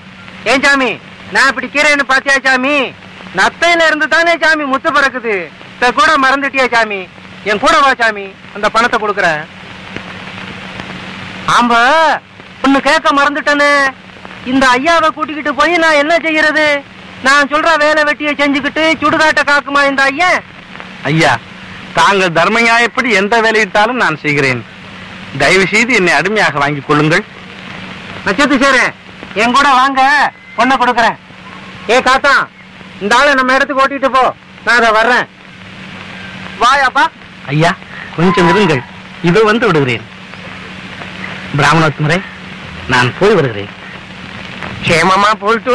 S22: ஏன் சாமி? நான் இப்படி கீரைன்னு பாத்தியா சாமி? நத்தையில இருந்து தானே சாமி முத்து பறக்குது. இத கூட மறந்துட்டியா சாமி? என் கூட வா சாமி அந்த பணத்தை கொடுக்குறேன் ஆம்ப ஒண்ணு கேட்க மறந்துட்டேனே. இந்த ஐயாவை கூட்டிக்கிட்டு போய் நான் என்ன செய்யறது? நான் சொல்ற வேலை வெட்டியை செஞ்சுக்கிட்டு சுடுகாட்ட காக்குமா இந்த ஐயன்? ஐயா தாங்கள் தர்ம நியாயப்படி எந்த வேலையிட்டாலும் நான் செய்கிறேன். தயவு செய்து என்னை அடிமையாக வாங்கிக் கொள்ளுங்கள். நட்சத்து சேரு. என் கூட வாங்க பொண்ணை கொடுக்கறேன். ஏ காத்தா இந்த ஆளை நம்ம இடத்துக்கு ஓட்டிட்டு போ. நான் அதை வர்றேன். வாயாப்பா ஐயா கொஞ்சம் இருங்கள். இது வந்து விடுகிறேன். பிராமணோத்மரே நான் போய் வருகிறேன்.
S12: க்ஷேமமா போயிட்டு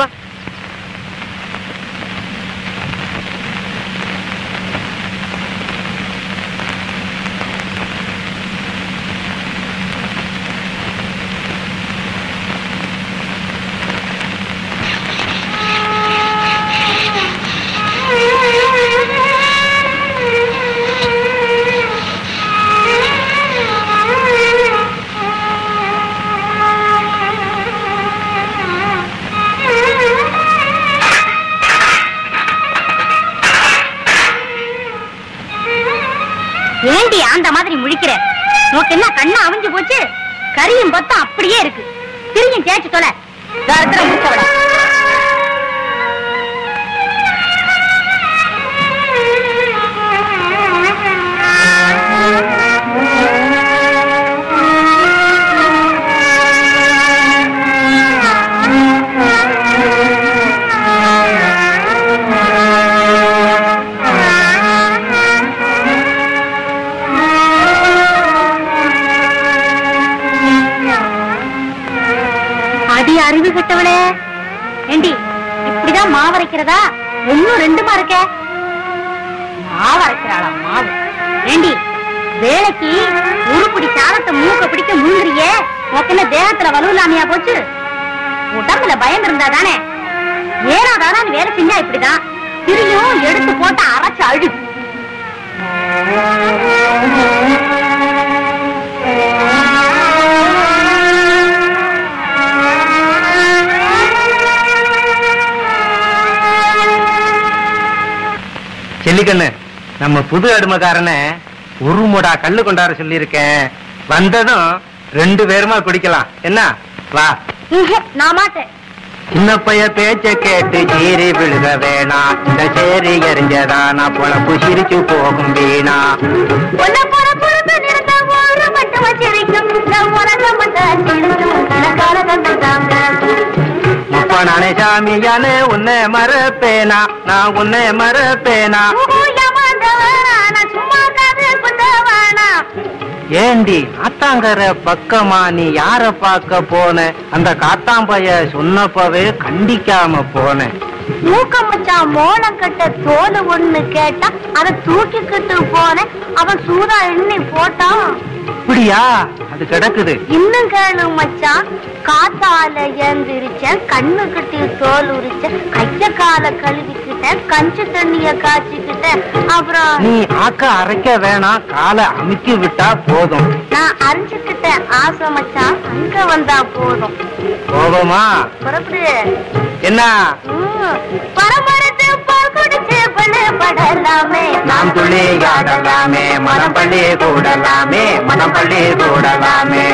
S12: ஏண்டி அந்த மாதிரி முழிக்கிற?
S19: உனக்கு என்ன கண்ணா அவிஞ்சு போச்சு? கரியும் பத்தம் அப்படியே இருக்கு. திரும்பி தேய்ச்சி தொலை. தரித்திரம் முடிச்சவன அறிவு ஏண்டி இப்படிதான் மாவரைக்கிறதா ஒன்னும் ரெண்டுமா இருக்க? மாவரைக்கிறாளா மாவு? ஏண்டி வேலைக்கு உருப்பிடி சாதத்தை மூக்க பிடிக்க முழுங்குறியே? உனக்கு தேகத்துல வலு இல்லாமையா போச்சு? உடம்புல பயம் இருந்தா தானே? ஏனாதானா வேலை செஞ்சா இப்படிதான். திரியும் எடுத்து போட்டு அரைச்சு அழு
S22: செல்லிக்கண்ணு நம்ம புது அடிமைக்காரனை ஒரு மூடா கல்லு கொண்டாட சொல்லியிருக்கேன். வந்ததும் ரெண்டு பேருமா குடிக்கலாம். என்ன? வா.
S19: நான் மாட்டேன்
S22: சின்ன பைய பேச்ச கேட்டு சீறி விழுக வேணா. இந்த சேரி எரிஞ்சதானா பொழப்பு சிரிச்சு போகும் வீணா.
S19: மட்டும் வச்சிருக்கும்
S22: முப்பனானே சாமியானே உன்னை மறப்பேனா? நான் உன்னை மறப்பேனா? ஏண்டி ஆத்தாங்கர பக்கமா நீ யார பார்க்க போன? அந்த காத்தாம்பைய சொன்னப்பவே கண்டிக்காம போன.
S19: மூக்க மச்சான் மோளம் கட்ட தோல் ஒண்ணு கேட்டா அதை தூக்கிக்கிட்டு போனேன். அவன் சூதா எண்ணி போட்டான்.
S22: இப்படியா? அது கிடக்குது.
S19: இன்னும் கேளு மச்சான் காத்தால ஏந்திரிச்சேன் கண்ணு கட்டி தோல் உரிச்சேன் கைய கால கழுவிக்கிட்டேன் கஞ்சி தண்ணிய காய்ச்சிக்கிட்டேன். அப்புறம்
S22: நீ ஆக்க அரைக்க வேணாம் காலை அமுக்கி விட்டா போதும்.
S19: நான் அரைச்சுக்கிட்டேன் ஆசை மச்சான் அங்க வந்தா போதும்.
S22: போதுமா?
S19: புறப்படு.
S22: என்ன?
S19: ம், படலாமே
S22: நாம் துள்ளி ஆடலாமே மனம் பள்ளி கூடலாமே மனம் பள்ளி கூடலாமே.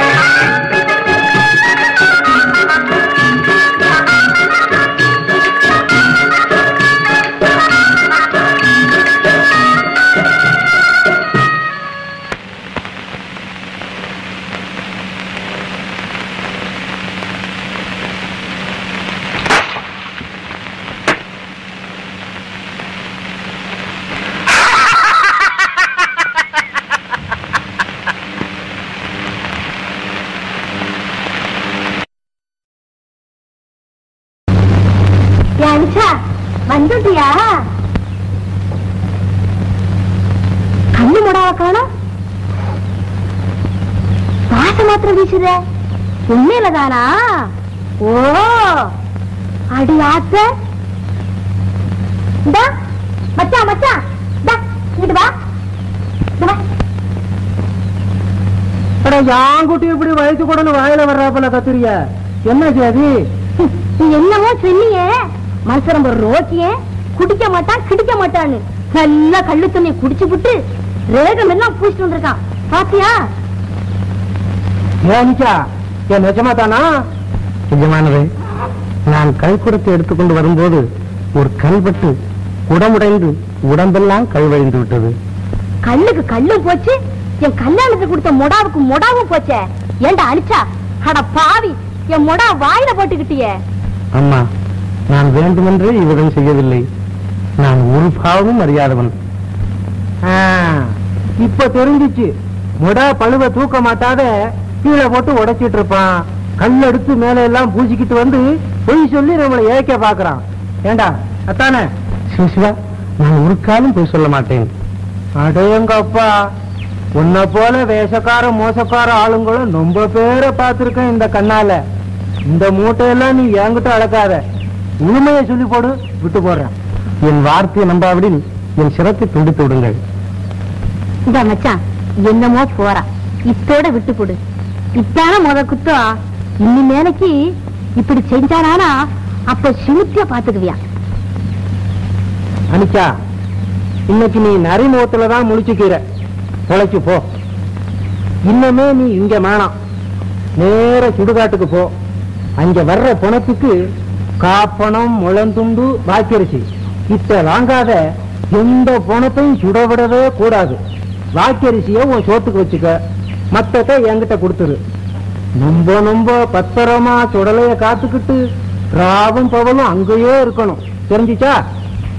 S19: வீசுத உண்மையில தானா ஓ அடி ஆத்த. மச்சான் மச்சான் இங்கிட்டு வா.
S24: யாங்குட்டி இப்படி வயசு கூட வாயில வர்றாப்புல கத்துறிய என்ன
S19: நீ என்னமோ சொன்னியே? மனுஷன் ஒரு ரோட்டிய குடிக்க மாட்டான் கிடிக்க மாட்டான்னு. நல்லா கள்ளு தண்ணி குடிச்சு விட்டு ரேகம் எல்லாம் பூசிட்டு வந்திருக்கான். பாத்தியா?
S24: மோனிக்கா என் நிஜமா தானா
S22: நிஜமானது நான் கைக்குடத்தை எடுத்துக்கொண்டு வரும்போது ஒரு கல்வெட்டு குடமுடைந்து உடம்பெல்லாம் கல்வழிந்து விட்டது.
S19: கல்லுக்கு கல்லும் போச்சு என் கல்யாணத்துக்கு கொடுத்த மொடாவுக்கு மொடாவும் போச்சே. ஏண்டா அழிச்சா அட பாவி என் மொடா வாயில போட்டுக்கிட்டியே.
S22: அம்மா நான் வேண்டுமென்று இவ்விதம் செய்யவில்லை. நான் ஒரு பாவமும் அறியாதவன்.
S24: ஆ, இப்ப தெரிஞ்சிச்சு. முடா பழுவ தூக்க மாட்டாத கீழே போட்டு உடைச்சிட்டு இருப்பான். கல் எடுத்து மேல எல்லாம் பூசிக்கிட்டு வந்து பொய் சொல்லி நம்மளை ஏக்க பாக்குறான் ஏண்டா அத்தானே?
S22: சிவா நான் ஒரு காலம் போய் சொல்ல மாட்டேன்.
S24: அடேங்கப்பா உன்னை போல வேஷக்கார மோசக்கார ஆளுங்களும் ரொம்ப பேரை பார்த்திருக்கேன் இந்த கண்ணால. இந்த மூட்டையெல்லாம் நீ என்கிட்ட அழக்காத உண்மையை சொல்லி போடு விட்டு போடுறேன்.
S22: என் வார்த்தையை நம்பாவிடில் என் சிரத்தை துண்டித்து விடுங்கள்.
S19: இந்த மச்சான் என்னமோ போறா. இத்தோட விட்டு போடு. இத்தான முத குத்தம் இன்னி மேலைக்கு இப்படி செஞ்சானா அப்ப சிமித்தியா பாத்துக்குவியா?
S24: அனிச்சா இன்னைக்கு நீ நரிமுகத்துல தான் முழிச்சுக்கிற. தொலைச்சு போ.
S20: இன்னமே நீ இங்க வேணாம் நேர சுடுகாட்டுக்கு போ. அங்க வர்ற பணத்துக்கு காப்பணம் முழந்துண்டு வாக்கிருச்சு இத்த வாங்காத எந்த பணத்தையும் சுட விடவே கூடாது. வாக்கரிசிய உன் சோத்துக்கு வச்சுக்க. மத்தத்தை என்கிட்ட கொடுத்துரு. நம்ப நம்ப பத்திரமா சுடலைய காத்துக்கிட்டு ராவும் பவலும் அங்கேயே இருக்கணும். தெரிஞ்சுச்சா?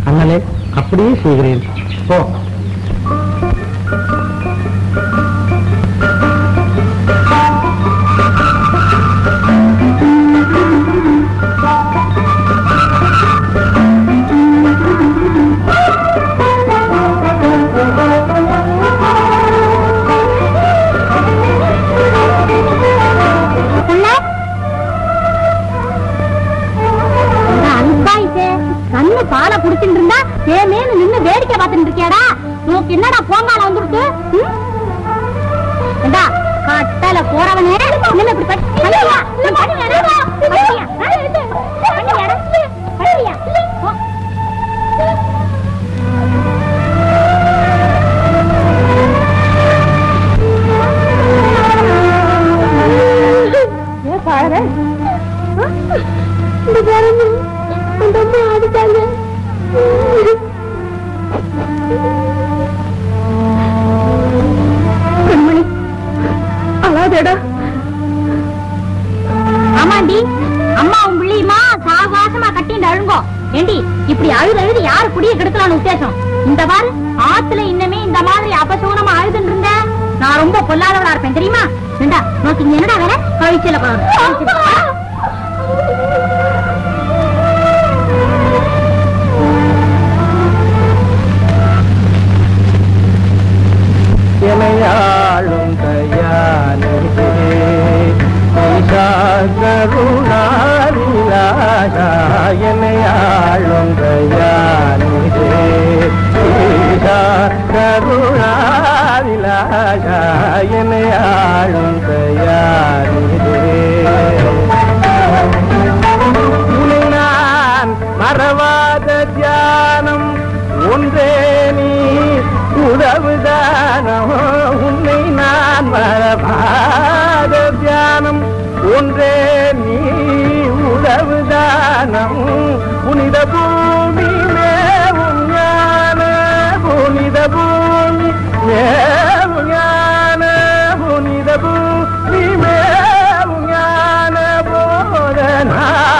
S20: அண்ணலே அப்படியே செய்கிறேன். போ.
S19: குடிச்சுட்டு இருந்தா ஏமேனு நின்னு வேடிக்கை பார்த்துட்டு இருக்கியாடா உனக்கு என்னடா போங்கால வந்துருக்கு ஏண்டா கட்டல போறவனே நின்னு இப்படி பாரு இந்த பாருங்க அந்த அம்மா ஆடிட்டாங்க கண்மணி அழாதேடா. ஆமாண்டி அம்மா உன் பிள்ளையுமா சாவாசமா கட்டிண்டு அழுங்கோ. ஏண்டி இப்படி அழுது அழுது யாரு குடிய கெடுக்கலாம்னு உத்தேசம்? இந்த பாரு ஆத்துல இன்னமே இந்த மாதிரி அபசூனமா அழுதுன்னு இருந்த நான் ரொம்ப பொல்லாதவளா இருப்பேன் தெரியுமா? ஏண்டா இங்க என்னடா வேற கழிச்சல போறோம்
S20: எனையாளும் தயானிதே ஈஷா கருணாவிலாஷா எனையாளும் தயானிதே ஈஷா எனையாளும்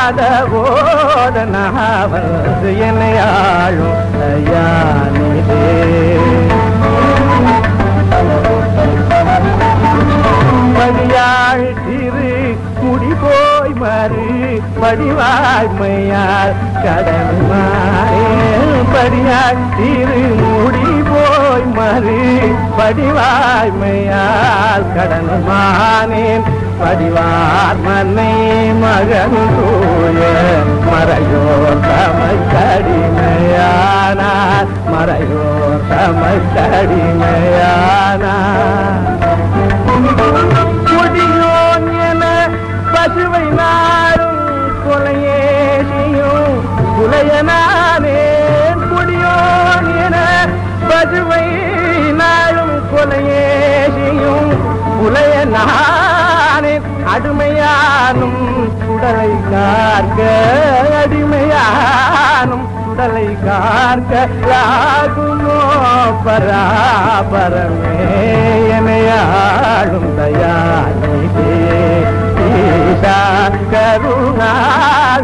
S20: போதநாத போதனாவது என்னை என்னையாழும் தயானிதே படியாள் திரு குடி போய் மறு படிவாய்மையால் கடல் மாறே. படியாள் திரு முடி போய் மறு படிவாய்மையால் கடல் பரிவார் படிவார் மன்னை மகன் தூய மறையோர் தமக்கடிமையானார் மறையோர் தமக்கடிமையானார் கொடியோன் என பசுவை நாடும் கொலையேசியும் குலையனானேன் கொடியோன் என பசுவை நாடும் கொலையேசியும் குலையனா அடிமையானும் குடலை கார்க அடிமையானும் குடலை கார்க்க யாகுமோ பராபரமே எனையாளும் தயாநிதே கருணா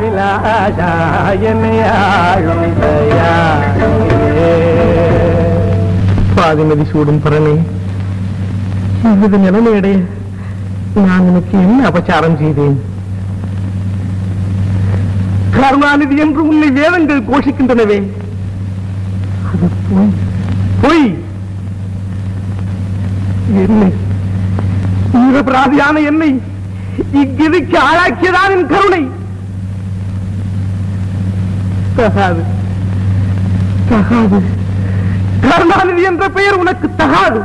S20: விலாசா எனையாளும் தயாநிதே
S10: பாதிமதி சூடும் பரணி இந்த நிலைமையடைய நான் உனக்கு என்ன அபச்சாரம் செய்தேன்? கருணாநிதி என்று உன்னை வேதங்கள் கோஷிக்கின்றனவே. அது பொய் பொய். என்னை நிரபராதியான என்னை இக்கிதிக்கு ஆளாக்கியதான் என் கருணை. தகாது தகாது. கருணாநிதி என்ற பெயர் உனக்கு தகாது.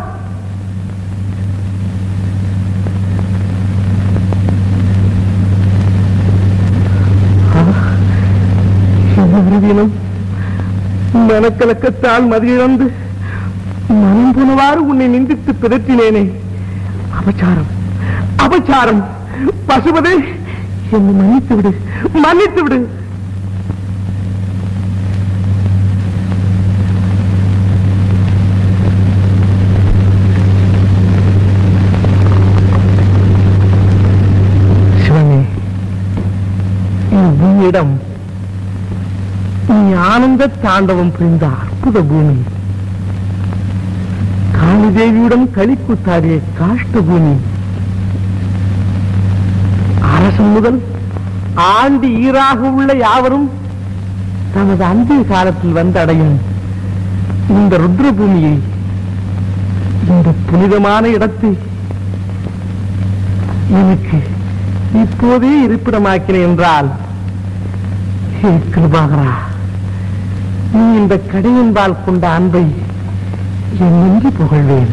S10: தினம் மனக்கலக்கத்தால் மதியிழந்து மனம் புனவாறு உன்னை நிந்தித்து பிதற்றினேனே.
S20: அபச்சாரம் அபச்சாரம். பசுபதே என்னை மன்னித்து விடு மன்னித்து விடு சிவனே இவ்விடம் நீ ஆனந்த தாண்டவம் புரிந்த அற்புத பூமி காளிதேவியுடன் களி கூத்தாடிய காஷ்ட பூமி அரசன் முதல் ஆண்டு ஈராக உள்ள யாவரும் தமது அந்திய காலத்தில் வந்தடையும் இந்த ருத்ர பூமியை இந்த புனிதமான இடத்தை எனக்கு இப்போதே இருப்பிடமாக்கினேன் என்றால் கிருபாகரா நீ இந்த கடையின்பால் கொண்ட அன்பை என்னென்று புகழ்வேன்.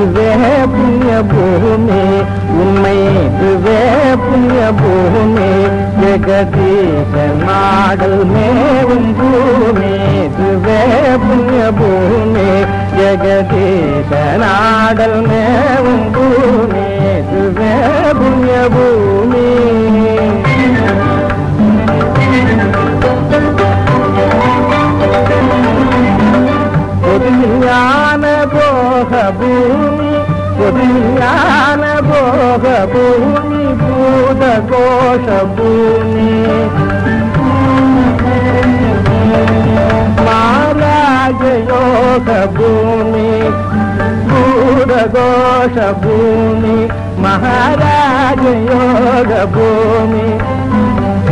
S20: இதுவே புண்ணிய பூமி உண்மை புண்ணிய பூமி ஜெகதீச நாடல் மேவும் பூமி துவே புண்ணிய பூமி. ஜெகதீச நாடல் மேவும் பூமி இதுவே புண்ணிய பூமி. பொதுஞான போக பூமி பொதுஞான போக பூமி பூத கோஷ பூமி மாராஜ யோக பூமி பூத கோஷ பூமி மகாராஜ யோக பூமி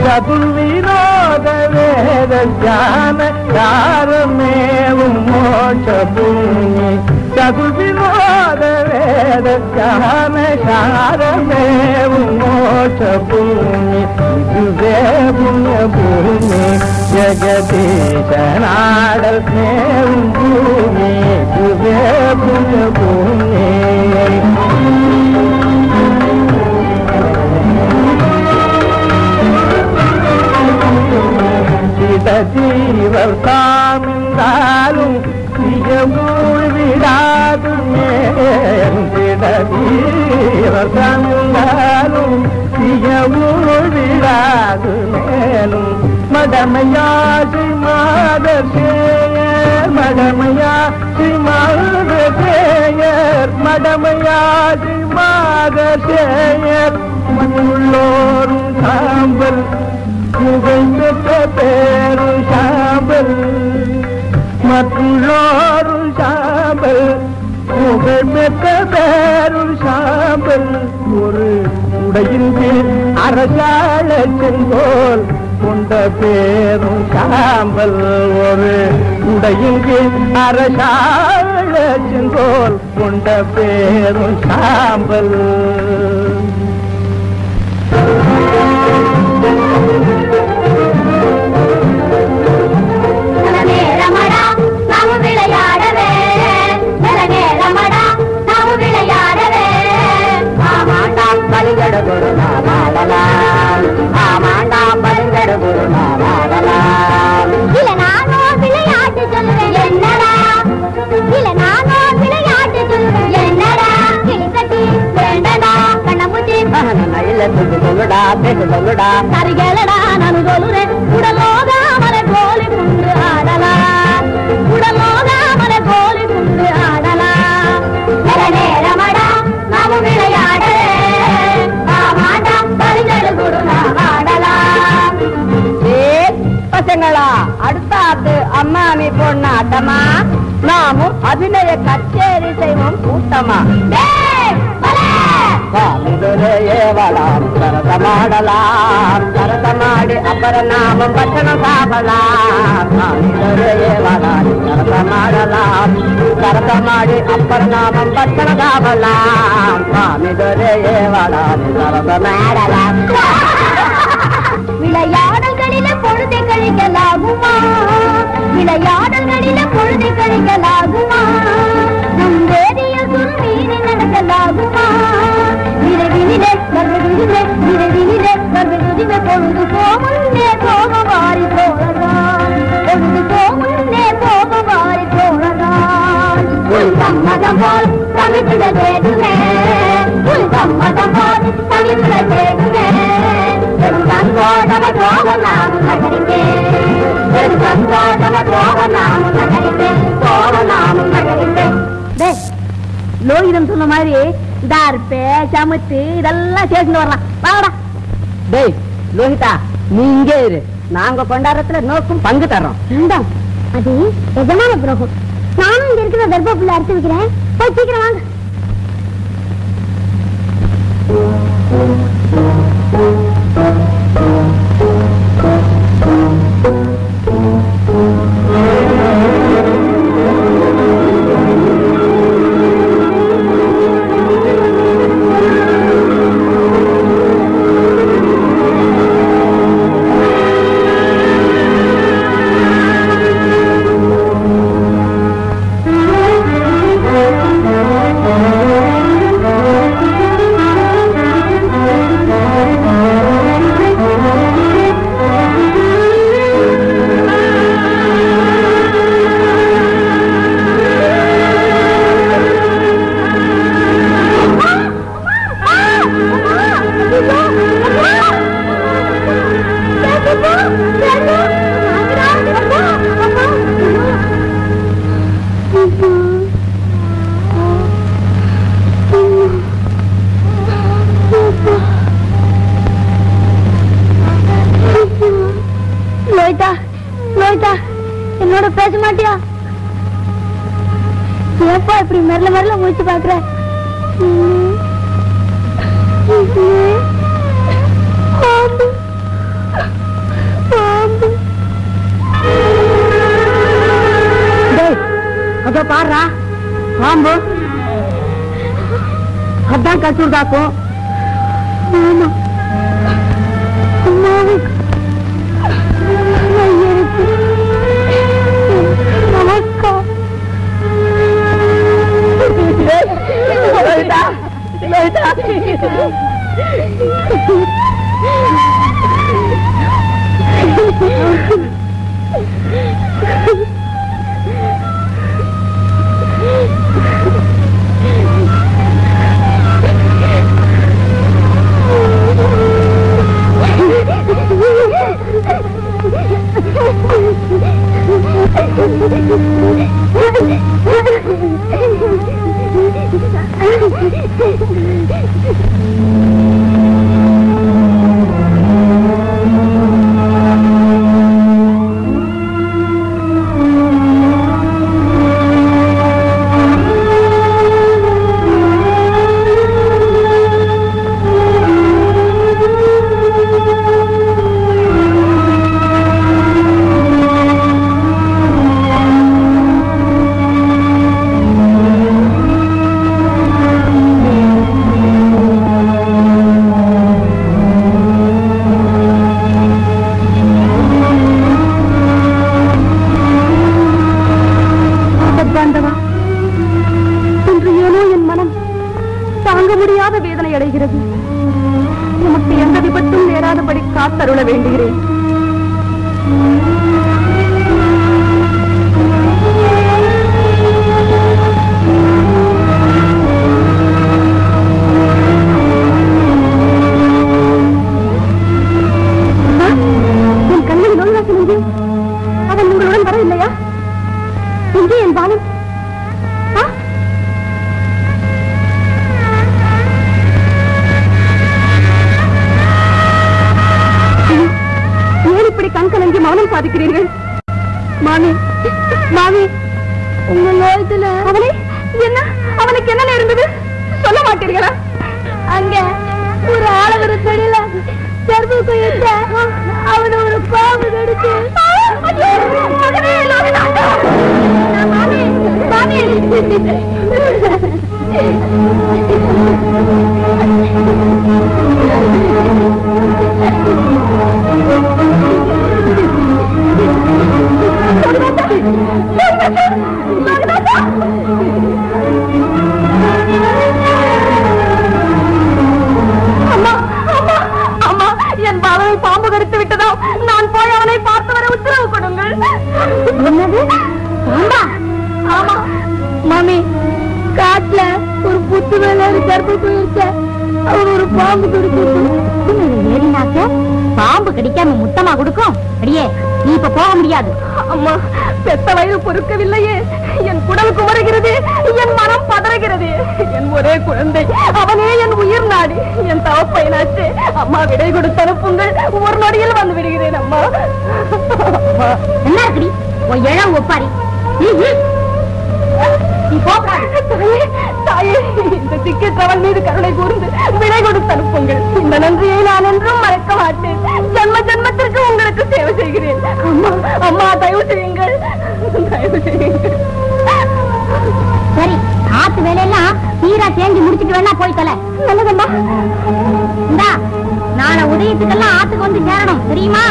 S20: சதுர்விரோத வேத ஞான தாரமேவும் மோட்ச பூமி சதுர்விரோத வேத ஞான சாரமேவும் மோட்ச பூமி இதுவே புண்ணிய பூமி ஜெகதீச நாடல் மேவும் தந்தாலும் இதுவே மேலும். மடமையாசி மாதர் சேயர் மடமையாசி மாதர் சேயர் மடமையாசி மாதர் சாம்பல் புகழ் சாம்பல். மற்றுள்ளோரும் சாம்பல் புகழ் பெற்ற சாம்பல் ஒரு உடையின் கீழ் அரசாள செங்கோல் கொண்ட பேரும் சாம்பல் ஒரு உடையின் கீழ் அரசாள செங்கோல் கொண்ட பேரும் சாம்பல்.
S25: ஆமாண்டாம் பலிகடு குரு நாமாடலாம் ஆமாண்டாம் பலிகடு குரு நாமாடலாம் இல்ல நானோ விளையாட்டு சொல்லுவேன் என்னடா இல்ல நானோ விளையாட்டு சொல்லுவேன் என்னடா வேண்டடா கண்ணமுச்சி இல்ல சொல்லுடா பேசு சொல்லுடா நான் சொல்லுறேன் ஆடலாம் பசங்களா அடுத்த ஆத்து அம்மாமி பொண்ணாட்டமா நாமும் அபிநய கச்சேரி செய்வோம் கூட்டமா? ஏவலாம் சரசமாடலாம் சரசமாடி அப்புறம் நாமும் பச்சனம் சாப்பிடலாம் ஏவலாம் சரசமாடலாம் சரசமாடி அப்புறம் நாமும் பச்சனம் சாப்பிடலாம் சுவாமிதரே ஏவலாம் சரசமாடலாம் விளையாடல்களில பொழுதை கழிக்கலாகுமா விளையாடல்களில பொழுதை கழிக்கலாகுமா நம் வேதியில் மீறி நடக்கலாகுமா?
S9: விரைவிலே வருவதிலே விரைவிலே வருவதிலே பொழுது போமுன்னே போக மாறி போகலாம் பொழுது போமுன்னே போக மாறி போகலாம் சம்மதம் போல் தமிழ்கிட தேடுமே. சம்மதம் போல் தமிழ்கிட தேடுமே. பெரும் நாம் நாம் நாம் லோகிதம் சொன்ன மாதிரி தார்பே சமத்து இதெல்லாம் சேர்ந்து வரலாம். வாங்கடா.
S25: டேய் லோகிதா நீ இங்கே இரு. நாங்க கொண்டாடுறதுல நோக்கும் பங்கு தர்றோம்.
S9: வேண்டாம் அது எஜமான புரோகம். நானும் இங்க இருக்கிற கர்ப்பப்புள்ள அறுத்து வைக்கிறேன். போய் சீக்கிரம் வாங்க.
S16: kok பொறுக்கவில்லையே. என் குடல் குமருகிறது என் மனம் பதறுகிறது. என் ஒரே குழந்தை அவனே என் உயிர் நாடி. என் தவப்பயனாச்சு அம்மா விடை கொடுத்து அனுப்புங்கள் ஒரு நொடியில் வந்து விடுகிறேன் அம்மா.
S19: என்ன இருக்குடி? ஒப்பாரி.
S16: இந்த திக்கற்றவன் மீது கருணை கூர்ந்து விடை கொடுத்து அனுப்புங்கள். இந்த நன்றியை நான் என்றும் மறக்க மாட்டேன். ஜன்ம ஜன்மத்திற்கு உங்களுக்கு சேவை செய்கிறேன். அம்மா அம்மா தயவு செய்யுங்கள். தயவு செய்யுங்கள்.
S19: சரி ஆத்து வேலையெல்லாம் தீரா தேங்கி முடிச்சிட்டு வேணா போய் தொலை. நல்லதம்மா இந்தா நாளை உதயத்துக்கெல்லாம் ஆத்துக்கு வந்து சேரணும் தெரியுமா?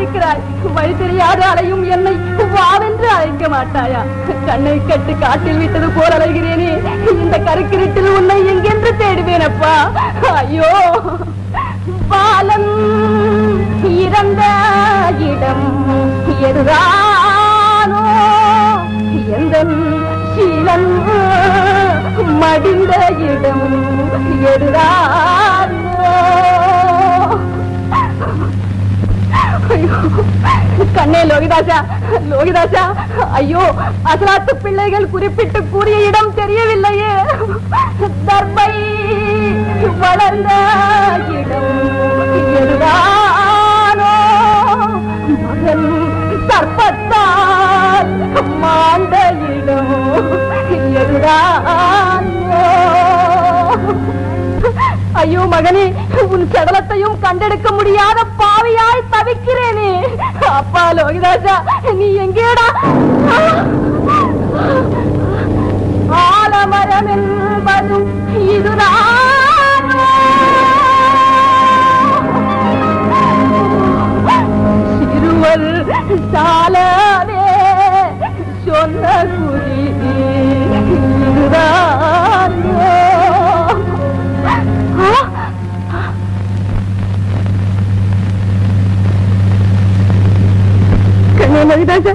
S16: இருக்கிறாய். வழி தெரியாத அலையும் என்னை வாவென்று அழைக்க மாட்டாயா. கண்ணை கட்டு காட்டில் விட்டது போல் அலைகிறேனே. இந்த கருக்கிருட்டில் உன்னை எங்கென்று தேடுவேன் அப்பா ஐயோ. பாலம் இறந்த இடம் எதுதானோ. எந்த சீலன் மடிந்த இடம் எதுதானோ. கண்ணே லோகிதாசா லோகிதாசா ஐயோ அசலாத்து பிள்ளைகள் குறிப்பிட்டு கூறிய இடம் தெரியவில்லையே. தர்பை வளர்ந்த இடம் எதுதானோ மகன் சர்ப்பத்தால் மாண்ட இடம் எதுதான். ஐயோ மகனே உன் சடலத்தையும் கண்டெடுக்க முடியாத பாவியாய் தவிக்கிறேனே. அப்பா லோகிதாசா நீ எங்கேடா? ஆலமரம் என்பதும் இதுதான் சிறுவர் சாலவே சொன்ன குறி இதுதான் கண்ணே லோகிதாசா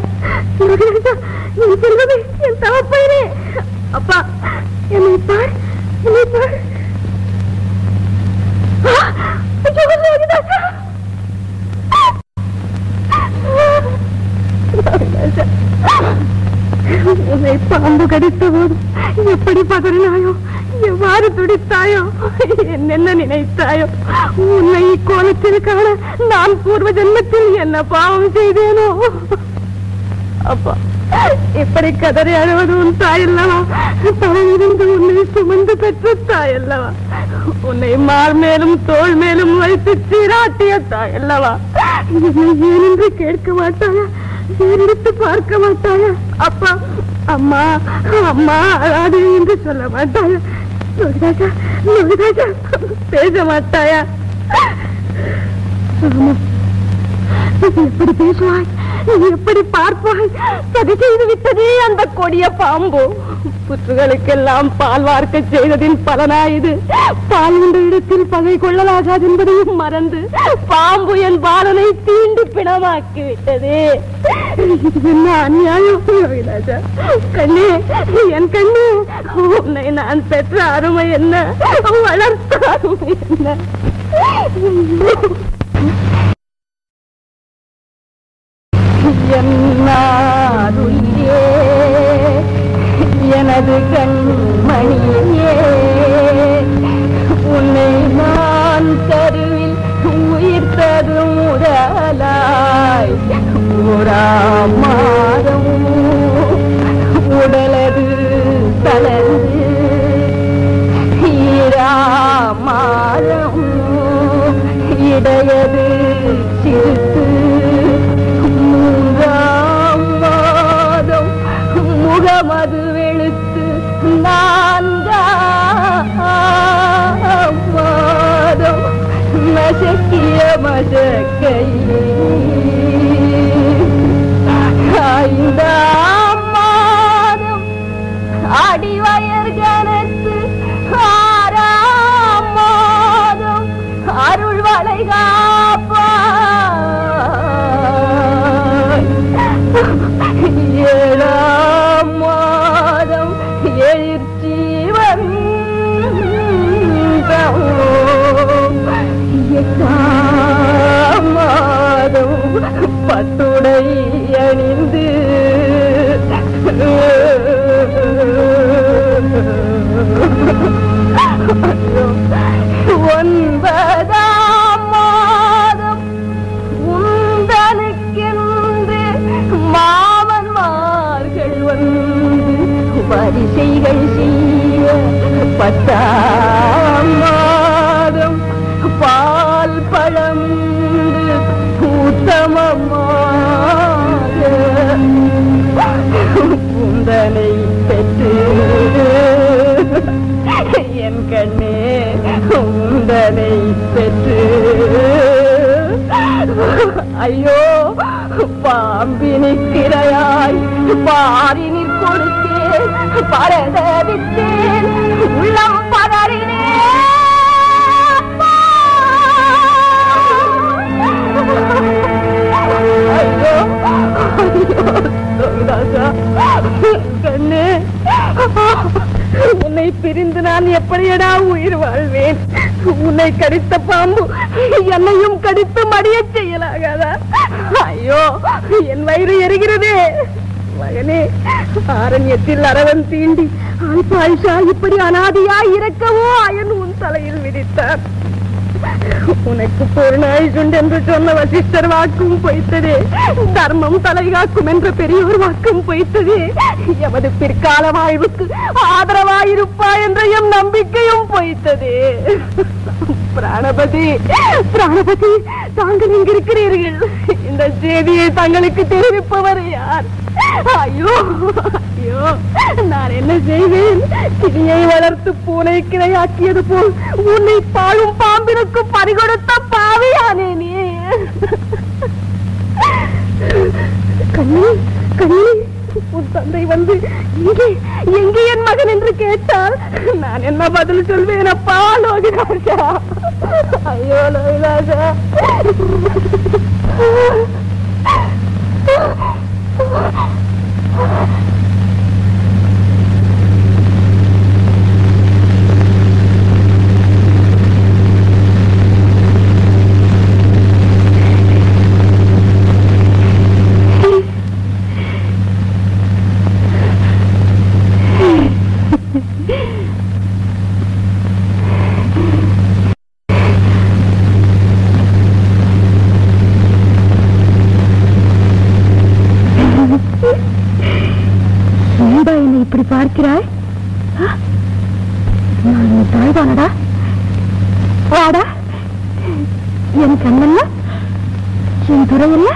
S16: லோகிதாசா என் செல்வமே என் தவப்பையனே அப்பா என்னை பார் என்னை பார் ஆ, ஐயோ லோகிதாசா லோகிதாசா உன்னை பாம்பு கடித்த போது எப்படி பதறினாயோ எவ்வாறு துடித்தாயோ? என்னென்ன நினைத்தாயோ? உன்னை இக்கோலத்தில் காண நான் பூர்வ ஜென்மத்தில் என்ன பாவம் செய்தேனோ? அப்பா எப்படி கதறி அழுவது உன் தாயல்லவா? தலையிருந்து உன்னை சுமந்து பெற்ற தாயல்லவா? உன்னை மார் மேலும் தோல் மேலும் வைத்து சீராட்டிய தாயல்லவா? ஏனென்று கேட்க மாட்டாயா? ஏறெடுத்து பார்க்க மாட்டாயா? அப்பா அம்மா அம்மா அழாதே என்று சொல்ல மாட்டாயா? லோகிதாஜா லோகிதாஜா பேச மாட்டாயா? ஆமா நீ எப்படி பேசுவாய்? நீ எப்படி பார்ப்பாய்? சதி செய்து விட்டதே அந்த கொடிய பாம்பு. புற்றுகளுக்கெல்லாம் பால் வார்க்க செய்ததின் பலனா பால் உண்ட இடத்தில் பகை கொள்ளலாகாது என்பதையும் மறந்து பாம்பு என் பாலனை தீண்டு பிணமாக்கி விட்டதே என்ன அநியாயம்? கண்ணே என் கண் உன்னை நான் பெற்ற அருமை என்ன? வளர்த்த அருமை என்ன? என்னாருயிரே எனது கண் ஒன்பதாம் மாதம் உந்தனுக்கென்று மாமன்மார்கள் வந்து வரிசைகள் செய்ய பத்தாம் உந்தனை பெற்று. ஐயோ பாம்பினுக்கிரையாய் பாரினிற் கொடுத்தேன் பரத விட்டேன் உள்ளம் பதறினேன் ஐயோ கண்ணே. உன்னை பிரிந்து நான் எப்படியடா உயிர் வாழ்வேன்? உன்னை கடித்த பாம்பு என்னையும் கடித்து மடியச் செய்யலாகாதா? ஐயோ என் வயிறு எரிகிறதே. மகனே ஆரண்யத்தில் அரவன் தீண்டி ஆல்பால்ஷா இப்படி அனாதியா இறக்கவோ அயன் உன் தலையில் விதித்தார் உனக்கு பூர்ணாயுண்டு என்று சொன்ன வசிஷ்டர் வாக்கும் பொய்த்ததே. தர்மம் தலைகாக்கும் என்ற பெரியோர் வாக்கும் பொய்த்ததே. எமது பிற்கால வாழ்வுக்கு ஆதரவாயிருப்பா என்ற எம் நம்பிக்கையும் பொய்த்ததே. பிராணபதி பிராணபதி தாங்கள் இங்க இருக்கிறீர்கள். இந்த செய்தியை தங்களுக்கு தெரிவிப்பவர் யார்? ஐயோ ஐயோ நான் என்ன செய்வேன்? கிளியை வளர்த்து பூனை கிளையாக்கியது போல் உன்னை பாழும் பாம்பினுக்கு பறிகொடுத்த பாவியானே நீ. கண்ணி கண்ணி தந்தை வந்து எங்கே எங்கே என் மகன் என்று கேட்டால் நான் என்ன பதில் சொல்வேன் அப்பா லோகிராஜா? ஐயோ லோகிராஜா. ஏன்பா என்னை இப்படி பார்க்கிறாய் ஆ? நான் உன் தாய்தானடா வாடா என் கண்ணல்ல என் துறையல்ல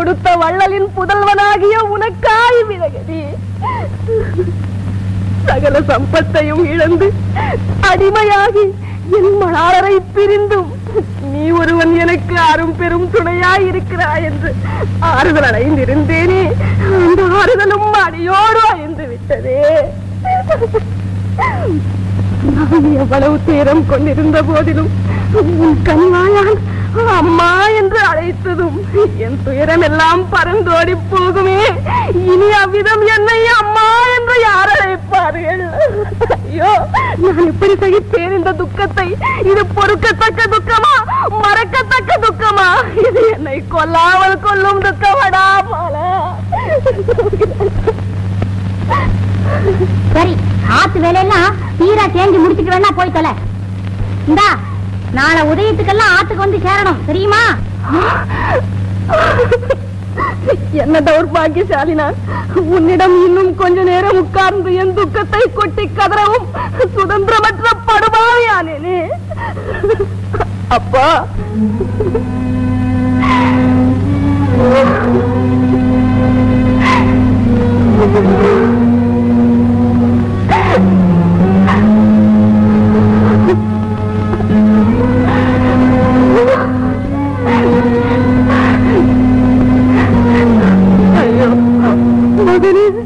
S16: கொடுத்த வள்ளலின் புதல்வனாகிய உனக்காய் விலகதி சகல சம்பத்தையும் இழந்து அடிமையாகி என் மணாரரை பிரிந்தும் நீ ஒருவன் எனக்கு அரும் பெரும் துணையாய் இருக்கிறாய் என்று ஆறுதல் அடைந்திருந்தேனே. அந்த ஆறுதலும் அடியோடு அழிந்து விட்டதே. நான் எவ்வளவு துயரம் கொண்டிருந்த போதிலும் உன் கண்வாயால் அம்மா என்று அழைத்ததும் என் துயரம் எல்லாம் பறந்தோடி போகுமே. இனி அவ்விதம் என்னை அம்மா என்று யார் அழைப்பார்கள்? ஐயோ நான் இப்படி சகித்தேன் இந்த துக்கத்தை. இது பொறுக்கத்தக்க துக்கமா? மறக்கத்தக்க துக்கமா? இது என்னை கொல்லாமல் கொல்லும் துக்கமடா போல.
S19: சரி ஆத்து வேலையெல்லாம் தீரா தேங்கி முடிச்சுட்டு வேணா போய் தொலை. இந்தா. நாளை உதயத்துக்கெல்லாம் ஆத்துக்கு வந்து சேரணும் தெரியுமா?
S16: என்ன தௌர்பாகியசாலி நான் உன்னிடம் இன்னும் கொஞ்ச நேரம் உட்கார்ந்து என் துக்கத்தை கொட்டி கதறவும் சுதந்திரமற்ற படுபாவியானேனே அப்பா. ஐயோ மகனே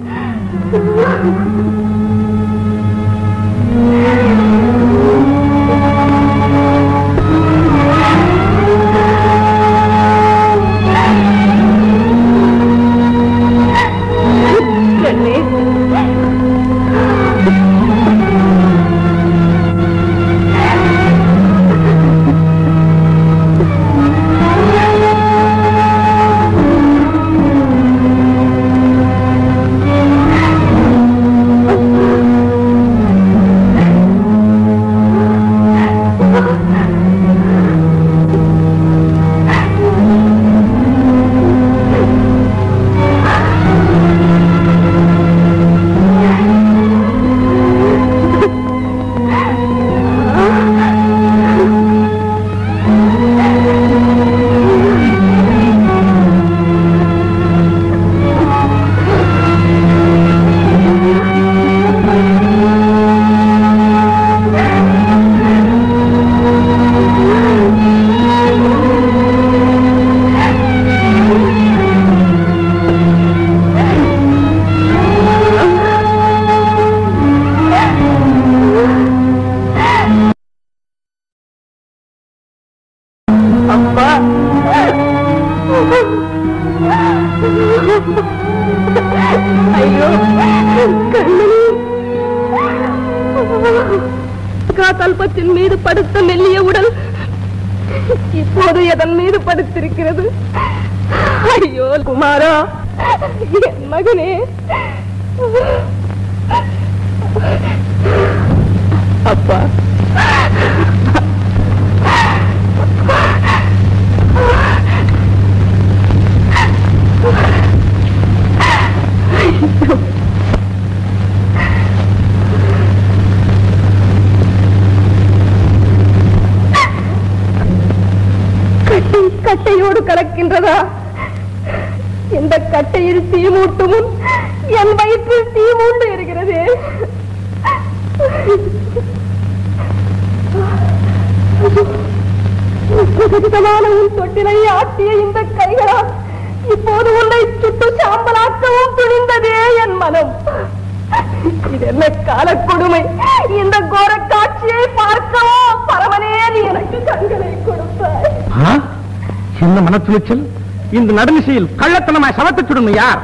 S24: நடுநிசையில் கள்ளத்தனமாய் சவத்துச் சுடணும் யார்?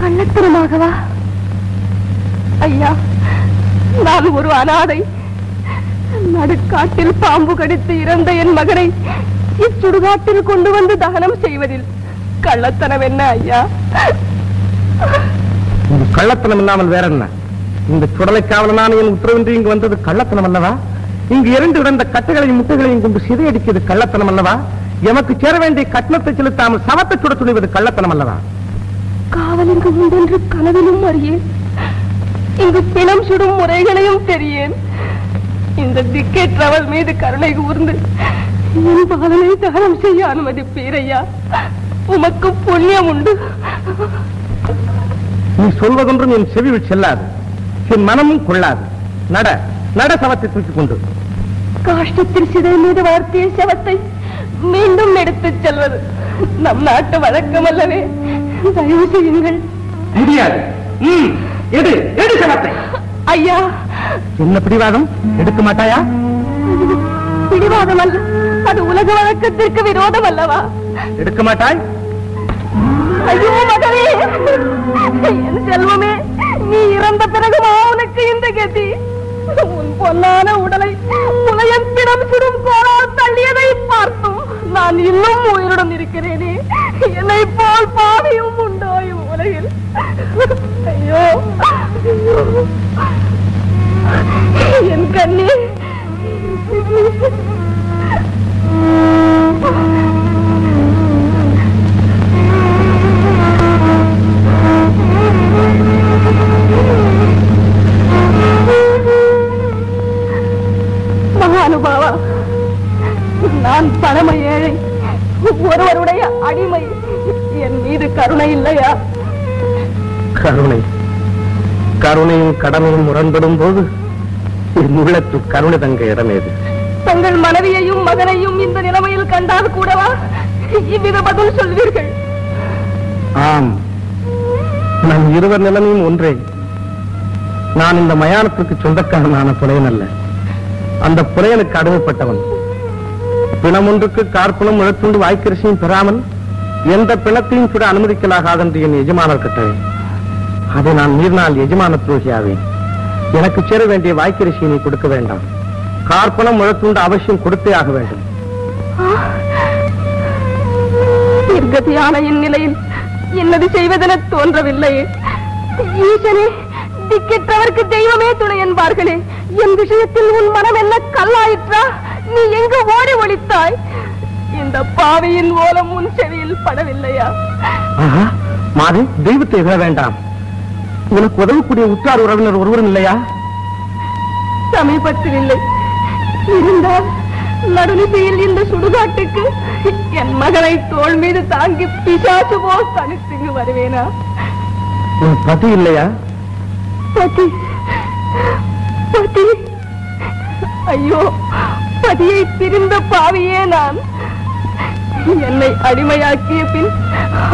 S16: கள்ளத்தனமாகவா? ஐயா நான் ஒரு அனாதை. நடுக்காட்டில் பாம்பு கடித்து இறந்த என் மகனை இச்சுடுகாட்டில் கொண்டு வந்து தகனம் செய்வதில் கள்ளத்தனம் என்ன ஐயா?
S24: கள்ளத்தனம் இல்லாமல் வேற என்ன? இந்த சுடலை காவலனான என் உத்தரவின்றி இங்கு வந்தது கள்ளத்தனம் அல்லவா? இங்கு இரண்டு கிடந்த கட்டுகளையும் முட்டைகளையும் கொண்டு சிதையடிக்கிறது கள்ளத்தனம் அல்லவா? எமக்கு சேர வேண்டிய கட்டணத்தை செலுத்தாமல் சவத்தை சுட துணிவது கள்ளத்தனம் அல்லவா?
S16: காவல் இங்கு உண்டென்று கனவிலும் அறியேன். இங்கு பிணம் சுடும் முறைகளையும் தெரியேன். இந்த திக்கேற்றவள் மீது கருணை கூர்ந்து என் பாலனை தானம் செய்ய அனுமதிப்பீரையா? உமக்கு புண்ணியம் உண்டு.
S24: நீ சொல்வதொன்றும் என் செவியில் செல்லாது. என் மனமும் கொள்ளாது. நட நட சவத்தை தூக்கிக் கொண்டு.
S16: காஷ்டத்தில் சிதை மீது வார்த்திய சவத்தை மீண்டும் எடுத்துச் செல்வது நம் நாட்டு வழக்கம் அல்லவே தயவு செய்யுங்கள்.
S24: முடியாது எடு எடு சவத்தை
S16: ஐயா.
S24: என்ன பிடிவாதம்? எடுக்க மாட்டாயா?
S16: பிடிவாதம் அல்ல. அது உலக வழக்கத்திற்கு விரோதம் அல்லவா?
S24: எடுக்க மாட்டாய்?
S16: ஐயோ மகனே என் செல்வமே நீ இறந்த பிறகுமா உனக்கு இந்த கதி? உன் பொன்னான உடலை புலையப்பிடம் சுடும் கோளால் தள்ளியதை பார்த்தும். நான் இன்னும் உயிருடன் இருக்கிறேனே. என்னை போல் பாவியும் உண்டோ உலகில். ஐயோ. என் கண்ணே. மகானுபாவா நான் பரம ஏழை. ஒருவருடைய அடிமை. என் மீது கருணை இல்லையா?
S24: கருணை. கருணையும் கடமையும் முரண்படும் போது என் உள்ளத்து கருணை தங்க இடமேது
S16: தங்கள் மனைவியையும் மகனையும் இந்த நிலைமையில் கண்டால் கூடவா? இவ்வித பதில் சொல்வீர்கள்.
S24: ஆம். நம் இருவர் நிலைமையும் ஒன்றே. நான் இந்த மயானத்துக்கு சொந்தக்காரனான புலையன் அல்ல. அந்த புலையனுக்கு அடிமைப்பட்டவன். பிணம் ஒன்றுக்கு கார்ப்பணம் இழத்துண்டு வாய்க்கரிசியும் பெறாமல் எந்த பிணத்தையும் சுட அனுமதிக்கலாகாதென்று என் எஜமானர் கட்டளை. அதை நான் மீறினால் எஜமான துரோகியாவேன் எனக்கு சேர வேண்டிய வாய்க்கரிசியை நீ கொடுக்க வேண்டாம். கார்ப்பணம் இழத்துண்டு அவசியம் கொடுத்தே ஆக வேண்டும்.
S16: நிர்கதியான இந்நிலையில் என்னது செய்வதென தோன்றவில்லை. ஈசனே திக்கெற்றவர்க்கு தெய்வமே துணை என்பார்களே. என் விஷயத்தில் உன் மனம் என்ன கல்லாயிற்றா? நீ எங்கு ஓடி ஒளித்தாய்? இந்த பாவியின் ஓலம் உன் செவியில் படவில்லையா?
S24: மாதே தெய்வத்தை விட வேண்டாம். உனக்கு உதவக்கூடிய உற்றார் உறவினர் ஒருவரும் இல்லையா?
S16: சமீபத்தில் இல்லை. இருந்தால் நடுநிசையில் இந்த சுடுகாட்டுக்கு என் மகனை தோள் மீது தாங்கி பிசாசு போல் தனித்திங்கு வருவேனா?
S24: உன் பதி இல்லையா?
S16: பதி பதி. ஐயோ பதியை பிரிந்த பாவியே நான். என்னை அடிமையாக்கிய பின்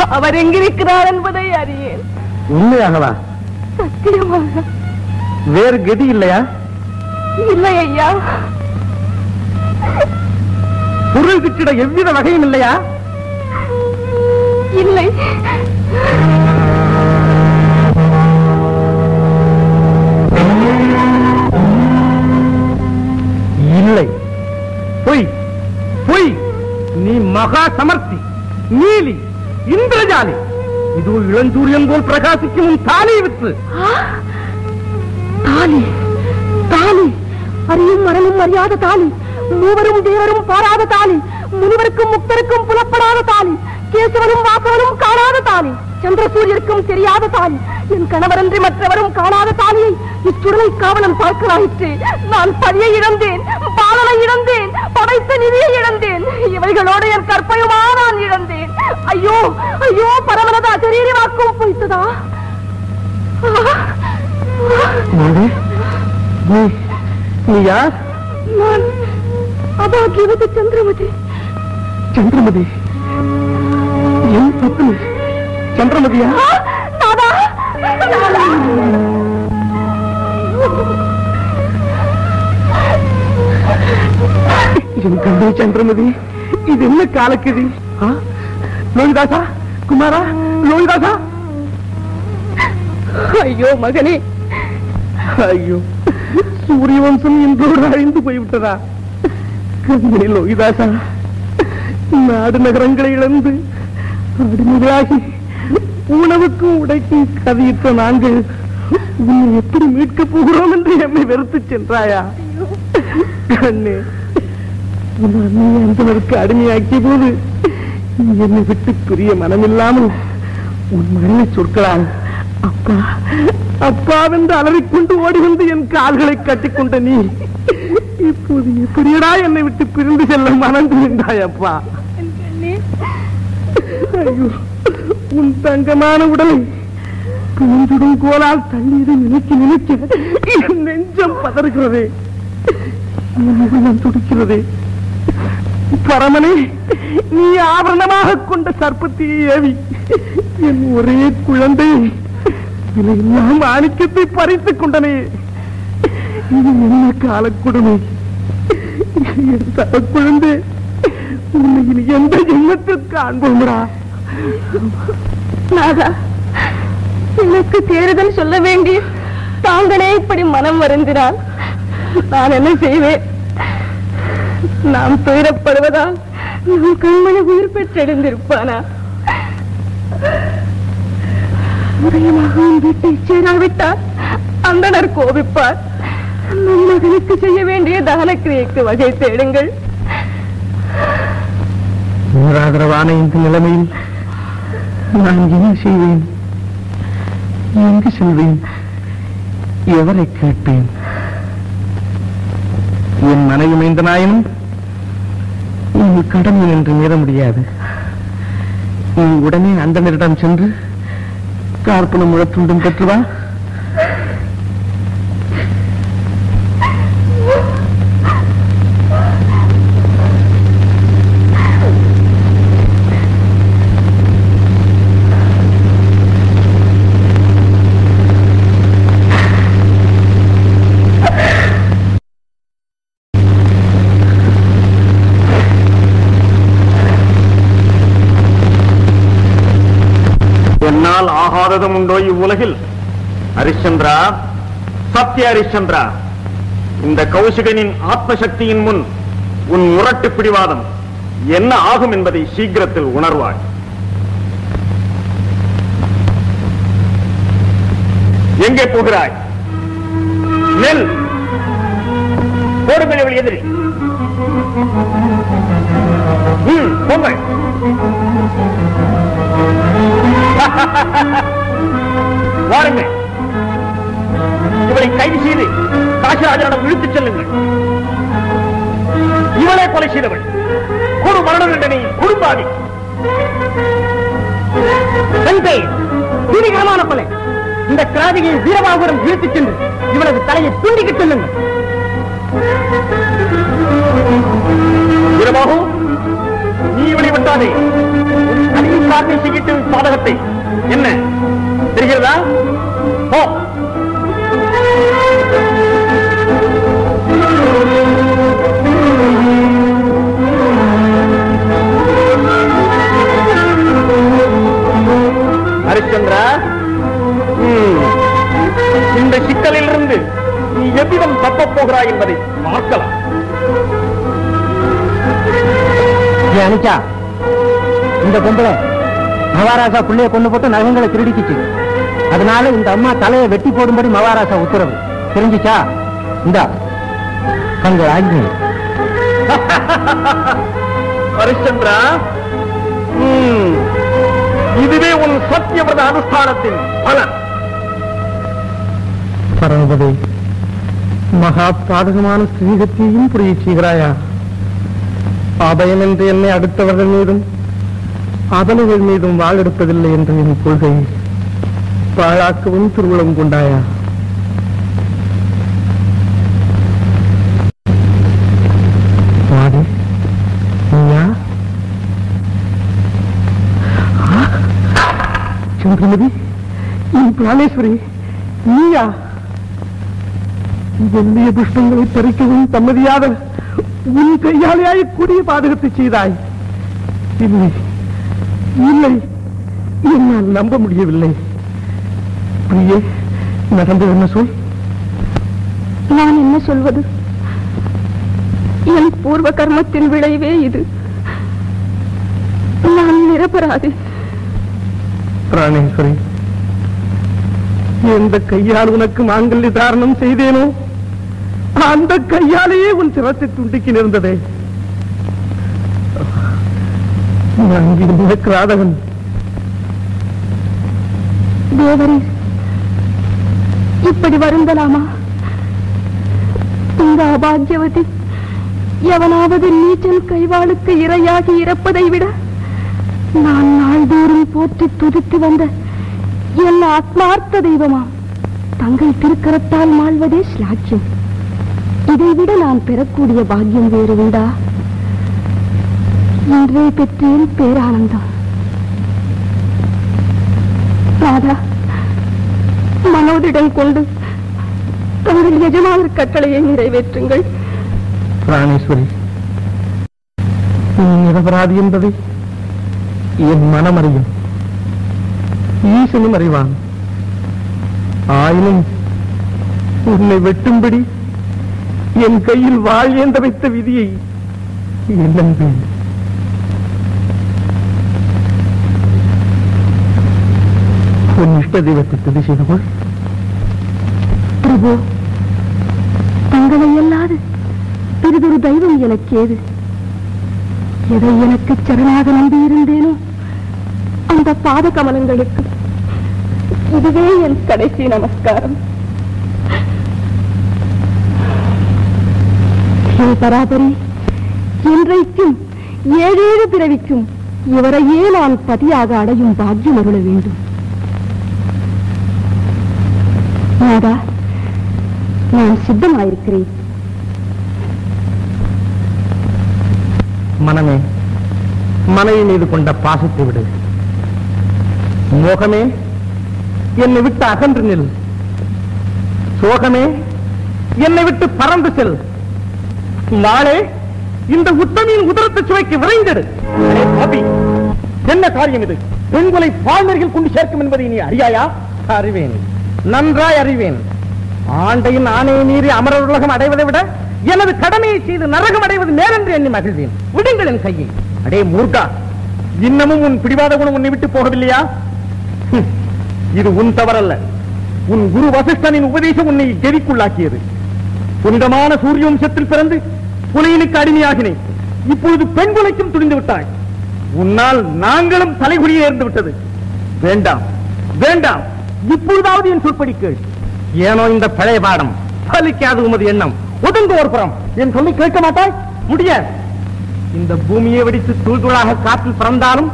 S16: அவர் எங்கிருக்கிறார் என்பதை அறியேன்.
S24: உண்மையாகவா?
S16: சத்தியமாக.
S24: வேறு கதி இல்லையா?
S16: இல்லை ஐயா.
S24: பொருள் கிட்டிட எவ்வித வகையும் இல்லையா?
S16: இல்லை.
S24: இல்லை. பொய் பொய். நீ மகா சமர்த்தி நீலி இந்திரஜாலி. இது இளஞ்சூரியன் போல் பிரகாசிக்கும் உன் தாலியை விற்று.
S16: தாலி தாலி. அறியும் மரணம் அறியாத தாலி. மூவரும் தேவரும் பாராத தாலி. முனிவருக்கும் முக்தருக்கும் புலப்படாத தாலி. கேசவனும் வாசவனும் காணாத தாலி. சந்திர சூரியருக்கும் தெரியாத தாலி. என் கணவரன்றி மற்றவரும் காணாத தாலியை இச்சுடலை காவலன் பார்க்கலாயிற்று நான் பதியை இழந்தேன் பாலனை இழந்தேன் படைத்த நிதியை இழந்தேன். இவைகளோடு என் கற்பையுமா நான் இழந்தேன். ஐயோ ஐயோ பரமனதா சரீரி வாக்கும் போய்த்ததா
S20: நீ யார்?
S16: நான் அபாகியவதி சந்திரமதி.
S20: சந்திரமதி என் பத்னி சந்திரமதியா?
S16: ஆ,
S20: என் கண்டே சந்திரமதி. இது என்ன காலக்கெதி? லோகிதாசா? குமாரா? லோகிதாசா?
S16: ஐயோ மகனே.
S20: ஐயோ சூரிய வம்சம் என்றோடு அழிந்து போய்விட்டதா? கண்ணே லோகிதாசா நாடு நகரங்களை இழந்து அடிமைகளாகி உணவுக்கும் உடைக்கும் கதையிட்ட நாங்கள் உன்னை எப்படி மீட்கப் போகிறோம் என்று என்னை வெறுத்து சென்றாயா? கண்ணே உன் அன்னை அந்தனருக்கு அடிமையாக்கிய போது என்னை விட்டு பிரிய மனமில்லாமல் உன் மனைவி சொற்களால் அப்பா அப்பா என்று அலறிக்கொண்டு ஓடி வந்து என் கால்களை கட்டிக்கொண்ட நீ இப்போது எப்படியடா என்னை விட்டு பிரிந்து செல்ல மணந்து நின்றாய் அப்பா. ஐயோ உன் தங்கமான உடலை பிரிஞ்சுடும் கோலால் தண்ணீரை நினைக்க நினைக்க என் நெஞ்சம் பதறுகிறதே என் துடிக்கிறதே. பரமனே நீ ஆபரணமாக கொண்ட சர்ப்பத்தையே ஏவி என் ஒரே குழந்தை விலையெல்லாம் மாணிக்கத்தை பறித்துக் கொண்டனே. இது என்ன காலக்கொடுமை? என் குழந்தை உன்னை எந்த எண்ணத்தில் காண்போம்டா
S16: நாதா எனக்கு தேறுதல் சொல்ல வேண்டி தாங்களே இப்படி மனம் வருந்தினால் நான் என்ன செய்வேன்? நாம் துயரப்படுவதால் நம் கண்மணி உயிர் பெற்றெழுந்திருப்பானா முறையமாக உன் வீட்டை சேராவிட்டால் அந்தனர் கோபிப்பார். நம் மகனுக்கு செய்ய வேண்டிய தானக்கிரியைக்கு வகை தேடுங்கள்.
S20: ஆதரவான இந்த நிலைமையில் நான் என்ன செய்வேன்? எங்கு செல்வேன்? எவரை கேட்பேன்? என் மனைவி மைந்தனாயினும் உங்கள் கடமை என்று மீற முடியாது. நீ உடனே அந்தனரிடம் சென்று கார்ப்பணம் முழத்துண்டும் பெற்று வா
S3: உண்டோ இவ்வுலகில்? ஹரிச்சந்திரா சத்திய ஹரிச்சந்திரா இந்த கௌசிகனின் ஆத்மசக்தியின் முன் உன் முரட்டு பிடிவாதம் என்ன ஆகும் என்பதை சீக்கிரத்தில் உணர்வாய். எங்கே போகிறாய்? நெல். போடுங்கள் எதிரி. ம், வாருங்கள் இவளை கைது செய்து காசிராஜனிடம் இழுத்துச் செல்லுங்கள். இவளே கொலை செய்தவள். ஒரு மரண தண்டனை குடும்பாதி
S20: துணிகரமான கொலை. இந்த கிராதிகையை வீரபாகுரம் இழுத்துச் சென்று இவளது தலையை துண்டிக்கச் செல்லுங்கள்.
S3: வீரபாகு நீ இவளை விட்டாதே அடியின் செய்யிட்டு சாதகத்தை என்ன? தெரிகிறதா? போ. ஹரிச்சந்திரா இந்த இந்த சிக்கலிலிருந்து நீ எவ்விதம் தப்பப் போகிறாய் என்பதை பார்க்கலாம்.
S20: அனிச்சா இந்த பொம்பளை மகாராஜா பிள்ளைய கொண்டு போட்டு நகங்களை திருடிக்குச்சு. அதனால இந்த அம்மா தலையை வெட்டி போடும்படி மகாராஜா உத்தரவு. தெரிஞ்சுச்சா? இந்தா தங்கள் ஆజ్ఞை
S3: ஹரிச்சந்திரா இதுவே உன் சத்தியவிரத அனுஷ்டானத்தின் பலன்.
S20: பரமபதி மகா பாதகமான ஸ்ரீகத்தையும் புரிய செய்கிறாயா?
S24: அபயம் என்று என்னை அடுத்தவர்கள் மீதும் அதனுகள் மீதும் வாழெடுப்பதில்லை என்று என் கொள்கை. பாழாக்கவும் திருவுளம் கொண்டாயா? சந்திரமதி என் பிராணேஸ்வரி நீயா வெள்ளிய புஷ்பங்களை பறிக்கவும் சம்மதியாத உன் கையாலேயாய் கூடிய பாதகத்தை செய்தாய். இல்லை இல்லை. என்னால் நம்ப முடியவில்லை. பிரியே நடந்தது என்ன சொல்?
S16: நான் என்ன சொல்வது? என் பூர்வ கர்மத்தின் விளைவே இது. நான் நிரபராதி.
S24: பிராணேஸ்வரி எந்த கையால் உனக்கு மாங்கல்ய தாரணம் செய்தேனோ அந்த கையாலேயே உன் சிரத்தை துண்டிக்கி நிறந்ததே நான்
S16: தேவரே இப்படி வருந்தலாமா? இந்த அபாகியவதி எவனாவது நீச்சல் கைவாளுக்கு இரையாகி இறப்பதை விட நான் நாள்தோறும் போற்றி துதித்து வந்த என் ஆத்மார்த்த தெய்வமா? தங்கள் திருக்கரத்தால் மாழ்வதே ஸ்லாக்கியம். இதைவிட நான் பெறக்கூடிய பாக்கியம் வேறு உண்டா? இன்றே பெற்றேன் பேரானந்தம். ராதா மனோதிடம் கொண்டு தங்கள் எஜமானர் கட்டளையை நிறைவேற்றுங்கள்.
S24: பிராணேஸ்வரி நீ நிரபராதி என்பதை என் மனம் அறியும் ஈசனும் அறிவான். ஆயினும் உன்னை வெட்டும்படி என் கையில் வாழ் ஏந்த வைத்த விதியை என்னன்பேன் உன் செய்து கொள்
S16: பிரபு தங்களை அல்லாது பெரிதொரு தெய்வம் எனக்கு ஏது? எதை எனக்கு சரணாக நம்பியிருந்தேனோ அந்த பாத கமலங்களுக்கு இதுவே என் கடைசி நமஸ்காரம். என் பராபரி என்றைக்கும் ஏழேழு பிறவிக்கும் இவரையே நான் பதியாக அடையும் பாக்கியம் அருள வேண்டும். நாதா நான் சித்தமாயிருக்கிறேன்.
S24: மனமே மனைவி மீது கொண்ட பாசத்தை விடு. மோகமே என்னை விட்டு அகன்று நில். சோகமே என்னை விட்டு பறந்து செல். நாளே இந்த உத்தமியின் உதரத்தை சுவைக்கு விரைந்தது என்ன காரியம் இது? பெண்களை பாழ்நர்கள் கொண்டு சேர்க்கும் என்பதை நீ அறியாயா? அறிவேன். நன்றாய் அறிவேன். ஆண்டையின் ஆணையை மீறி அமரர் உலகம் அடைவதை விட எனது கடமையை செய்து நரகம் அடைவது மேலென்று எண்ணி மகிழ்வேன். விடுங்கள் என் கையை. அடே மூர்க்கா இன்னமும் உன் பிடிவாத குணம் உன்னை விட்டு போகவில்லையா? இது உன் தவறல்ல. உன் குரு வசிஷ்டனின் உபதேசம் உன்னை கெதிக்குள்ளாக்கியது புனிதமான சூரிய வம்சத்தில் பிறந்து புலையனுக்கு அடிமையாகினேன். இப்பொழுது பெண் குலைக்கும் துணிந்து விட்டாய். உன்னால் நாங்களும் தலைகுடியே இருந்து விட்டது. வேண்டாம் வேண்டாம். இப்பொழுதாவது என் சொற்படி கேள் ஏனோ இந்த பழைய பாடம். பலிக்காது உமது எண்ணம். ஒதுங்க ஒரு புறம் என் சொல்லி கேட்க மாட்டாய்? முடியாது இந்த பூமியை வெடித்து தூள் காற்றில் பறந்தாலும்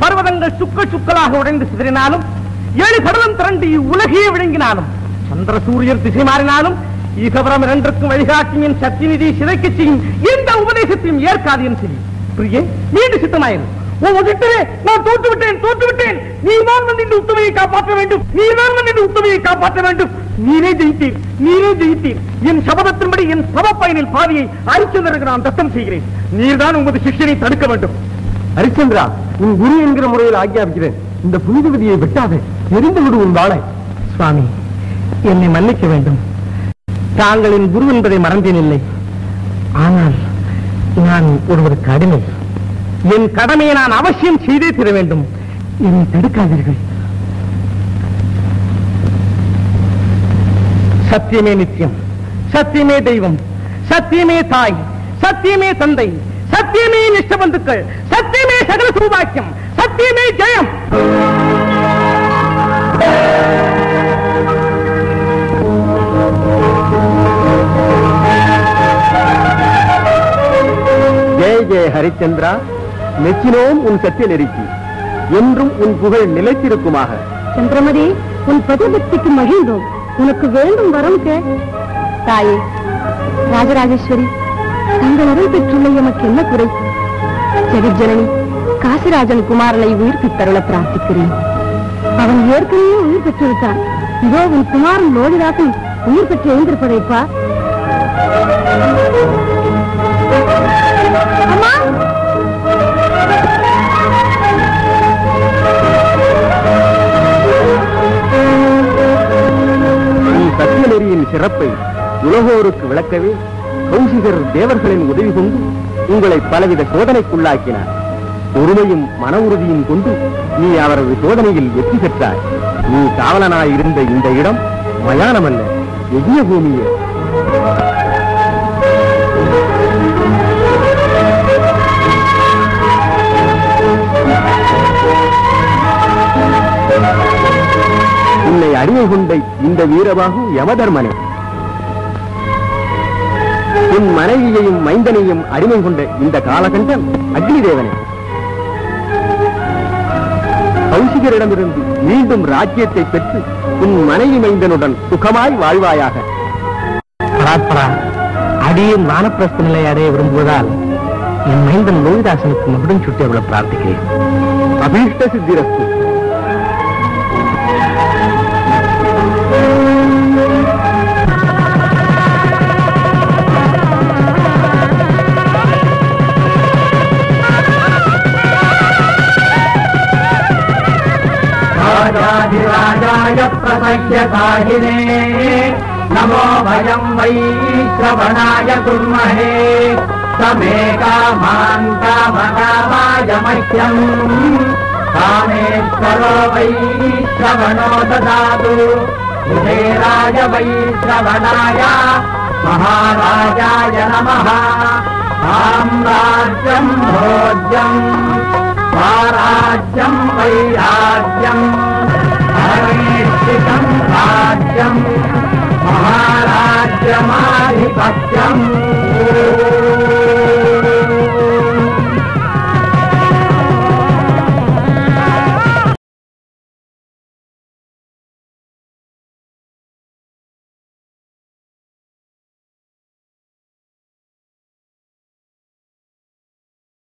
S24: பர்வதங்கள் சுக்க சுக்கலாக உடைந்து சிதறினாலும் ஏழு கடலும் திரண்டு உலகையே விளங்கினாலும் சந்திர சூரியர் திசை மாறினாலும் ஈகபுரம் இரண்டிற்கும் வழிகாட்டியின் சக்தி நிதி செய்யும் எந்த உபதேசத்தையும் ஏற்காது என் சரி பிரியே மீண்டும் சித்தமாயிரும் உதிட்டரே நான் தோற்று விட்டேன் தோற்று விட்டேன் நீதான் வந்து இந்த உத்தமையை காப்பாற்ற வேண்டும். நீதான் வந்து இந்த உத்தமையை காப்பாற்ற வேண்டும். நீரே ஜெயித்தீர் நீரே ஜெயித்தீர். என் சபதத்தின்படி என் சப பயனில் பாதியை ஹரிச்சந்திரனுக்கு நான் தத்தம் செய்கிறேன். நீர்தான் உமது சிஷ்யனை தடுக்க வேண்டும். ஹரிச்சந்திரா உன் குரு என்கிற முறையில் ஆக்கியாபிக்கிறேன். இந்த புனித விதியை வெட்டாதே எரிந்து விடு உன் வாழை சுவாமி என்னை மன்னிக்க வேண்டும். தாங்களின் குரு என்பதை மறந்தேன் இல்லை. ஆனால் நான் ஒருவருக்கு அடிமை. என் கடமையை நான் அவசியம் செய்தே தர வேண்டும். என்னை தடுக்காதீர்கள். சத்தியமே நித்தியம். சத்தியமே தெய்வம். சத்தியமே தாய். சத்தியமே தந்தை. சத்தியமே நிஷ்டபந்துக்கள் சத்தியமே சகல சூபாக்கியம். சத்தியமே ஜெயம். ஜெய் ஜெய ஹரிச்சந்திரா. மெச்சினோம் உன் சத்திய நெறிக்கு என்றும் உன் புகழ் நிலைத்திருக்குமாக.
S5: சந்திரமதி உன் பதிபக்திக்கு மகிழ்ந்தோம். உனக்கு வேண்டும் வரம் கே தாயே ராஜராஜேஸ்வரி தங்கள் அருள் பெற்றுள்ள எமக்கு என்ன குறை? ஜெகஜனனி காசிராஜன் குமாரனை உயிர்ப்பித் தருள பிரார்த்திக்கிறேன். அவன் ஏற்கனவே உயிர் பெற்றிருக்கான் இதோ உன் குமாரன் லோகிதாசன் உயிர் பெற்று எழுந்திருப்பதைப்பா
S24: சத்திய நெறியின் சிறப்பை உலகோருக்கு விளக்கவே கௌசிகர் தேவர்களின் உதவி கொண்டு உங்களை பலவித சோதனைக்குள்ளாக்கினார். பொறுமையும் மன உறுதியும் கொண்டு நீ அவரது சோதனையில் வெற்றி பெற்றாய். நீ காவலனாயிருந்த இந்த இடம் மயானமல்ல எகிய பூமியே. உன்னை அறிவு கொண்ட இந்த வீரபாகு யமதர்மனே. உன் மனைவியையும் மைந்தனையும் அடிமை கொண்ட இந்த காலகண்டன் அக்னி தேவனே கௌசிகரிடமிருந்து மீண்டும் ராஜ்யத்தை பெற்று உன் மனைவி மைந்தனுடன் சுகமாய் வாழ்வாயாக.
S26: அடியின் வானப்பிரஸ்த நிலை அடைய விரும்புவதால் என் மைந்தன் லோகிதாசனுக்கு மகுடம் சுட்டி அவளை பிரார்த்திக்கிறேன்.
S24: அபீஷ்ட சித்திரஸ்து.
S25: राजाधिराजाय प्रसह्यकाहिने नमो भयम् वै श्रवणाय कुर्महे। समे कामान् कामकामाय मह्यम्। कामेश्वरो वै श्रवणो ददातु। कुबेराय वै श्रवणाय। महाराजाय नमः। साम्राज्यम् भोज्यम्। स्वराज्यम् वैराज्यम् राज्यम् महाराज्यमाधिपत्यम्